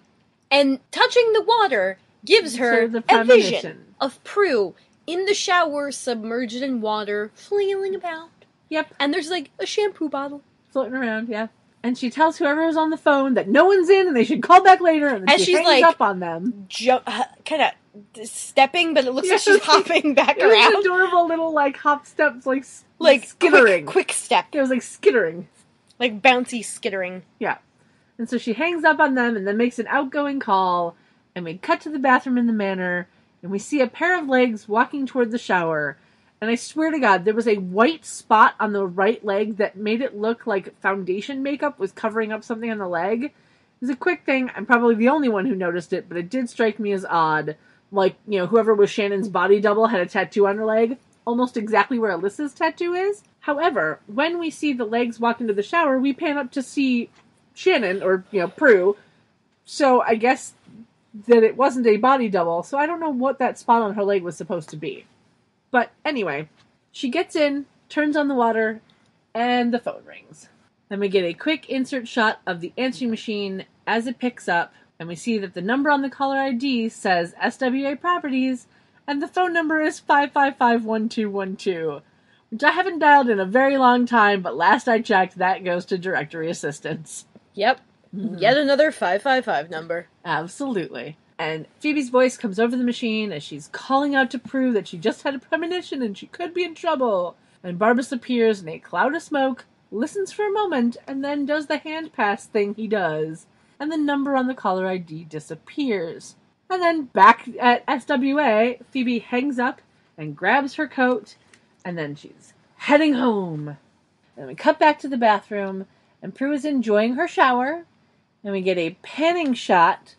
And touching the water gives her So the a vision of Prue in the shower, submerged in water, flailing about. Yep, And there's like a shampoo bottle. floating around. Yeah, and she tells whoever was on the phone that no one's in and they should call back later. And, And she she's hangs like- up on them. Ju- kind of stepping, but it looks like she's hopping back It was adorable little like hop steps, like Like skittering. Quick, quick step. It was like skittering. Like bouncy skittering. Yeah, and so she hangs up on them and then makes an outgoing call. And we cut to the bathroom in the manor and we see a pair of legs walking toward the shower. And I swear to God, there was a white spot on the right leg that made it look like foundation makeup was covering up something on the leg. It was a quick thing. I'm probably the only one who noticed it, but it did strike me as odd. Like, you know, whoever was Shannen's body double had a tattoo on her leg, almost exactly where Alyssa's tattoo is. However, when we see the legs walk into the shower, we pan up to see Shannen or you know Prue. So I guess that it wasn't a body double. So I don't know what that spot on her leg was supposed to be. But anyway, she gets in, turns on the water, and the phone rings. Then we get a quick insert shot of the answering machine as it picks up, and we see that the number on the caller ID says SWA Properties, and the phone number is 5551212, which I haven't dialed in a very long time, but last I checked, that goes to directory assistance. Yep. Mm-hmm. Yet another 555 number. Absolutely. And Phoebe's voice comes over the machine as she's calling out to prove that she just had a premonition and she could be in trouble. And Barbas appears in a cloud of smoke, listens for a moment, and then does the hand pass thing he does. And the number on the caller ID disappears. And then back at SWA, Phoebe hangs up and grabs her coat, and then she's heading home. And we cut back to the bathroom, and Prue is enjoying her shower, and we get a panning shot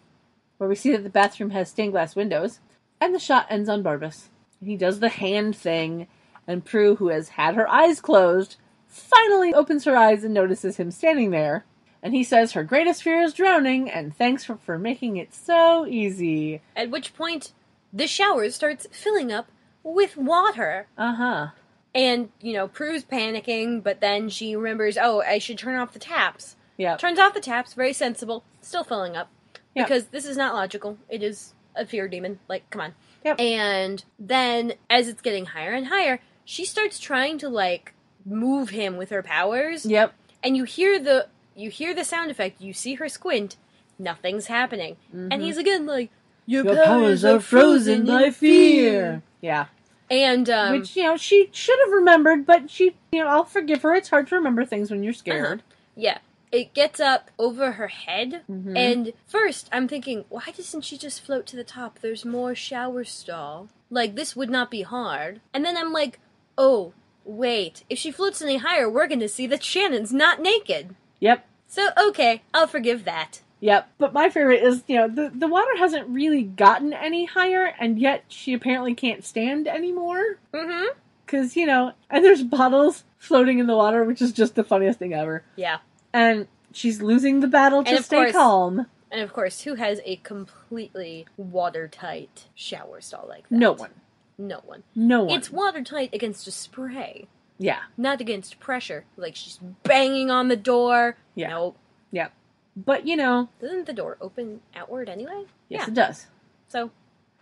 where we see that the bathroom has stained glass windows, and the shot ends on Barbas. And he does the hand thing, and Prue, who has had her eyes closed, finally opens her eyes and notices him standing there. And he says her greatest fear is drowning, and thanks for, for making it so easy. At which point, the shower starts filling up with water. Uh huh. And, you know, Prue's panicking, but then she remembers, oh, I should turn off the taps. Yeah. Turns off the taps, very sensible, still filling up. Yep. Because this is not logical. It is a fear demon. Like, come on. Yep. And then, as it's getting higher and higher, she starts trying to, like, move him with her powers. Yep. And you hear the you hear the sound effect, you see her squint, nothing's happening. And he's again like, Your, Your powers are frozen by fear. Yeah. And um Which, you know, she should have remembered, but she, you know, I'll forgive her. It's hard to remember things when you're scared. Yeah. It gets up over her head, Mhm. and first I'm thinking, why doesn't she just float to the top? There's more shower stall. Like, this would not be hard. And then I'm like, oh, wait. If she floats any higher, we're gonna see that Shannen's not naked. Yep. So, okay, I'll forgive that. Yep. But my favorite is, you know, the, the water hasn't really gotten any higher, and yet she apparently can't stand anymore. Mm hmm. Because, you know, and there's bottles floating in the water, which is just the funniest thing ever. Yeah. And she's losing the battle to stay course- calm. And of course, who has a completely watertight shower stall like that? No one. No one. No one. It's watertight against a spray, yeah. not against pressure. Like she's banging on the door. Yeah. Nope. But, you know, Doesn't the door open outward anyway? yes, Yeah. it does. So,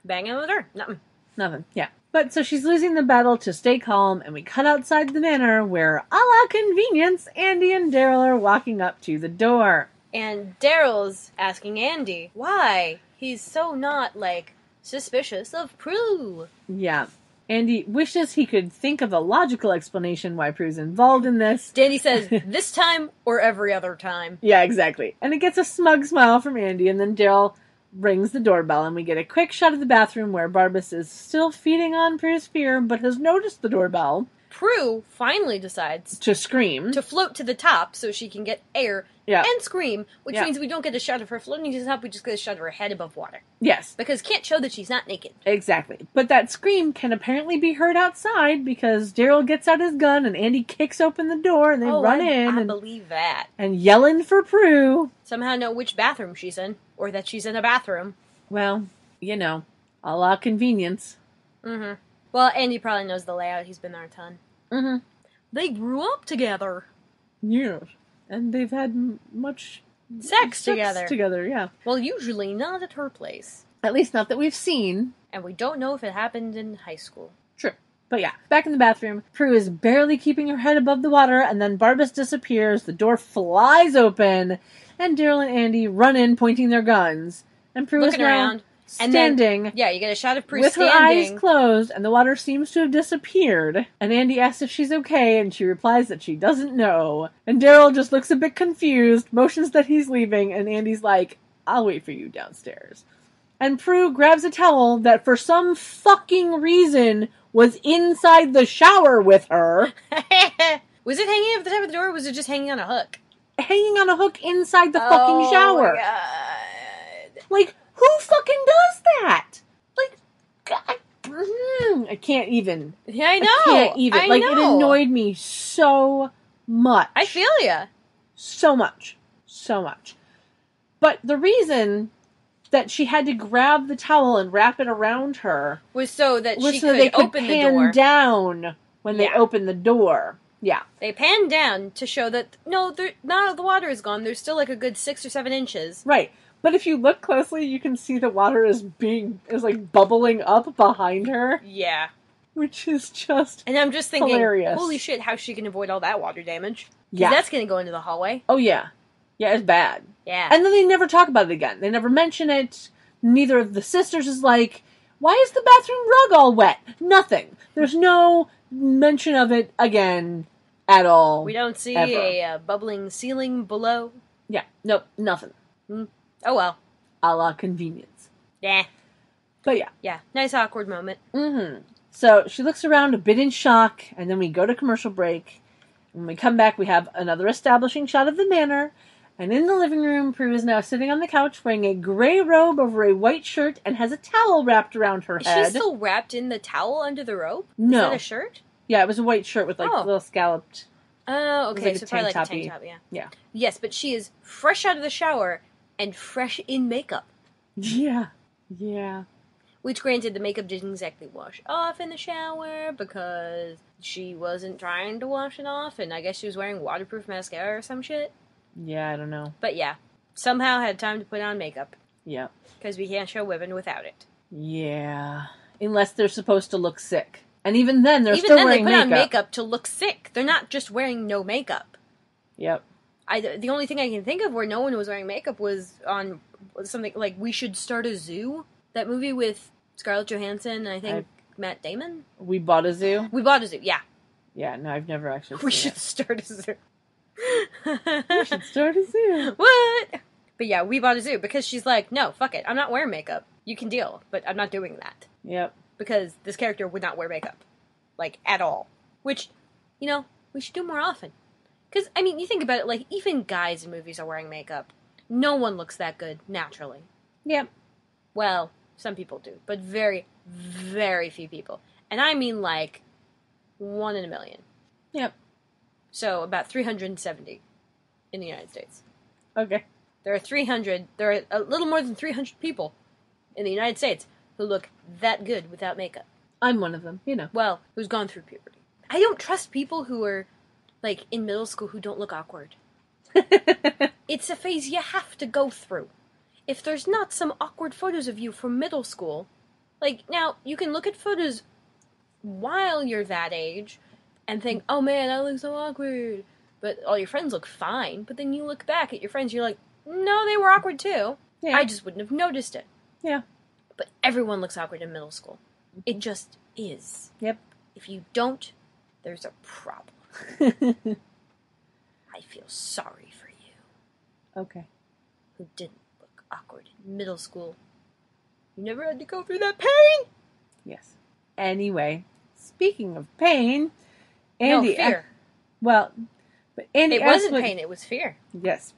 banging on the door. Nothing. Nothing. Yeah. But so she's losing the battle to stay calm, and we cut outside the manor where, a la convenience, Andy and Darryl are walking up to the door. And Darryl's asking Andy why he's so not like suspicious of Prue. Yeah. Andy wishes he could think of a logical explanation why Prue's involved in this. Danny says this time or every other time. Yeah, exactly. And it gets a smug smile from Andy, and then Darryl rings the doorbell, and we get a quick shot of the bathroom where Barbas is still feeding on Prue's fear, but has noticed the doorbell Prue finally decides to scream. to float to the top so she can get air yeah. and scream, which Yeah. means we don't get a shot of her floating to the top, we just get a shot of her head above water. yes, Because can't show that she's not naked. exactly. But that scream can apparently be heard outside because Darryl gets out his gun and Andy kicks open the door and they oh, run I, in I and, believe that. and yelling for Prue. Somehow know which bathroom she's in, or that she's in a bathroom. Well, you know, a la convenience. Mm-hmm. Well, Andy probably knows the layout. He's been there a ton. Mm-hmm. They grew up together. Yeah, And they've had m- much Sex together. Together, yeah. Well, usually not at her place. At least not that we've seen. and we don't know if it happened in high school. True. But yeah, back in the bathroom, Prue is barely keeping her head above the water, and then Barbas disappears, the door flies open, and Darryl and Andy run in pointing their guns. And Prue Looking is now around, and then- standing Yeah, you get a shot of Prue with her eyes closed, and the water seems to have disappeared. And Andy asks if she's okay, and she replies that she doesn't know. And Darryl just looks a bit confused, motions that he's leaving, and Andy's like, I'll wait for you downstairs. And Prue grabs a towel that for some fucking reason was inside the shower with her, was it hanging off the top of the door, or was it just hanging on a hook? hanging on a hook inside the Oh fucking my shower. God. Like, who fucking does that? Like, God, mm, I can't even. Yeah, I know. I can't even. I like, it annoyed me so much. I feel ya. so much, so much. But the reason that she had to grab the towel and wrap it around her Was so that was she so could, they could open pan the door. down when they Yeah. opened the door. Yeah, They panned down to show that no, none of the water is gone. There's still like a good six or seven inches. right. But if you look closely, you can see the water is being is like bubbling up behind her, Yeah, which is just and I'm just thinking, Hilarious. holy shit, how she can avoid all that water damage. yeah. that's gonna go into the hallway. oh yeah, yeah. It's bad. Yeah, And then they never talk about it again. They never mention it. Neither of the sisters is like, why is the bathroom rug all wet? Nothing. There's no mention of it again at all. we don't see Ever. a uh, bubbling ceiling below. Yeah, nope, nothing. Oh well, A la convenience. yeah, But yeah. yeah. Nice awkward moment. hmm So she looks around a bit in shock, and then we go to commercial break. When we come back, we have another establishing shot of the manor. And in the living room, Prue is now sitting on the couch wearing a gray robe over a white shirt and has a towel wrapped around her head. Is she still wrapped in the towel under the robe? No. Is that a shirt? Yeah, it was a white shirt with like Oh. little scalloped. Oh, okay. like so probably like a tank top, yeah. Yeah. Yes, but she is fresh out of the shower and fresh in makeup. Yeah. Yeah. Which, granted, the makeup didn't exactly wash off in the shower because she wasn't trying to wash it off, and I guess she was wearing waterproof mascara or some shit. Yeah, I don't know. But yeah, somehow had time to put on makeup Yeah. because we can't show women without it. Yeah. Unless they're supposed to look sick. And even then, they're Even still then, they wearing put makeup. on makeup to look sick. They're not just wearing no makeup. Yep. I the only thing I can think of where no one was wearing makeup was on something like We Should Start a Zoo. That movie with Scarlett Johansson and I think Matt Damon. We bought a zoo. We bought a zoo. Yeah, Yeah, no, I've never actually we should start a zoo. We should start a zoo. what? But yeah, we bought a zoo because she's like, no, fuck it. I'm not wearing makeup. You can deal, but I'm not doing that Yep. because this character would not wear makeup, like at all. Which, you know, we should do more often. Because I mean, you think about it, like even guys in movies are wearing makeup. No one looks that good naturally. Yep. Well, some people do, but very, very few people. And I mean like one in a million. Yep. So about 370 in the United States. Okay. There are 300, there are a little more than 300 people in the United States who look that good without makeup. I'm one of them, you know. Well, who's gone through puberty. I don't trust people who are like in middle school who don't look awkward. It's a phase you have to go through. If there's not some awkward photos of you from middle school, like now you can look at photos while you're that age and think, "Oh man, I look so awkward," but all your friends look fine. But then you look back at your friends, you're like, "No, they were awkward too. yeah. I just wouldn't have noticed it." Yeah. But everyone looks awkward in middle school. It just is. Yep. If you don't, there's a problem. I feel sorry for you okay. who didn't look awkward in middle school. You never had to go through that pain. Yes. Anyway, speaking of pain, Andy. no fear. well, but Andy It wasn't what- pain. It was fear. Yes.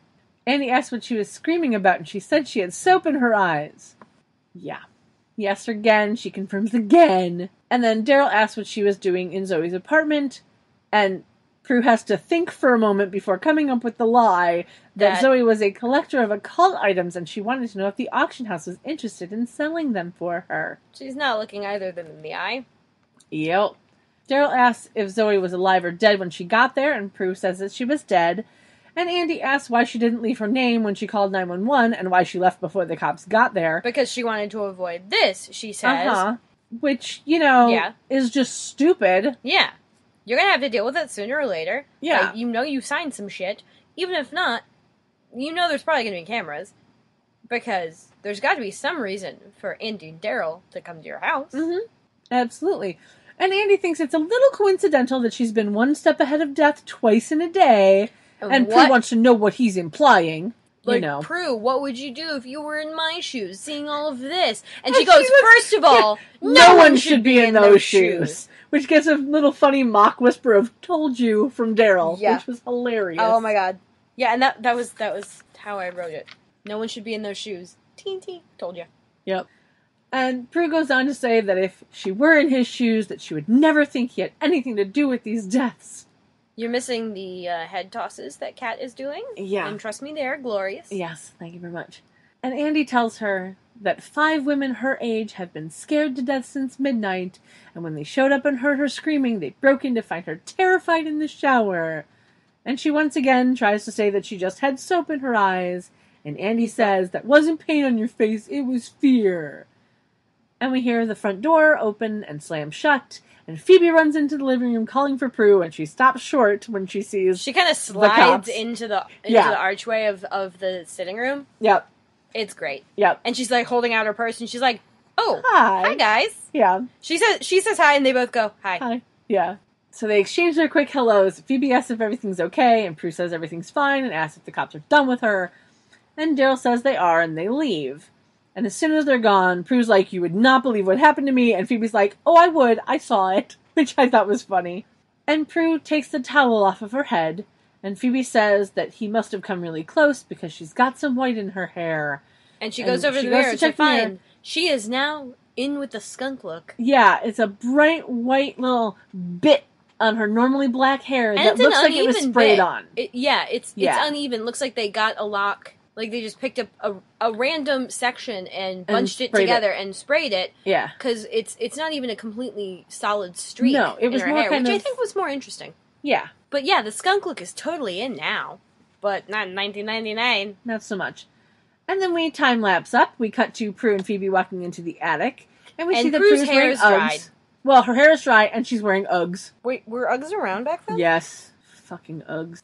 Andy asked what she was screaming about, and she said she had soap in her eyes. Yeah. Asked again. She confirms again. And then Darryl asks what she was doing in Zoe's apartment, and Prue has to think for a moment before coming up with the lie that, That- Zoe was a collector of occult items, and she wanted to know if the auction house was interested in selling them for her. She's not looking either of them in the eye. Yep. Darryl asks if Zoe was alive or dead when she got there, and Prue says that she was dead. And Andy asks why she didn't leave her name when she called 911 and why she left before the cops got there. Because she wanted to avoid this, she says. Uh-huh. Which, you know, Yeah. is just stupid. Yeah. You're gonna have to deal with it sooner or later. Yeah. Like, you know you signed some shit. Even if not, you know there's probably gonna be cameras. Because there's got to be some reason for Andy and Darryl to come to your house. hmm Absolutely. And Andy thinks it's a little coincidental that she's been one step ahead of death twice in a day, and Prue what, wants to know what he's implying. Like, you know. Prue, what would you do if you were in my shoes, seeing all of this? And she goes, she looks- first of all, no, one should be in those shoes. Which gets a little funny mock whisper of "told you" from Darryl, Yeah. which was hilarious. Oh my god. Yeah, and that that was that was how I wrote it. No one should be in those shoes. Teen teen. Told you. Yep. And Prue goes on to say that if she were in his shoes, that she would never think he had anything to do with these deaths. You're missing the uh, head tosses that Kat is doing. Yeah. And trust me, they're glorious. Yes, thank you very much. And Andy tells her that five women her age have been scared to death since midnight, and when they showed up and heard her screaming, they broke in to find her terrified in the shower. And she once again tries to say that she just had soap in her eyes, and Andy says that wasn't pain on your face, it was fear. And we hear the front door open and slam shut, and Phoebe runs into the living room calling for Prue, and she stops short when she sees. She kind of slides cops. into the into Yeah. the archway of, of the sitting room. Yep, It's great. yep. And she's like holding out her purse and she's like, "Oh, Hi. hi guys." Yeah. She says she says hi and they both go, "Hi." Hi. Yeah. So they exchange their quick hellos. Phoebe asks if everything's okay, and Prue says everything's fine and asks if the cops are done with her. And Darryl says they are, and they leave. And as soon as they're gone, Prue's like, You would not believe what happened to me. And Phoebe's like, Oh, I would. I saw it. Which I thought was funny. And Prue takes the towel off of her head, and Phoebe says that he must have come really close because she's got some white in her hair. And she And goes over she to the goes mirror to to, the mirror. she is now in with the skunk look. Yeah, it's a bright white little bit on her normally black hair And that looks like it was sprayed bit. on. It, yeah, it's Yeah. it's uneven. Looks like they got a lock. Like they just picked up a, a random section and bunched it sprayed it. together and sprayed it Yeah. because it's it's not even a completely solid streak. No, it was in her more hair, kind which I think was more interesting. Yeah, But yeah, the skunk look is totally in now, but not in 1999. not so much. And then we time lapse up. We cut to Prue and Phoebe walking into the attic, and we And see that Prue's Prue's hair is Uggs. dried. Well, her hair is dry, and she's wearing Uggs. Wait, were Uggs around back then? Yes, fucking Uggs.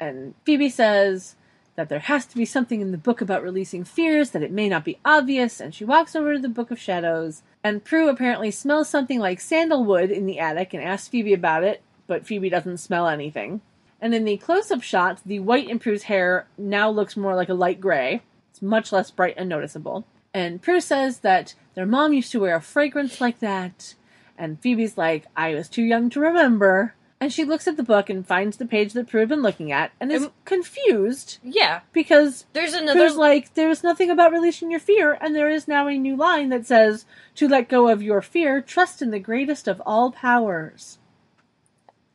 And Phoebe says that there has to be something in the book about releasing fears, that it may not be obvious, and she walks over to the Book of Shadows. And Prue apparently smells something like sandalwood in the attic and asks Phoebe about it, but Phoebe doesn't smell anything. And in the close up shot, the white in Prue's hair now looks more like a light gray. It's much less bright and noticeable. And Prue says that their mom used to wear a fragrance like that. And Phoebe's like, I was too young to remember. And she looks at the book and finds the page that Prue had been looking at and is confused Yeah. because There's another. Prue's like, there is nothing about releasing your fear, and there is now a new line that says, to let go of your fear, trust in the greatest of all powers.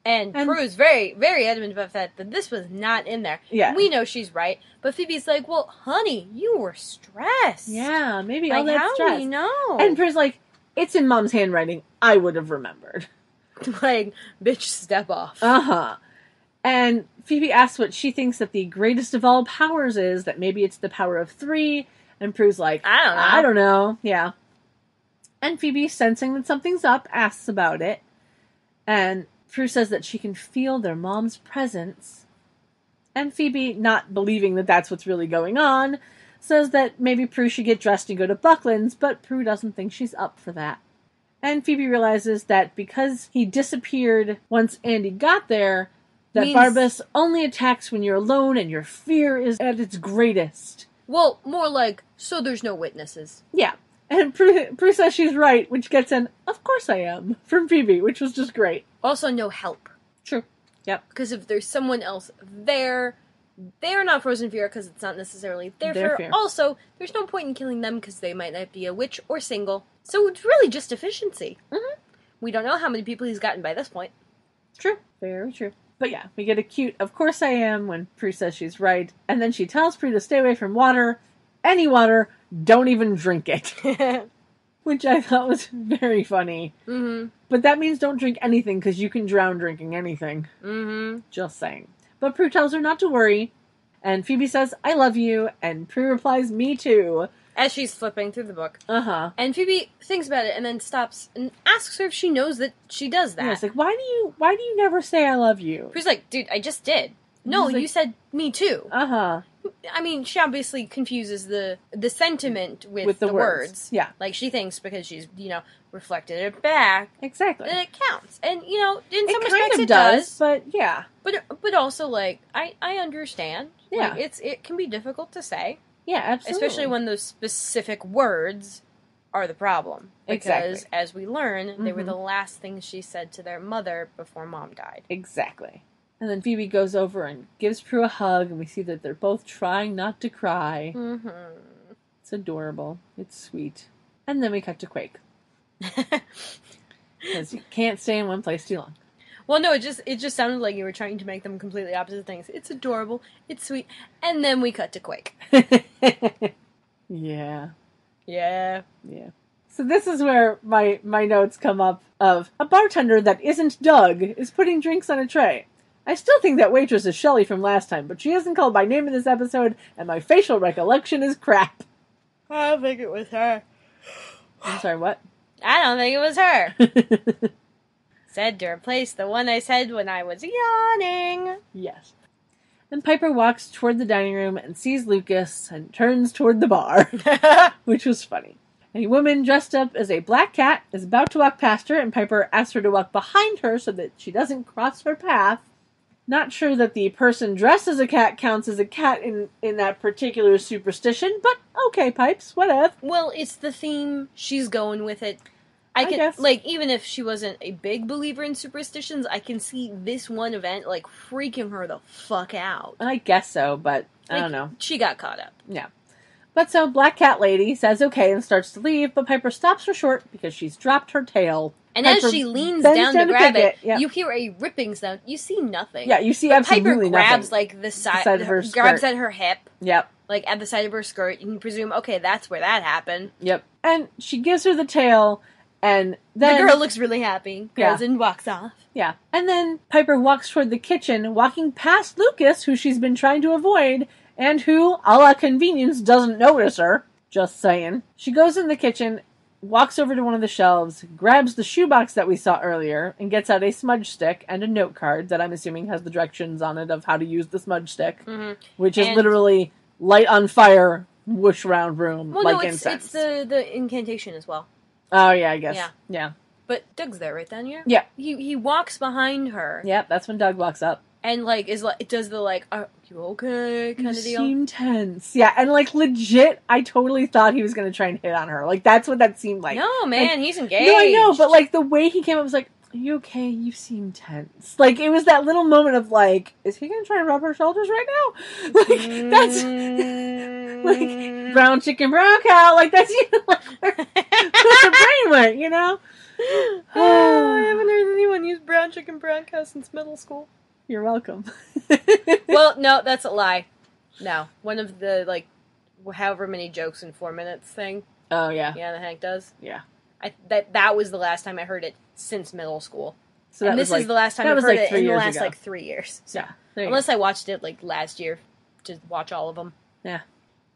and, and- Prue's very, very adamant about that, that this was not in there. Yeah. We know she's right, but Phoebe's like, well, honey, you were stressed. Yeah, maybe all that how stress. do you know? And Prue's like, it's in mom's handwriting. I would have remembered. like, bitch, step off. Uh huh. And Phoebe asks what she thinks that the greatest of all powers is, that maybe it's the power of three. And Prue's like, I don't know. I don't know. Yeah. And Phoebe, sensing that something's up, asks about it. And Prue says that she can feel their mom's presence. And Phoebe, not believing that that's what's really going on, says that maybe Prue should get dressed and go to Buckland's, but Prue doesn't think she's up for that. And Phoebe realizes that because he disappeared once Andy got there, that Means- Barbas only attacks when you're alone and your fear is at its greatest. Well, more like, so there's no witnesses. Yeah. And Prue, Prue says she's right, which gets an, of course I am, from Phoebe, which was just great. Also, no help. True. Yep. Because if there's someone else there, they're not frozen fear because it's not necessarily their, Their fear. fear. Also, there's no point in killing them because they might not be a witch or single. So it's really just efficiency. Mhm. We don't know how many people he's gotten by this point. True. Very true. But yeah, we get a cute, of course I am, when Prue says she's right. And then she tells Prue to stay away from water. Any water, don't even drink it. mm-hmm. Which I thought was very funny. But that means don't drink anything because you can drown drinking anything. Mm-hmm. Just saying. But Prue tells her not to worry, and Phoebe says, I love you, and Prue replies, Me too. As she's flipping through the book. Uh huh. And Phoebe thinks about it and then stops and asks her if she knows that she does that. Yeah, it's like, why do you why do you never say I love you? Prue's like, dude, I just did. No, like- you said me too. Uh huh. I mean, she obviously confuses the the sentiment with, With the, the, words. words. Yeah, Like she thinks because she's you know reflected it back exactly. that it counts, and you know in It some kind respects of it does, does, but yeah, but but also like I I understand. Yeah. like, it's it can be difficult to say, yeah, absolutely. especially when those specific words are the problem. Because Exactly. as we learn, they were Mhm. the last things she said to their mother before mom died. exactly. And then Phoebe goes over and gives Prue a hug, and we see that they're both trying not to cry. Mm-hmm. It's adorable. It's sweet. And then we cut to Quake because you can't stay in one place too long. Well, no, it just it just sounded like you were trying to make them completely opposite things. It's adorable, it's sweet, and then we cut to Quake. yeah, Yeah, yeah. So this is where my my notes come up of a bartender that isn't Doug is putting drinks on a tray. I still think that waitress is Shelley from last time, but she isn't called by name in this episode, and my facial recollection is crap. I don't think it was her. I'm sorry, what? I don't think it was her. Said to replace the one I said when I was yawning. yes. Then Piper walks toward the dining room and sees Lucas and turns toward the bar. which was funny. A woman dressed up as a black cat is about to walk past her, and Piper asks her to walk behind her so that she doesn't cross her path. Not sure that the person dressed as a cat counts as a cat in, in that particular superstition, but okay, Pipes, whatever. well, it's the theme. She's going with it. I I can guess. like even if she wasn't a big believer in superstitions, I can see this one event like freaking her the fuck out. I guess so, but I Like, don't know. She got caught up. Yeah. But so Black Cat Lady says okay and starts to leave, but Piper stops her short because she's dropped her tail. And Piper as she leans down, down to grab it, yeah. you hear a ripping sound. You see nothing. Yeah, you see But Piper grabs nothing. like the side, side of her grabs skirt. at her hip, Yep. like at the side of her skirt. You can presume, okay, that's where that happened. Yep. And she gives her the tail, and then the girl looks really happy, Yeah. goes and walks off. Yeah. And then Piper walks toward the kitchen, walking past Lucas, who she's been trying to avoid, and who, a la convenience, doesn't notice her. Just saying. She goes in the kitchen, walks over to one of the shelves, grabs the shoebox that we saw earlier, and gets out a smudge stick and a note card that I'm assuming has the directions on it of how to use the smudge stick, Mhm. which is And- literally light on fire, whoosh round room, Well, like no, it's incense. it's the the incantation as well. Oh, yeah, I guess. Yeah. Yeah. But Doug's there, right then, yeah. Yeah. He he walks behind her Yep, that's when Doug walks up. and like is like it does the like are you okay kind you of deal. seem tense. Yeah, and like legit, I totally thought he was gonna try and hit on her. Like that's what that seemed like. no man, he's engaged. No, I know, but like the way he came up was like, "Are you okay? You seem tense." Like it was that little moment of like, "Is he gonna try and rub her shoulders right now?" Like that's like brown chicken, brown cow. Like that's you know, like where, her brain went. You know. oh, I haven't heard anyone use brown chicken brown cow since middle school. You're welcome. well, no, that's a lie. No, one of the like, however many jokes in four minutes thing. oh yeah. Yeah, the Hank does. Yeah. I that that was the last time I heard it since middle school, So and this like is the last time I've heard like, it in the last ago. like three years. So, yeah. you go. unless I watched it like last year to watch all of them. Yeah.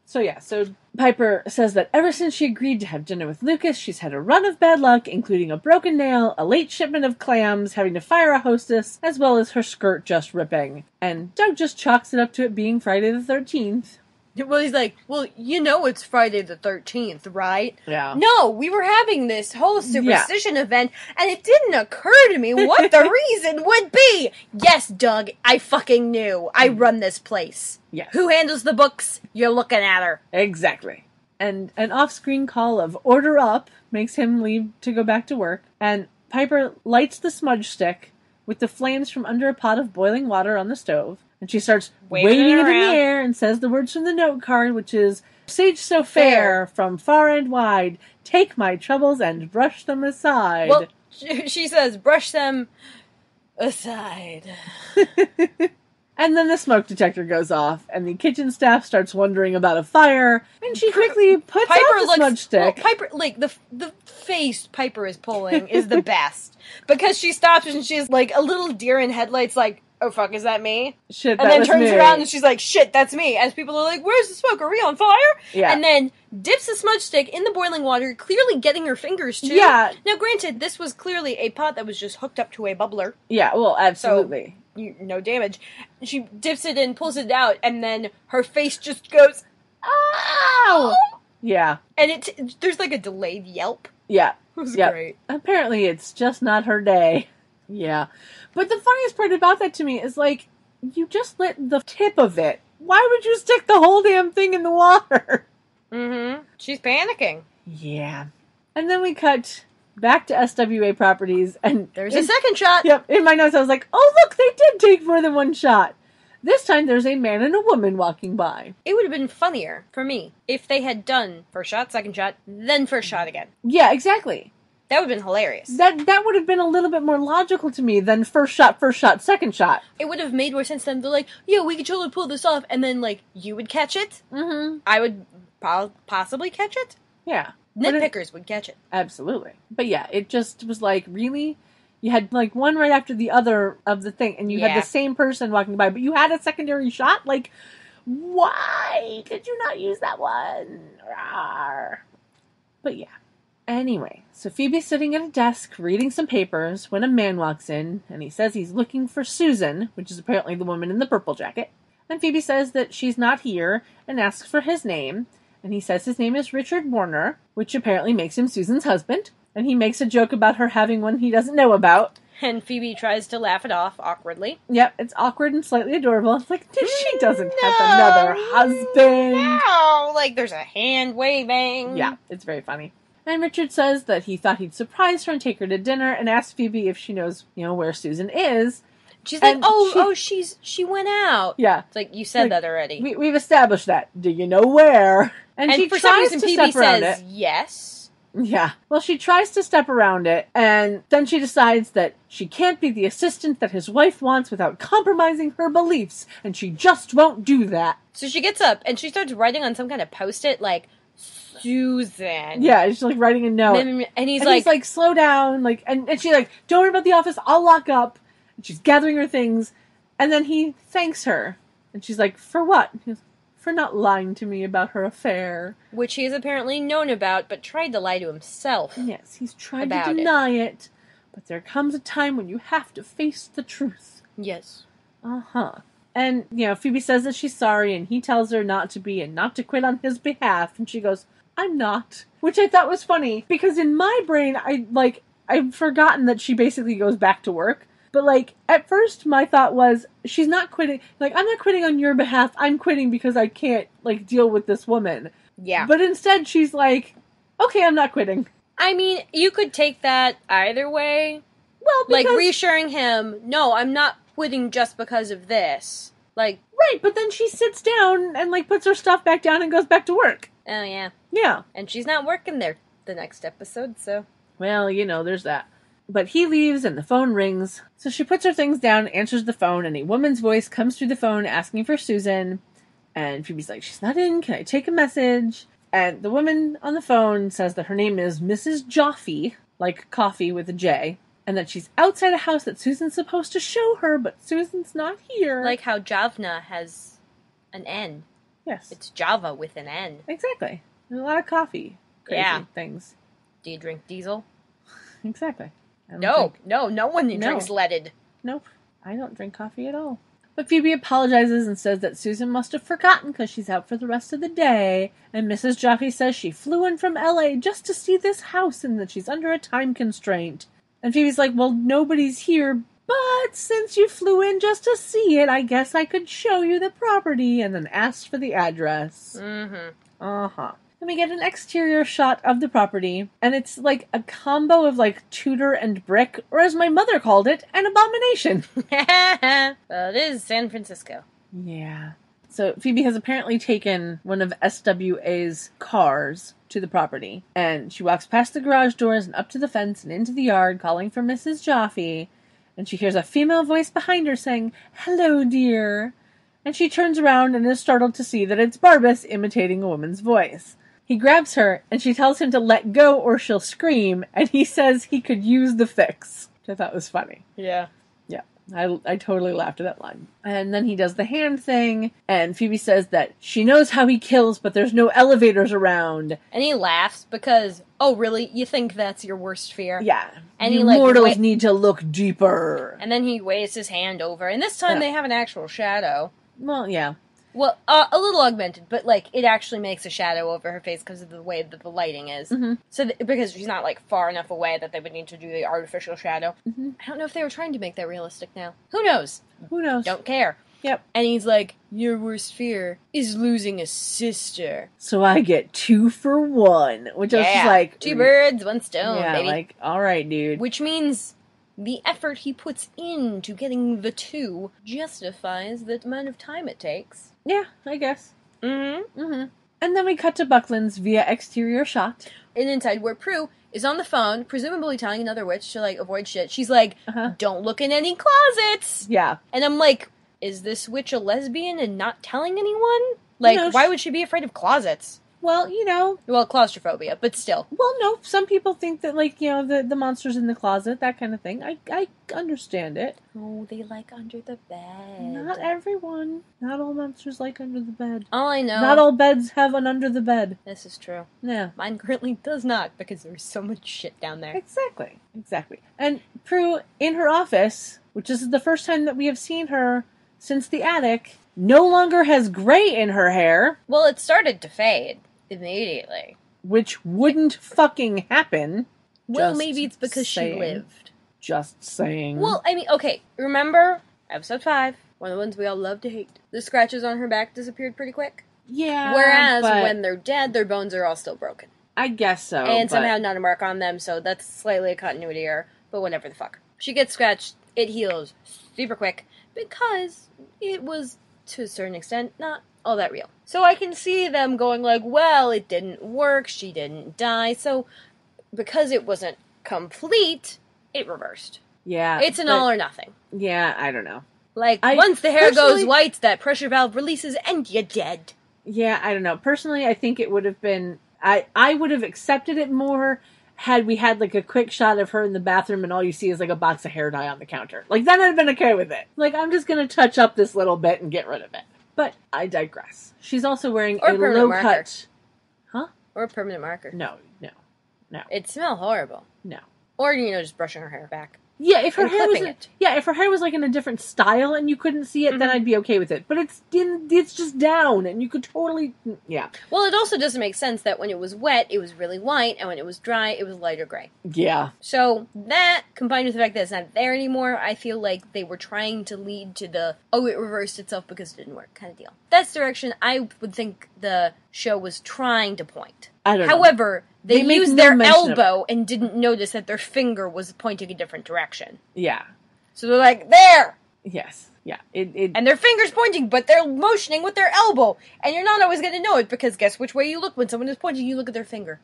So yeah, so Piper says that ever since she agreed to have dinner with Lucas, she's had a run of bad luck, including a broken nail, a late shipment of clams, having to fire a hostess, as well as her skirt just ripping. And Doug just chalks it up to it being Friday the 13th. Well, he's like, well, you know, it's Friday the thirteenth, right? Yeah. No, we were having this whole superstition event, and it didn't occur to me what the reason would be. Yes, Doug, I fucking knew. I mm. run this place. Yes. Who handles the books? You're looking at her. Exactly. And an off screen call of order up makes him leave to go back to work, and Piper lights the smudge stick with the flames from under a pot of boiling water on the stove, and she starts Waving waving, it it, in the air and says the words from the note card, which is Sage so fair, Fair. from far and wide, take my troubles and brush them aside. Well, she says, brush them aside. and then the smoke detector goes off, and the kitchen staff starts wondering about a fire, and she quickly puts Piper out the looks. smudge stick. well, Piper, like the the face Piper is pulling is the best because she stops and she's like a little deer in headlights. Like, "Oh fuck, is that me?" Shit, And then turns me. around and she's like, "Shit, that's me." As people are like, "Where's the smoke? Are we on fire?" yeah, And then dips the smudge stick in the boiling water, clearly getting her fingers too. yeah, Now, granted, this was clearly a pot that was just hooked up to a bubbler. yeah. Well, absolutely. You, no damage. She dips it in, pulls it out, and then her face just goes, "Ow!" yeah, And it there's like a delayed yelp. yeah. It was Yep. great. Apparently, it's just not her day. Yeah, but the funniest part about that to me is like, you just lit the tip of it. Why would you stick the whole damn thing in the water? Mm-hmm. She's panicking. Yeah. And then we cut back to SWA properties, and There's in- a second shot. Yep, in my notes I was like, oh look, they did take more than one shot. This time there's a man and a woman walking by. It would have been funnier for me if they had done first shot, second shot, then first shot again. Yeah, exactly. That would have been hilarious. That that would have been a little bit more logical to me than first shot, first shot, second shot. It would have made more sense than they're like, yeah, we could totally pull this off, and then like you would catch it. Mm-hmm. I would po- possibly catch it. Yeah, But it- Nitpickers would catch it. absolutely. But yeah, it just was like really. You had like one right after the other of the thing, and you Yeah. had the same person walking by, but you had a secondary shot. Like, why did you not use that one? Rawr. But yeah. Anyway, so Phoebe's sitting at a desk reading some papers when a man walks in, and he says he's looking for Susan, which is apparently the woman in the purple jacket. And Phoebe says that she's not here and asks for his name. And he says his name is Richard Warner, which apparently makes him Susan's husband. And he makes a joke about her having one he doesn't know about. And Phoebe tries to laugh it off awkwardly. Yep, it's awkward and slightly adorable. It's like, she mm, doesn't have another husband. No, like there's a hand waving. Yeah, it's very funny. And Richard says that he thought he'd surprise her and take her to dinner and ask Phoebe if she knows, you know, where Susan is. She's like, oh, she- oh, she's she went out. Yeah, It's like you said Like, that already. we, we've established that. Do you know where? And, and she for some tries reason, to Phoebe step around says it. yes. Yeah. Well, she tries to step around it, and then she decides that she can't be the assistant that his wife wants without compromising her beliefs, and she just won't do that. So she gets up and she starts writing on some kind of post-it like Susan. Yeah, she's like writing a note. And he's and like, he's like, slow down, like, and, and she's like, don't worry about the office, I'll lock up. And she's gathering her things, and then he thanks her, and she's like, for what? Goes, for not lying to me about her affair. which he has apparently known about, but tried to lie to himself. Yes, he's tried to it. deny it, but there comes a time when you have to face the truth. Yes. Uh huh. And, you know, Phoebe says that she's sorry, and he tells her not to be and not to quit on his behalf, and she goes, I'm not. Which I thought was funny, because in my brain, I, like, I've forgotten that she basically goes back to work. But, like, at first, my thought was, she's not quitting. Like, I'm not quitting on your behalf. I'm quitting because I can't, like, deal with this woman. Yeah. But instead, she's like, okay, I'm not quitting. I mean, you could take that either way. Well, Like reassuring him, no, I'm not quitting just because of this. Like, right, but then she sits down and, like, puts her stuff back down and goes back to work. oh yeah. Yeah. And she's not working there the next episode, so Well, you know, there's that. But he leaves and the phone rings. So she puts her things down, answers the phone, and a woman's voice comes through the phone asking for Susan. And Phoebe's like, She's not in. Can I take a message? And the woman on the phone says that her name is Mrs. Joffe, like coffee with a J, and that she's outside a house that Susan's supposed to show her, but Susan's not here. like how Javna has an N. yes, It's Java with an N. exactly. There's a lot of coffee. Crazy Yeah. things. Do you drink diesel? Exactly. No, think- no, no one No. drinks leaded. Nope, I don't drink coffee at all. But Phoebe apologizes and says that Susan must have forgotten because she's out for the rest of the day. And Mrs. Jaffe says she flew in from LA just to see this house and that she's under a time constraint. And Phoebe's like, Well, nobody's here, but since you flew in just to see it, I guess I could show you the property. And then asked for the address. Mm-hmm. Uh huh. Then we get an exterior shot of the property, and it's like a combo of like Tudor and brick, or as my mother called it, an abomination. well, it is San Francisco. Yeah. So Phoebe has apparently taken one of SWA's cars to the property, and she walks past the garage doors and up to the fence and into the yard, calling for Mrs. Jaffe. And she hears a female voice behind her saying, "Hello, dear." And she turns around and is startled to see that it's Barbas imitating a woman's voice. He grabs her, and she tells him to let go or she'll scream, and he says he could use the fix, which I thought was funny. Yeah. I, I totally laughed at that line. And then he does the hand thing, and Phoebe says that she knows how he kills, but there's no elevators around. And he laughs because, oh, really? You think that's your worst fear? Yeah. And you he, like, mortals wa- need to look deeper. And then he waves his hand over, and this time Yeah. they have an actual shadow. Well, yeah. Well, uh, a little augmented, but like it actually makes a shadow over her face because of the way that the lighting is. Mhm. So th- because she's not like far enough away that they would need to do the artificial shadow. Mhm. I don't know if they were trying to make that realistic. Now, who knows? Who knows? Don't care. Yep. And he's like, "Your worst fear is losing a sister." So I get two for one, which I was just like two birds, one stone, yeah, baby. like all right, dude. Which means the effort he puts into getting the two justifies the amount of time it takes. Yeah, I guess. Mm-hmm. Mm-hmm. And then we cut to Buckland's via exterior shot. And inside, where Prue is on the phone, presumably telling another witch to like avoid shit. She's like, Uh-huh. "Don't look in any closets." Yeah, And I'm like, "Is this witch a lesbian and not telling anyone? Like, No, why sh- would she be afraid of closets?" Well, you know, Well, claustrophobia, but still. well, no. Some people think that, like, you know, the the monsters in the closet, that kind of thing. I I understand it. Oh, they like under the bed. Not everyone. Not all monsters like under the bed. all I know. Not all beds have an under the bed. This is true. Yeah. Mine currently does not because there's so much shit down there. Exactly. Exactly. And Prue in her office, which is the first time that we have seen her since the attic, no longer has gray in her hair, Well, it started to fade immediately. which wouldn't fucking happen. Well, Just maybe it's because saying. she lived. Just saying. Well, I mean, okay, remember episode 5, one of the ones we all love to hate. The scratches on her back disappeared pretty quick. yeah. Whereas but when they're dead, their bones are all still broken. I guess so. and but- somehow not a mark on them, so that's slightly a continuity error, but whatever the fuck. She gets scratched, it heals super quick because it was, to a certain extent, not all that real. So I can see them going like, well, it didn't work, she didn't die, so because it wasn't complete, it reversed. Yeah. It's an but- all or nothing. Yeah, I don't know. Like I once the hair goes white, that pressure valve releases and you're dead. Yeah, I don't know. Personally, I think it would have been I I would have accepted it more had we had like a quick shot of her in the bathroom and all you see is like a box of hair dye on the counter. Like then I'd have been okay with it. Like I'm just gonna touch up this little bit and get rid of it. But I digress. She's also wearing Or a permanent low marker. cut. Huh? Or a permanent marker. No, no, no. It smell horrible. no. Or you know, just brushing her hair back. Yeah, if her hair was it. yeah, if her hair was like in a different style and you couldn't see it, then Mhm. I'd be okay with it. But it's in, it's just down and you could totally yeah Well, it also doesn't make sense that when it was wet, it was really white, and when it was dry, it was lighter gray. yeah So that combined with the fact that it's not there anymore, I feel like they were trying to lead to the oh, it reversed itself because it didn't work kind of deal. That's the direction I would think the show was trying to point. I don't know. However, they, They used no their elbow and didn't notice that their finger was pointing a different direction. yeah So they're like, there! yes yeah it it And their finger's pointing, but they're motioning with their elbow. And you're not always going to know it because guess which way you look when someone is pointing, you look at their finger.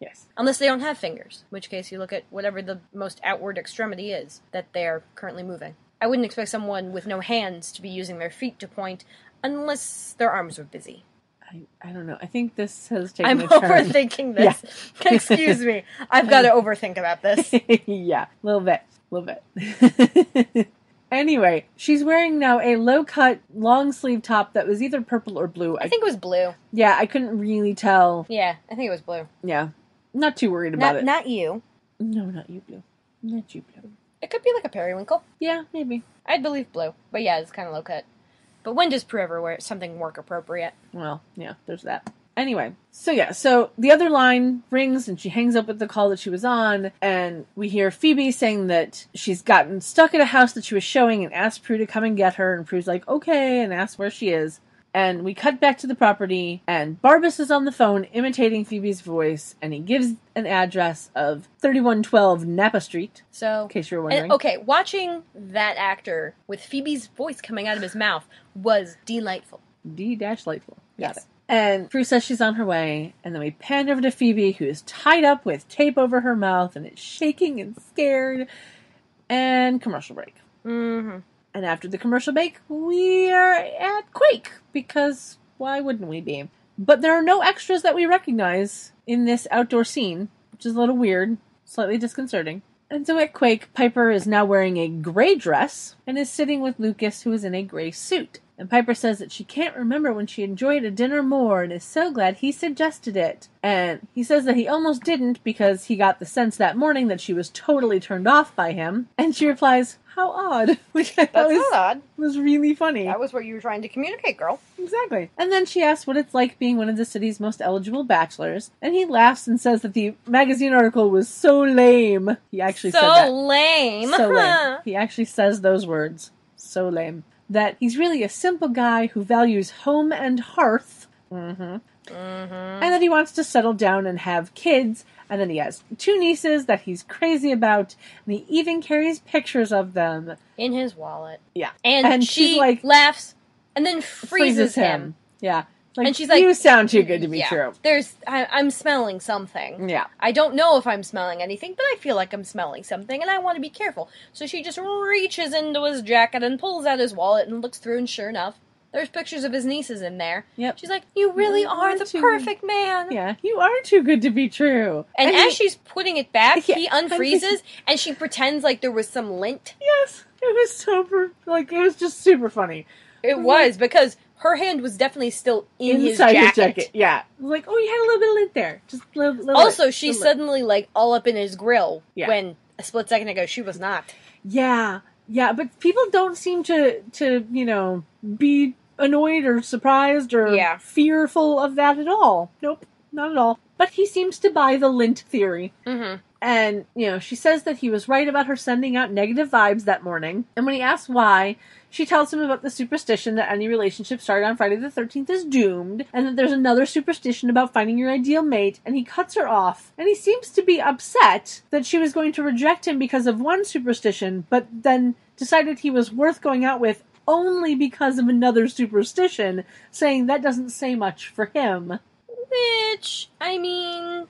yes Unless they don't have fingers, in which case you look at whatever the most outward extremity is that they're currently moving. I wouldn't expect someone with no hands to be using their feet to point unless their arms were busy. I, I don't know. I think this has taken I'm a turn. overthinking this. Excuse me. I've got to overthink about this. yeah, a little bit, a little bit. anyway, she's wearing now a low cut, long sleeve top that was either purple or blue. I think it was blue. yeah, I couldn't really tell. Yeah, I think it was blue. Yeah, not too worried about Not, it. not you. no, not you, blue. Not you, blue. It could be like a periwinkle. Yeah, maybe. I'd believe blue. But yeah, it's kind of low cut. But when does Prue ever wear something work appropriate? Well, yeah, there's that. Anyway, so yeah, so the other line rings and she hangs up with the call that she was on, and we hear Phoebe saying that she's gotten stuck at a house that she was showing and asked Prue to come and get her, and Prue's like, okay, and asks where she is. And we cut back to the property, and Barbas is on the phone imitating Phoebe's voice, and he gives an address of 3112 Napa Street, So in case you were wondering. And, okay, watching that actor with Phoebe's voice coming out of his mouth was delightful. D dash Lightful. Got Yes. it. And Prue says she's on her way, and then we pan over to Phoebe, who is tied up with tape over her mouth and is shaking and scared. And commercial break. Mm-hmm. And after the commercial break, we are at Quake, because why wouldn't we be? But there are no extras that we recognize in this outdoor scene, which is a little weird, slightly disconcerting. And so at Quake, Piper is now wearing a gray dress and is sitting with Lucas, who is in a gray suit. And Piper says that she can't remember when she enjoyed a dinner more and is so glad he suggested it. And he says that he almost didn't because he got the sense that morning that she was totally turned off by him. And she replies, How odd. Which I thought was, odd. was really funny. That was what you were trying to communicate, girl. Exactly. And then she asks what it's like being one of the city's most eligible bachelors. And he laughs and says that the magazine article was so lame. He actually said that. So lame. So lame. He actually says those words. So lame. That he's really a simple guy who values home and hearth. Mm-hmm. mm-hmm. And that he wants to settle down and have kids. And then he has two nieces that he's crazy about. And he even carries pictures of them. In his wallet. Yeah. And, And she she's like- laughs and then freezes, him. Yeah. Like, And she's like, You sound too good to be Yeah. true. There's, I, I'm smelling something. Yeah. I don't know if I'm smelling anything, but I feel like I'm smelling something, and I want to be careful. So she just reaches into his jacket and pulls out his wallet and looks through, and sure enough, there's pictures of his nieces in there. Yep. She's like, "You really You are are the perfect man." Yeah, you are too good to be true. And, he- as she's putting it back, Yeah, he unfreezes, and she pretends like there was some lint. yes, it was super like it was just super funny. It was because her hand was definitely still in his Inside jacket. his jacket, yeah. It Like, oh, you had a little bit of lint there, just little. little Also, she's little lint. suddenly like all up in his grill Yeah. when a split second ago she was not. yeah, yeah, but people don't seem to to you know be annoyed or surprised or Yeah. fearful of that at all. Nope, not at all. But he seems to buy the lint theory. Mm-hmm. And, you know, she says that he was right about her sending out negative vibes that morning. And when he asks why, she tells him about the superstition that any relationship started on Friday the 13th is doomed, and that there's another superstition about finding your ideal mate, and he cuts her off. And he seems to be upset that she was going to reject him because of one superstition, but then decided he was worth going out with only because of another superstition, saying that doesn't say much for him. Which, I mean,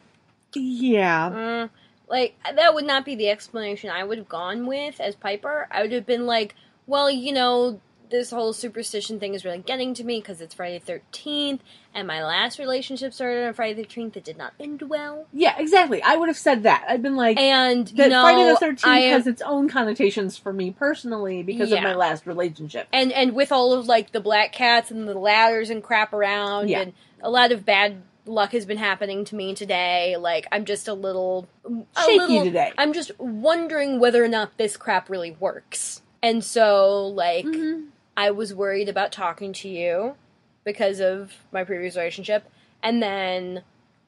Yeah. mm, like, that would not be the explanation I would have gone with as Piper. I would have been like, well, you know, this whole superstition thing is really getting to me because it's Friday the 13th, and my last relationship started on Friday the 13th. It did not end well. Yeah, exactly. I would have said that. I'd been like, And, you that know, Friday the Thirteenth I has its own connotations for me personally because of my last relationship. and and with all of like the black cats and the ladders and crap around Yeah. and a lot of bad luck has been happening to me today like i'm just a little a Shaky little- today. i'm just wondering whether or not this crap really works and so like Mhm. i was worried about talking to you because of my previous relationship and then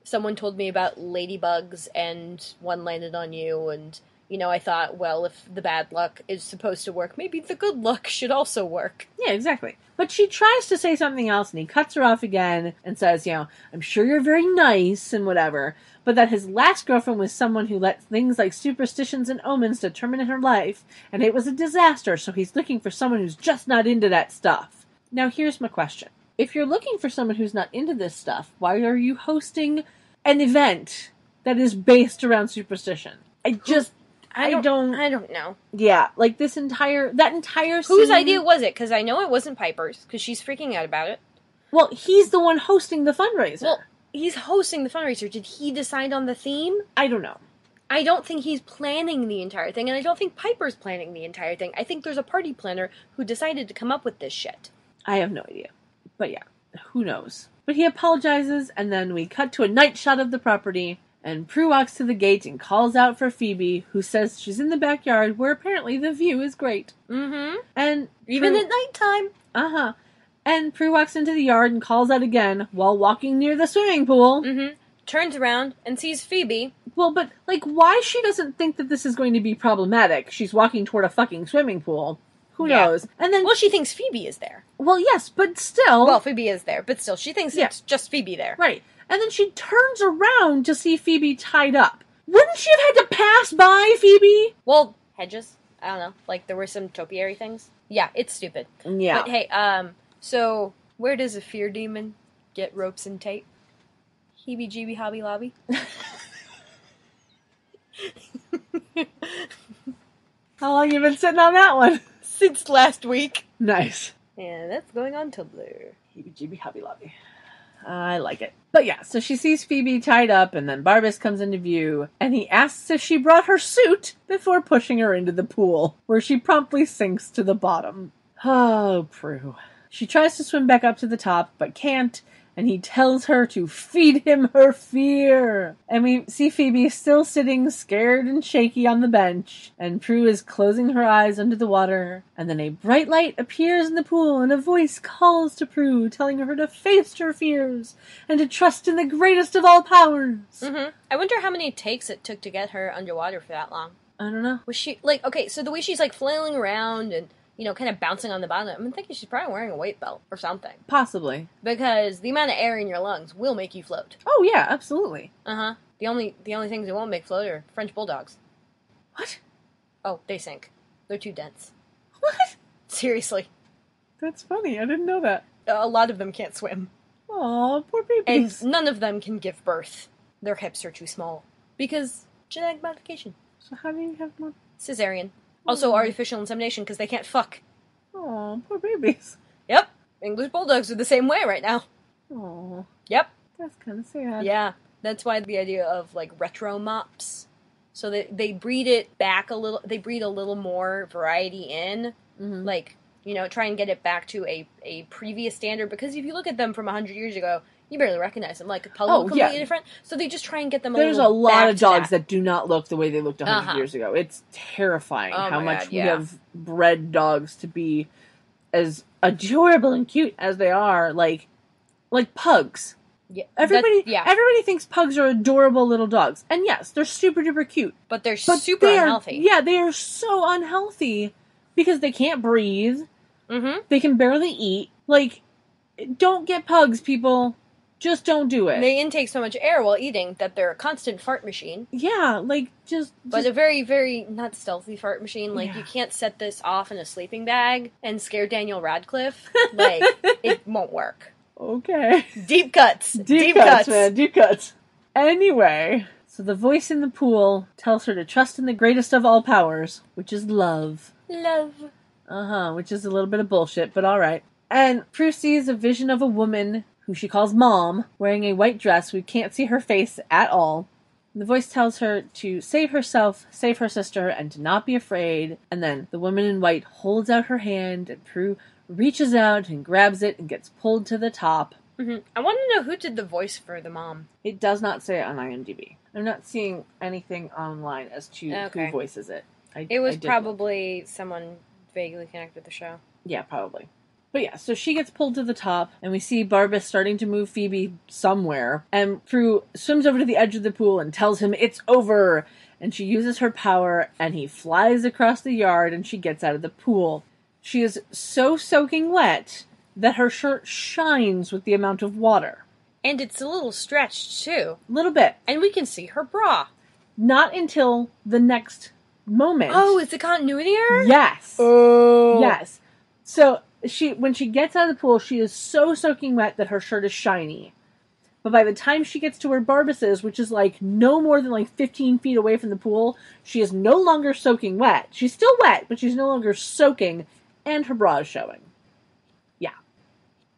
someone told me about ladybugs and one landed on you and you know i thought well if the bad luck is supposed to work maybe the good luck should also work Yeah, exactly. But she tries to say something else, and he cuts her off again and says, "You know, I'm sure you're very nice and whatever." But that his last girlfriend was someone who let things like superstitions and omens determine her life, and it was a disaster. So he's looking for someone who's just not into that stuff. Now, here's my question: If you're looking for someone who's not into this stuff, why are you hosting an event that is based around superstition? I just, I, don't, I don't know. yeah, like this entire that entire Whose idea was it? Because I know it wasn't Piper's, because she's freaking out about it. Well, he's the one hosting the fundraiser. Well, he's hosting the fundraiser. Did he decide on the theme? I don't know. I don't think he's planning the entire thing, and I don't think Piper's planning the entire thing. I think there's a party planner who decided to come up with this shit. I have no idea. But yeah, who knows? But he apologizes, and then we cut to a night shot of the property, and Prue walks to the gate and calls out for Phoebe, who says she's in the backyard where apparently the view is great. Mm-hmm. And Even Prue- at nighttime. uh huh. And Prue walks into the yard and calls out again while walking near the swimming pool. Mm-hmm. Turns around and sees Phoebe. Well, but like, why she doesn't think that this is going to be problematic? She's walking toward a fucking swimming pool. Who Yeah. knows? And then, Well, she thinks Phoebe is there. well, yes, but still, Well, Phoebe is there, but still, she thinks Yeah. it's just Phoebe there. Right. And then she turns around to see Phoebe tied up. Wouldn't she have had to pass by Phoebe? Well, hedges. I don't know. Like there were some topiary things. Yeah, it's stupid. Yeah. But hey, um, so where does a fear demon get ropes and tape? Heebie jeebie hobby lobby. How long you been sitting on that one? Since last week. Nice. And that's going on Tumblr. Heebie-jeebie Hobby Lobby. I like it. But yeah, so she sees Phoebe tied up, and then Barbas comes into view, and he asks if she brought her suit before pushing her into the pool, where she promptly sinks to the bottom. Oh, Prue. She tries to swim back up to the top, but can't, and he tells her to feed him her fear. And we see Phoebe still sitting scared and shaky on the bench, and Prue is closing her eyes under the water, and then a bright light appears in the pool, and a voice calls to Prue, telling her to face her fears and to trust in the greatest of all powers. hmm I wonder how many takes it took to get her underwater for that long. I don't know. Was she like okay? So the way she's like flailing around and you know kind of bouncing on the bottom, I'm thinking she's probably wearing a weight belt or something Possibly. because the amount of air in your lungs will make you float. Oh, yeah, absolutely. Uh huh. The only the only things that won't make float are French bulldogs. What? Oh, they sink. They're too dense. What? Seriously, That's funny. I didn't know that. a lot of them can't swim, Aw, poor babies. and none of them can give birth. Their hips are too small because genetic modification, So how do you have more? cesarean, also artificial insemination because they can't fuck. Aw, poor babies. Yep, English bulldogs are the same way right now. Aw, Yep. that's kind of sad. Yeah, that's why the idea of like retro mops. So they they breed it back a little. They breed a little more variety in, Mhm. like you know, try and get it back to a a previous standard. Because if you look at them from hundred years ago, you barely recognize them. Like color Oh, completely yeah. different. So they just try and get them. There's a lot of dogs that. that do not look the way they looked 100 Uh-huh. years ago. It's terrifying Oh how much God, we have bred dogs to be as adorable and cute as they are, like like pugs. Yeah, Everybody, that- yeah, everybody thinks pugs are adorable little dogs, and yes, they're super duper cute. but they're But super they are- unhealthy. Yeah, they are so unhealthy because they can't breathe. Mm-hmm. They can barely eat. Like, don't get pugs, people. Just don't do it. They intake so much air while eating that they're a constant fart machine. yeah, like just, But just a very, very not stealthy fart machine. Like Yeah. you can't set this off in a sleeping bag and scare Daniel Radcliffe. Like it won't work. okay. Deep cuts. Deep, cuts, man. Deep cuts. Anyway, so the voice in the pool tells her to trust in the greatest of all powers, which is love. Love. Uh huh, which is a little bit of bullshit, but alright. And Prue sees a vision of a woman who she calls Mom, wearing a white dress. We can't see her face at all. The voice tells her to save herself, save her sister, and to not be afraid. And then the woman in white holds out her hand, and Prue reaches out and grabs it and gets pulled to the top. hmm I want to know who did the voice for the mom. It does not say it on IMDb. I'm not seeing anything online as to Okay. who voices it. I, It was probably someone vaguely connected with the show. yeah, probably. But yeah, so she gets pulled to the top, and we see Barbas starting to move Phoebe somewhere. And Prue swims over to the edge of the pool and tells him it's over. And she uses her power, and he flies across the yard, and she gets out of the pool. She is so soaking wet that her shirt shines with the amount of water. And it's a little stretched too. A little bit. And we can see her bra. Not until the next moment. Oh, is the continuity error? yes. Oh. Yes. So she when she gets out of the pool, she is so soaking wet that her shirt is shiny. But by the time she gets to where Barbas is, which is like no more than like 15 feet away from the pool, she is no longer soaking wet. She's still wet, but she's no longer soaking, and her bra is showing. Yeah.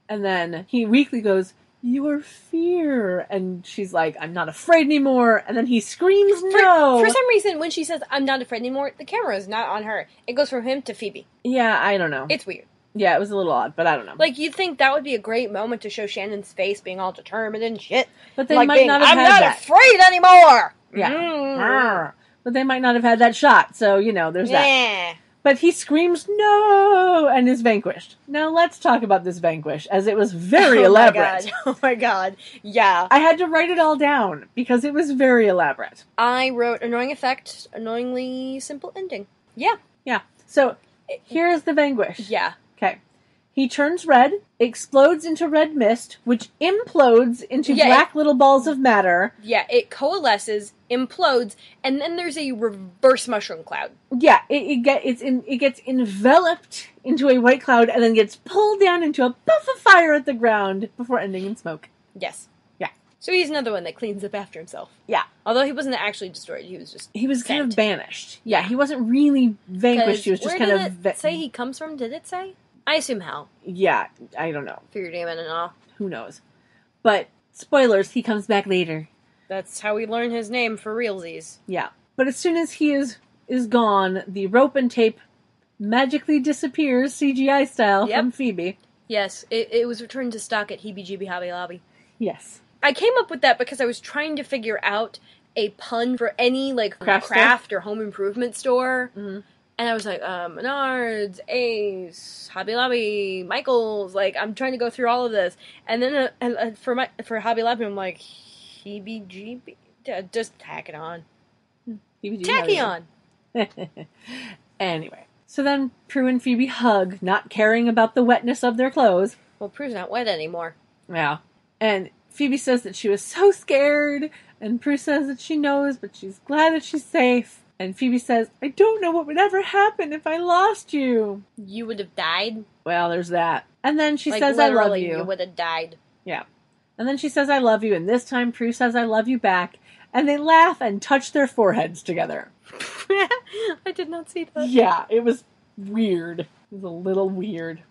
And then he weakly goes, Your fear. And she's like, I'm not afraid anymore. And then he screams, For, No. for some reason, when she says, I'm not afraid anymore, the camera is not on her. It goes from him to Phoebe. yeah, I don't know. It's weird. Yeah, it was a little odd, but I don't know. Like, you'd think that would be a great moment to show Shannen's face being all determined and shit. but they like might being, not have I'm not that. afraid anymore! Yeah. Mm. But they might not have had that shot, so you know, there's that. But he screams no and is vanquished. Now let's talk about this vanquish, as it was very oh elaborate. My god. Oh my god. Yeah. I had to write it all down because it was very elaborate. I wrote annoying effect, annoyingly simple ending. Yeah. Yeah. So here's the vanquish. Yeah. He turns red, explodes into red mist, which implodes into Yeah, black little balls of matter. Yeah, it coalesces, implodes, and then there's a reverse mushroom cloud. Yeah, it, it get it's in it gets enveloped into a white cloud and then gets pulled down into a puff of fire at the ground before ending in smoke. Yes. Yeah. So he's another one that cleans up after himself. Yeah. Although he wasn't actually destroyed, he was just. He was kind of banished. Yeah, he wasn't really vanquished. He was just kind did of it va- say he comes from? Did it say? I assume hell. yeah. I don't know. Figure demon and all. Who knows? But spoilers, he comes back later. That's how we learn his name for realsies. Yeah. But as soon as he is is gone, the rope and tape magically disappears, CGI style, Yep. from Phoebe. Yes, it, it was returned to stock at Heebie Jeebie Hobby Lobby. Yes. I came up with that because I was trying to figure out a pun for any like Craft craft, store? or home improvement store, Mhm. And I was like, uh, Menards, Ace, Hobby Lobby, Michaels. Like I'm trying to go through all of this, and then uh, and, uh, for my for Hobby Lobby, I'm like, Heebie Jeebie, Yeah, just tack it on, tacky on. anyway. So then Prue and Phoebe hug, not caring about the wetness of their clothes. Well, Prue's not wet anymore. Yeah. And Phoebe says that she was so scared, and Prue says that she knows, but she's glad that she's safe. And Phoebe says, I don't know what would ever happen if I lost you. You would have died. Well, there's that. And then she like says, I love you. You would have died. Yeah. And then she says, I love you. And this time Prue says, I love you back. And they laugh and touch their foreheads together. I did not see that. Yeah, it was weird. It was a little weird.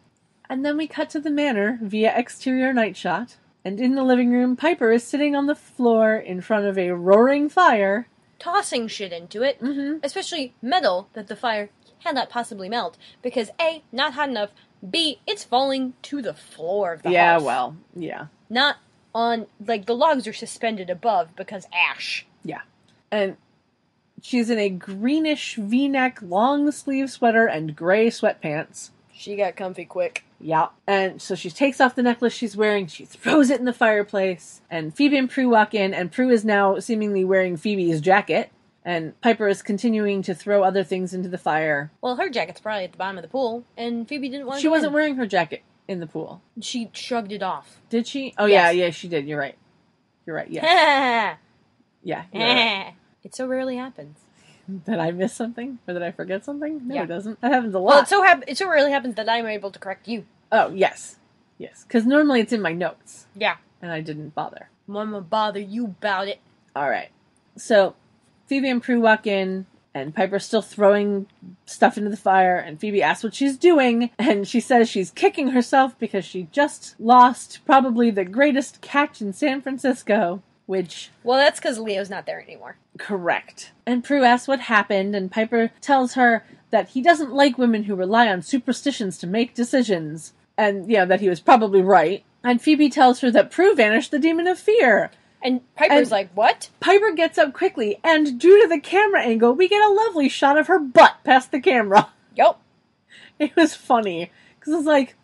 And then we cut to the manor via exterior night shot. And in the living room, Piper is sitting on the floor in front of a roaring fire. Tossing shit into it. Mm-hmm. especially metal that the fire cannot possibly melt because A, not hot enough, B, it's falling to the floor of the Yeah, house. well, yeah. Not on, like, the logs are suspended above because ash. Yeah. And she's in a greenish v neck long sleeve sweater and gray sweatpants. She got comfy quick. Yeah. And so she takes off the necklace she's wearing, she throws it in the fireplace, and Phoebe and Prue walk in, and Prue is now seemingly wearing Phoebe's jacket, and Piper is continuing to throw other things into the fire. Well, her jacket's probably at the bottom of the pool, and Phoebe didn't want to She wasn't wearing her jacket in the pool. She shrugged it off. Did she? Oh, yeah, Yes. yeah, she did. You're right. You're right. Yeah. Yeah. right. it so rarely happens. Did I miss something? Or did I forget something? No, Yeah. it doesn't. That happens a lot. Well, it so, hap- it so rarely happens that I'm able to correct you. Oh, yes. Yes. Because normally it's in my notes, Yeah. and I didn't bother. Mama bother you about it. All right. So Phoebe and Prue walk in, and Piper's still throwing stuff into the fire, and Phoebe asks what she's doing, and she says she's kicking herself because she just lost probably the greatest catch in San Francisco, which Well, that's because Leo's not there anymore. correct. And Prue asks what happened, and Piper tells her that he doesn't like women who rely on superstitions to make decisions, and yeah, that he was probably right. And Phoebe tells her that Prue vanished the demon of fear. And Piper's And- like, what? Piper gets up quickly, and due to the camera angle, we get a lovely shot of her butt past the camera. Yup. It was funny because it's like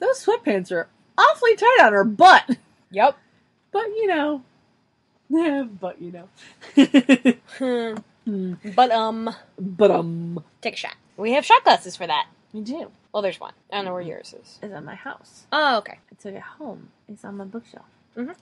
those sweatpants are awfully tight on her butt, Yup. but you know, yeah, but you know, hmm. Hmm. But, um, but um, take a shot. We have shot glasses for that. we do. Well, there's one. I don't know where yours is. It's at my house. Oh, okay. I took it home. It's on my bookshelf. Mhm.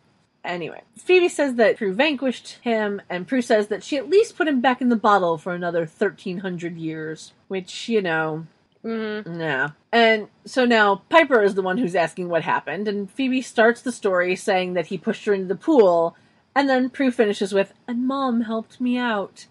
Anyway, Phoebe says that Prue vanquished him, and Prue says that she at least put him back in the bottle for another 1300 years, which, you know, Mm-hmm. Yeah. And so now Piper is the one who's asking what happened, and Phoebe starts the story saying that he pushed her into the pool, and then Prue finishes with, and mom helped me out.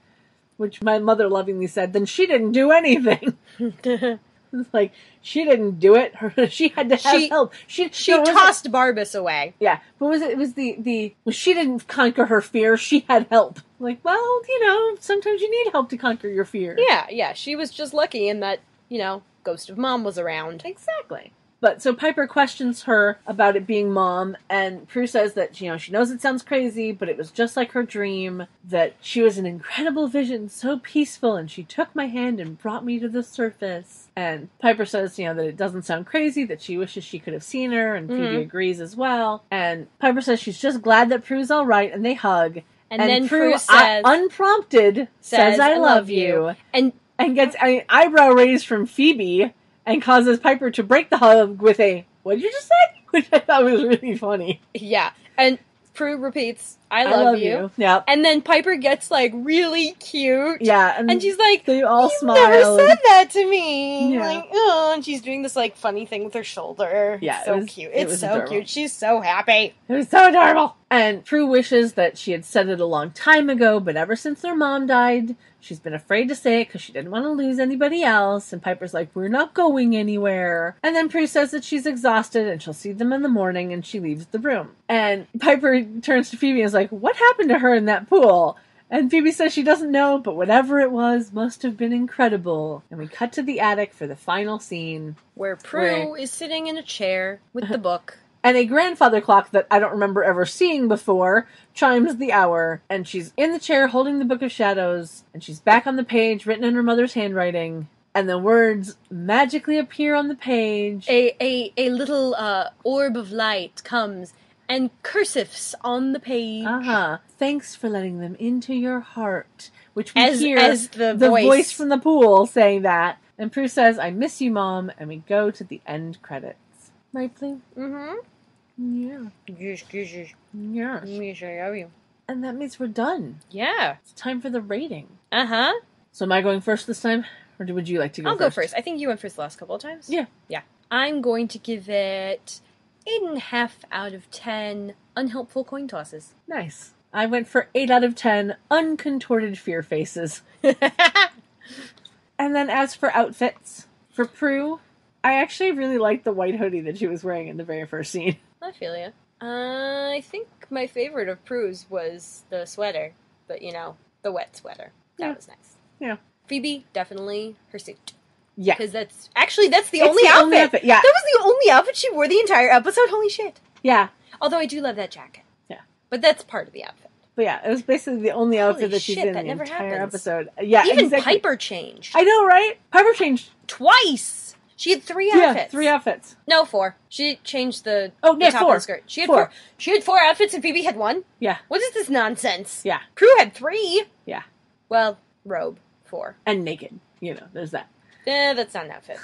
Which my mother lovingly said, then she didn't do anything. It's like, she didn't do it. She had to have She- help. She, she no, it tossed Barbas away. Yeah, but was it, it was the, the, well, she didn't conquer her fear, she had help. Like, well, you know, sometimes you need help to conquer your fear. Yeah, yeah. She was just lucky in that, you know, Ghost of Mom was around. Exactly. But so Piper questions her about it being mom, and Prue says that you know she knows it sounds crazy, but it was just like her dream. That she was an incredible vision, so peaceful, and she took my hand and brought me to the surface. And Piper says, you know, that it doesn't sound crazy, that she wishes she could have seen her, and Phoebe Mhm. agrees as well. And Piper says she's just glad that Prue's all right, and they hug. And, then Prue I- says, unprompted, says, says, "I, "I love love you." you. and and gets an eyebrow raised from Phoebe and causes Piper to break the hug with a "What did you just say?" Which I thought was really funny. yeah, and Prue repeats, "I love, you. Yeah, and then Piper gets like really cute, yeah, and, and she's like, they all "You smile. never said that to me." Yeah. Like, oh, and she's doing this like funny thing with her shoulder. Yeah, It's it so was- cute. it It's was so adorable. cute. She's so happy. It was so adorable. And Prue wishes that she had said it a long time ago, but ever since their mom died, She's been afraid to say it because she didn't want to lose anybody else. And Piper's like, We're not going anywhere. And then Prue says that she's exhausted and she'll see them in the morning and she leaves the room. And Piper turns to Phoebe and is like, What happened to her in that pool? And Phoebe says she doesn't know, but whatever it was must have been incredible. And we cut to the attic for the final scene. Where Prue is sitting in a chair with the book. And a grandfather clock that I don't remember ever seeing before chimes the hour. And she's in the chair holding the Book of Shadows. And she's back on the page, written in her mother's handwriting. And the words magically appear on the page. A a, a little uh, orb of light comes and cursives on the page. Uh huh. Thanks for letting them into your heart. Which we As- hear as the voice. voice. from the pool saying that. And Prue says, I miss you, Mom. And we go to the end credits. Right, Prue? Mm-hmm. Yeah. Yes, yes, yes. Yes. Yes, I love you. And that means we're done. Yeah. It's time for the rating. Uh huh. So am I going first this time? Or would you like to go I'll first? go first. I think you went first the last couple of times. Yeah. Yeah. I'm going to give it eight and a half out of ten unhelpful coin tosses. Nice. I went for 8 out of 10 uncontorted fear faces. And then as for outfits, for Prue, I actually really liked the white hoodie that she was wearing in the very first scene. I feel you. Uh, I think my favorite of Prue's was the sweater, but you know, the wet sweater. That Yeah. was nice. Yeah. Phoebe, definitely her suit. Yeah. Because that's actually that's the, only, the outfit. only outfit, yeah. That was the only outfit she wore the entire episode. Holy shit. Yeah. Although I do love that jacket. Yeah. But that's part of the outfit. But yeah, it was basically the only Holy outfit that she's in that the never entire happens. episode. Yeah, Even exactly. Piper changed. I know, right? Piper changed. Twice! She had three outfits. Yeah, three outfits. No, four. She changed the, Oh, the yeah, top four. of the skirt. She had Four. four. She had four outfits and Phoebe had one? Yeah, What is this nonsense? yeah, Prue had three. yeah. Well, robe, four. And naked. You know, there's that. Eh, that's not an outfit.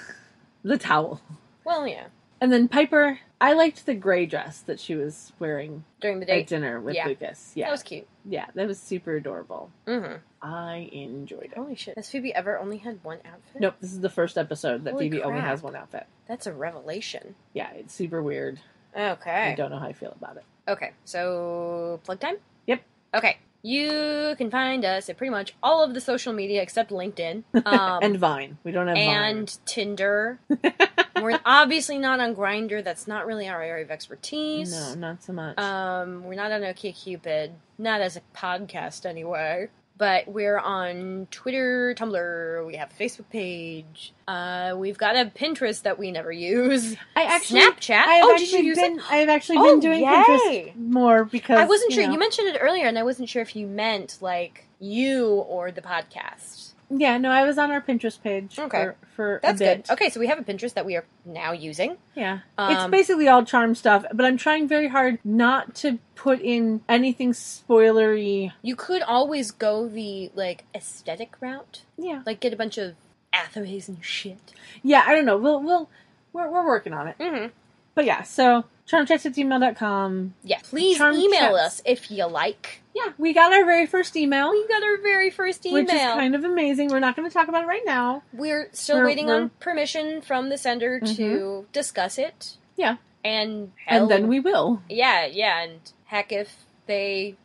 The towel. Well, yeah. And then Piper, I liked the gray dress that she was wearing During the at date. dinner with Yeah. Lucas. Yeah, That was cute. yeah, that was super adorable. Mm-hmm. I enjoyed it. Holy shit. Has Phoebe ever only had one outfit? Nope, this is the first episode that Holy Phoebe only has one outfit. That's a revelation. Yeah, it's super weird. Okay. I don't know how I feel about it. Okay, so plug time? Yep. Okay. You can find us at pretty much all of the social media except LinkedIn. Um, and Vine. We don't have and Tinder. we're obviously not on Grindr. That's not really our area of expertise. No, not so much. Um, we're not on OkCupid. Not as a podcast anyway. But we're on Twitter, Tumblr. We have a Facebook page. Uh, we've got a Pinterest that we never use. I actually, Snapchat. I've oh, did actually you use been, it? I've actually Oh, been doing yay. Pinterest more because I wasn't sure. know. You mentioned it earlier, and I wasn't sure if you meant like you or the podcast. Yeah, no, I was on our Pinterest page Okay. for, for That's good. Okay, so we have a Pinterest that we are now using. Yeah. it's Um, basically all charm stuff, but I'm trying very hard not to put in anything spoilery. You could always go the like aesthetic route, Yeah. like get a bunch of athaways and shit. Yeah, I don't know. We'll we'll we're we're working on it. Mm-hmm. But yeah, so charmchats at gmail.com. Yeah, please Charm email chats. us if you like. Yeah, we got our very first email, We got our very first email. which is kind of amazing. We're not going to talk about it right now. We're still We're- waiting we're- on permission from the sender to mm-hmm. discuss it. Yeah. And hell, And then we will. Yeah, yeah, and heck if they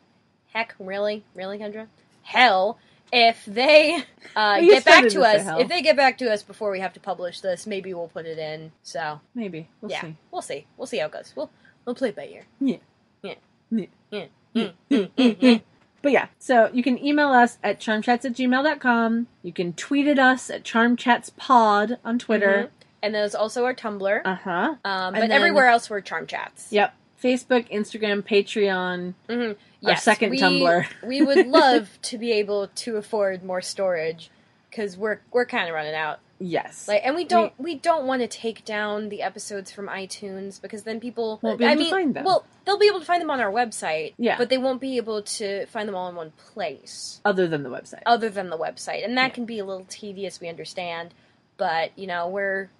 heck really, really Kendra? Hell if they uh, get back to us if they get back to us before we have to publish this, maybe we'll put it in. So Maybe. We'll yeah. see. We'll see. We'll see how it goes. We'll we'll play it by ear. Yeah. Yeah. Yeah. Yeah. Yeah. Mm, mm, mm. But yeah, so you can email us at charmchats at gmail.com. You can tweet at us at charmchatspod on Twitter. And there's also our Tumblr. Uh huh. Um, but then- everywhere else we're Charm Chats. Yep. Facebook, Instagram, Patreon. Hmm Our second we, Tumblr. we would love to be able to afford more storage because we're we're kind of running out. Yes. Like, and we don't we, don't want to take down the episodes from iTunes because then people Won't be I able to find them. well, they'll be able to find them on our website. Yeah. but they won't be able to find them all in one place other than the website. other than the website, and that Yeah. can be a little tedious. We understand, but you know we're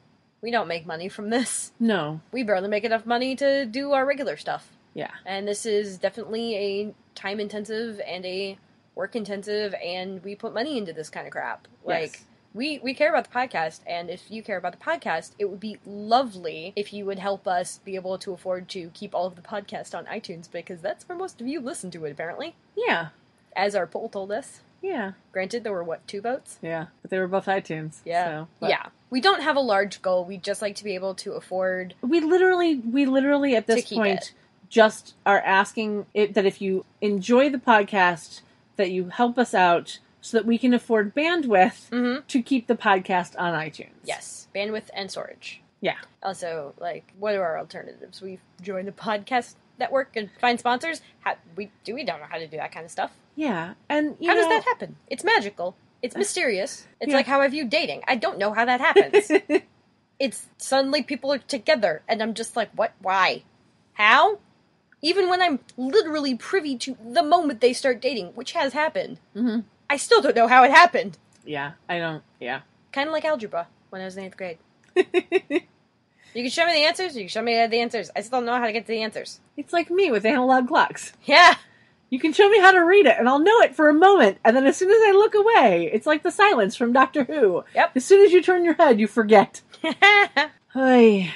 we don't make money from this. no. We barely make enough money to do our regular stuff. Yeah. And this is definitely a time intensive and a work intensive and we put money into this kind of crap. Like Yes. we we care about the podcast and if you care about the podcast, it would be lovely if you would help us be able to afford to keep all of the podcast on iTunes because that's where most of you listen to it apparently. Yeah. As our poll told us. Yeah, Granted, there were what two votes? yeah, but they were both iTunes. Yeah, so, yeah. We don't have a large goal. We just like to be able to afford. We literally, we literally at this point. Just are asking it that if you enjoy the podcast, that you help us out so that we can afford bandwidth Mm-hmm. to keep the podcast on iTunes. Yes, bandwidth and storage. Yeah. Also, like, what are our alternatives? We join the podcast network and find sponsors. How we do? We don't know how to do that kind of stuff. Yeah, and you how know, does that happen? It's magical. It's mysterious. It's Yeah. like how I view dating. I don't know how that happens. it's suddenly people are together, and I'm just like, what? Why? How? Even when I'm literally privy to the moment they start dating, which has happened, Mhm. I still don't know how it happened. Yeah, I don't. Yeah. Kind of like algebra when I was in eighth grade. You can show me the answers. You can show me the answers. I still don't know how to get to the answers. it's like me with analog clocks. Yeah. You can show me how to read it, and I'll know it for a moment, and then as soon as I look away, it's like the silence from Doctor Who. Yep. As soon as you turn your head, you forget. Hey,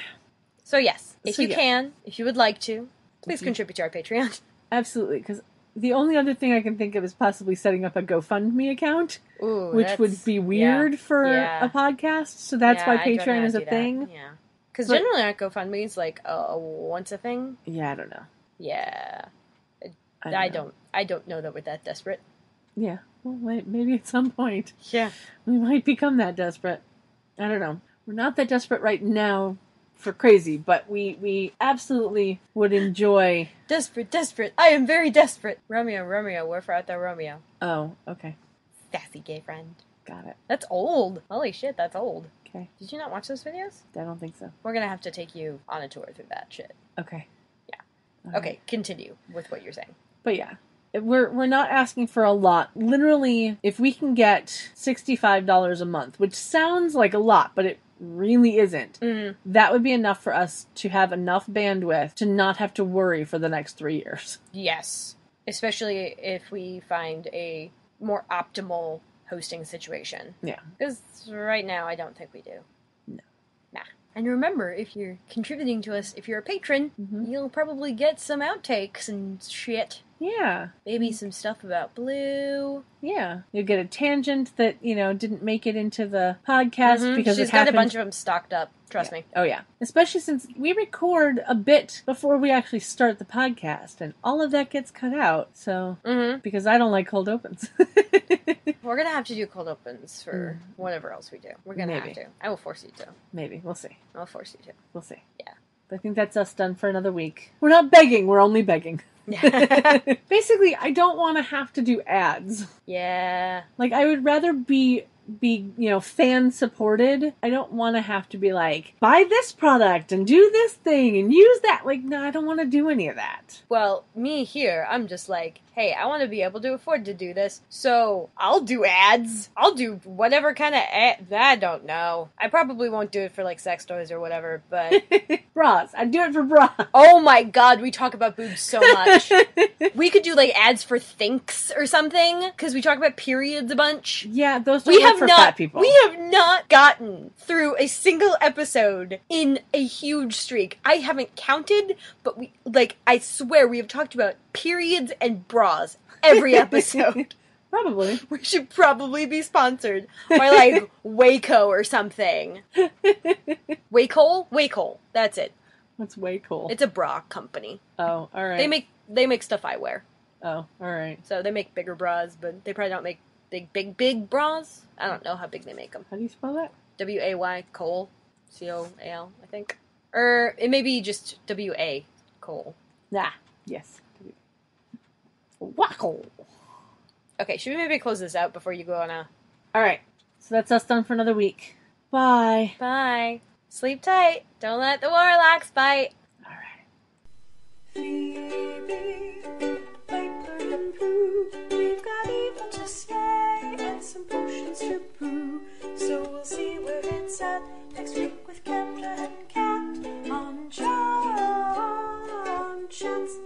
so yes, if So, you yeah. can, if you would like to, please Mhm. contribute to our Patreon. absolutely. Because the only other thing I can think of is possibly setting up a GoFundMe account, Ooh, which would be weird for Yeah. a podcast. So that's Yeah, why I don't Patreon is a that. thing. Yeah. Because generally our GoFundMe's like a, a once a thing. Yeah, I don't know. Yeah. I I know. don't. I don't know that we're that desperate. Yeah. Well, wait, maybe at some point Yeah. we might become that desperate. I don't know. We're not that desperate right now for crazy, but we we absolutely would enjoy. Desperate, desperate. I am very desperate. Romeo, Romeo, wherefore art thou Romeo? Oh, okay, Sassy gay friend. got it. That's old. Holy shit, that's old. Okay, Did you not watch those videos? I don't think so. We're gonna have to take you on a tour through that shit. Okay. Yeah. All Okay, right. continue with what you're saying. But yeah, we're we're not asking for a lot. Literally, if we can get sixty five dollars a month, which sounds like a lot, but it really isn't. Mm. That would be enough for us to have enough bandwidth to not have to worry for the next three years. Yes, especially if we find a more optimal hosting situation. Yeah. Because right now, I don't think we do. And remember, if you're contributing to us, if you're a patron, Mhm. you'll probably get some outtakes and shit. Yeah. Maybe some stuff about Blue. Yeah, you get a tangent that you know didn't make it into the podcast Mhm. because she's got happened. a bunch of them stocked up. Trust me. Oh yeah, especially since we record a bit before we actually start the podcast, and all of that gets cut out. So Mm-hmm. because I don't like cold opens. We're gonna have to do cold opens for whatever else we do. We're gonna have to. I will force you to. Maybe we'll see. I'll force you to. We'll see. Yeah. I think that's us done for another week. We're not begging. We're only begging. Basically, I don't want to have to do ads. yeah. Like I would rather be be you know fan supported. I don't want to have to be like buy this product and do this thing and use that. Like no, I don't want to do any of that. Well, me here, I'm just like, hey, I want to be able to afford to do this, so I'll do ads. I'll do whatever kind of ad. I don't know. I probably won't do it for like sex toys or whatever, but bras. I'd do it for bras. oh my god, we talk about boobs so much. we could do like ads for Thinx or something because we talk about periods a bunch. yeah, those We have for not. people. We have not gotten through a single episode in a huge streak. I haven't counted, but we like. I swear we have talked about periods and bras every episode. Probably. we should probably be sponsored by like Waco or something. Wacoal, Wacoal. That's it. That's way cool. It's a bra company. oh, all right. They make they make stuff I wear. Oh, all right. So they make bigger bras, but they probably don't make big, big, big bras. I don't know how big they make them. How do you spell that? W A Y Cole, C O A L, I think, or it may be just W A Cole. Nah. Yes. Wackle. Okay, should we maybe close this out before you go on a. All right. So that's us done for another week. Bye. Bye. Sleep tight. Don't let the warlocks bite. All right. Captain Cat on Chance.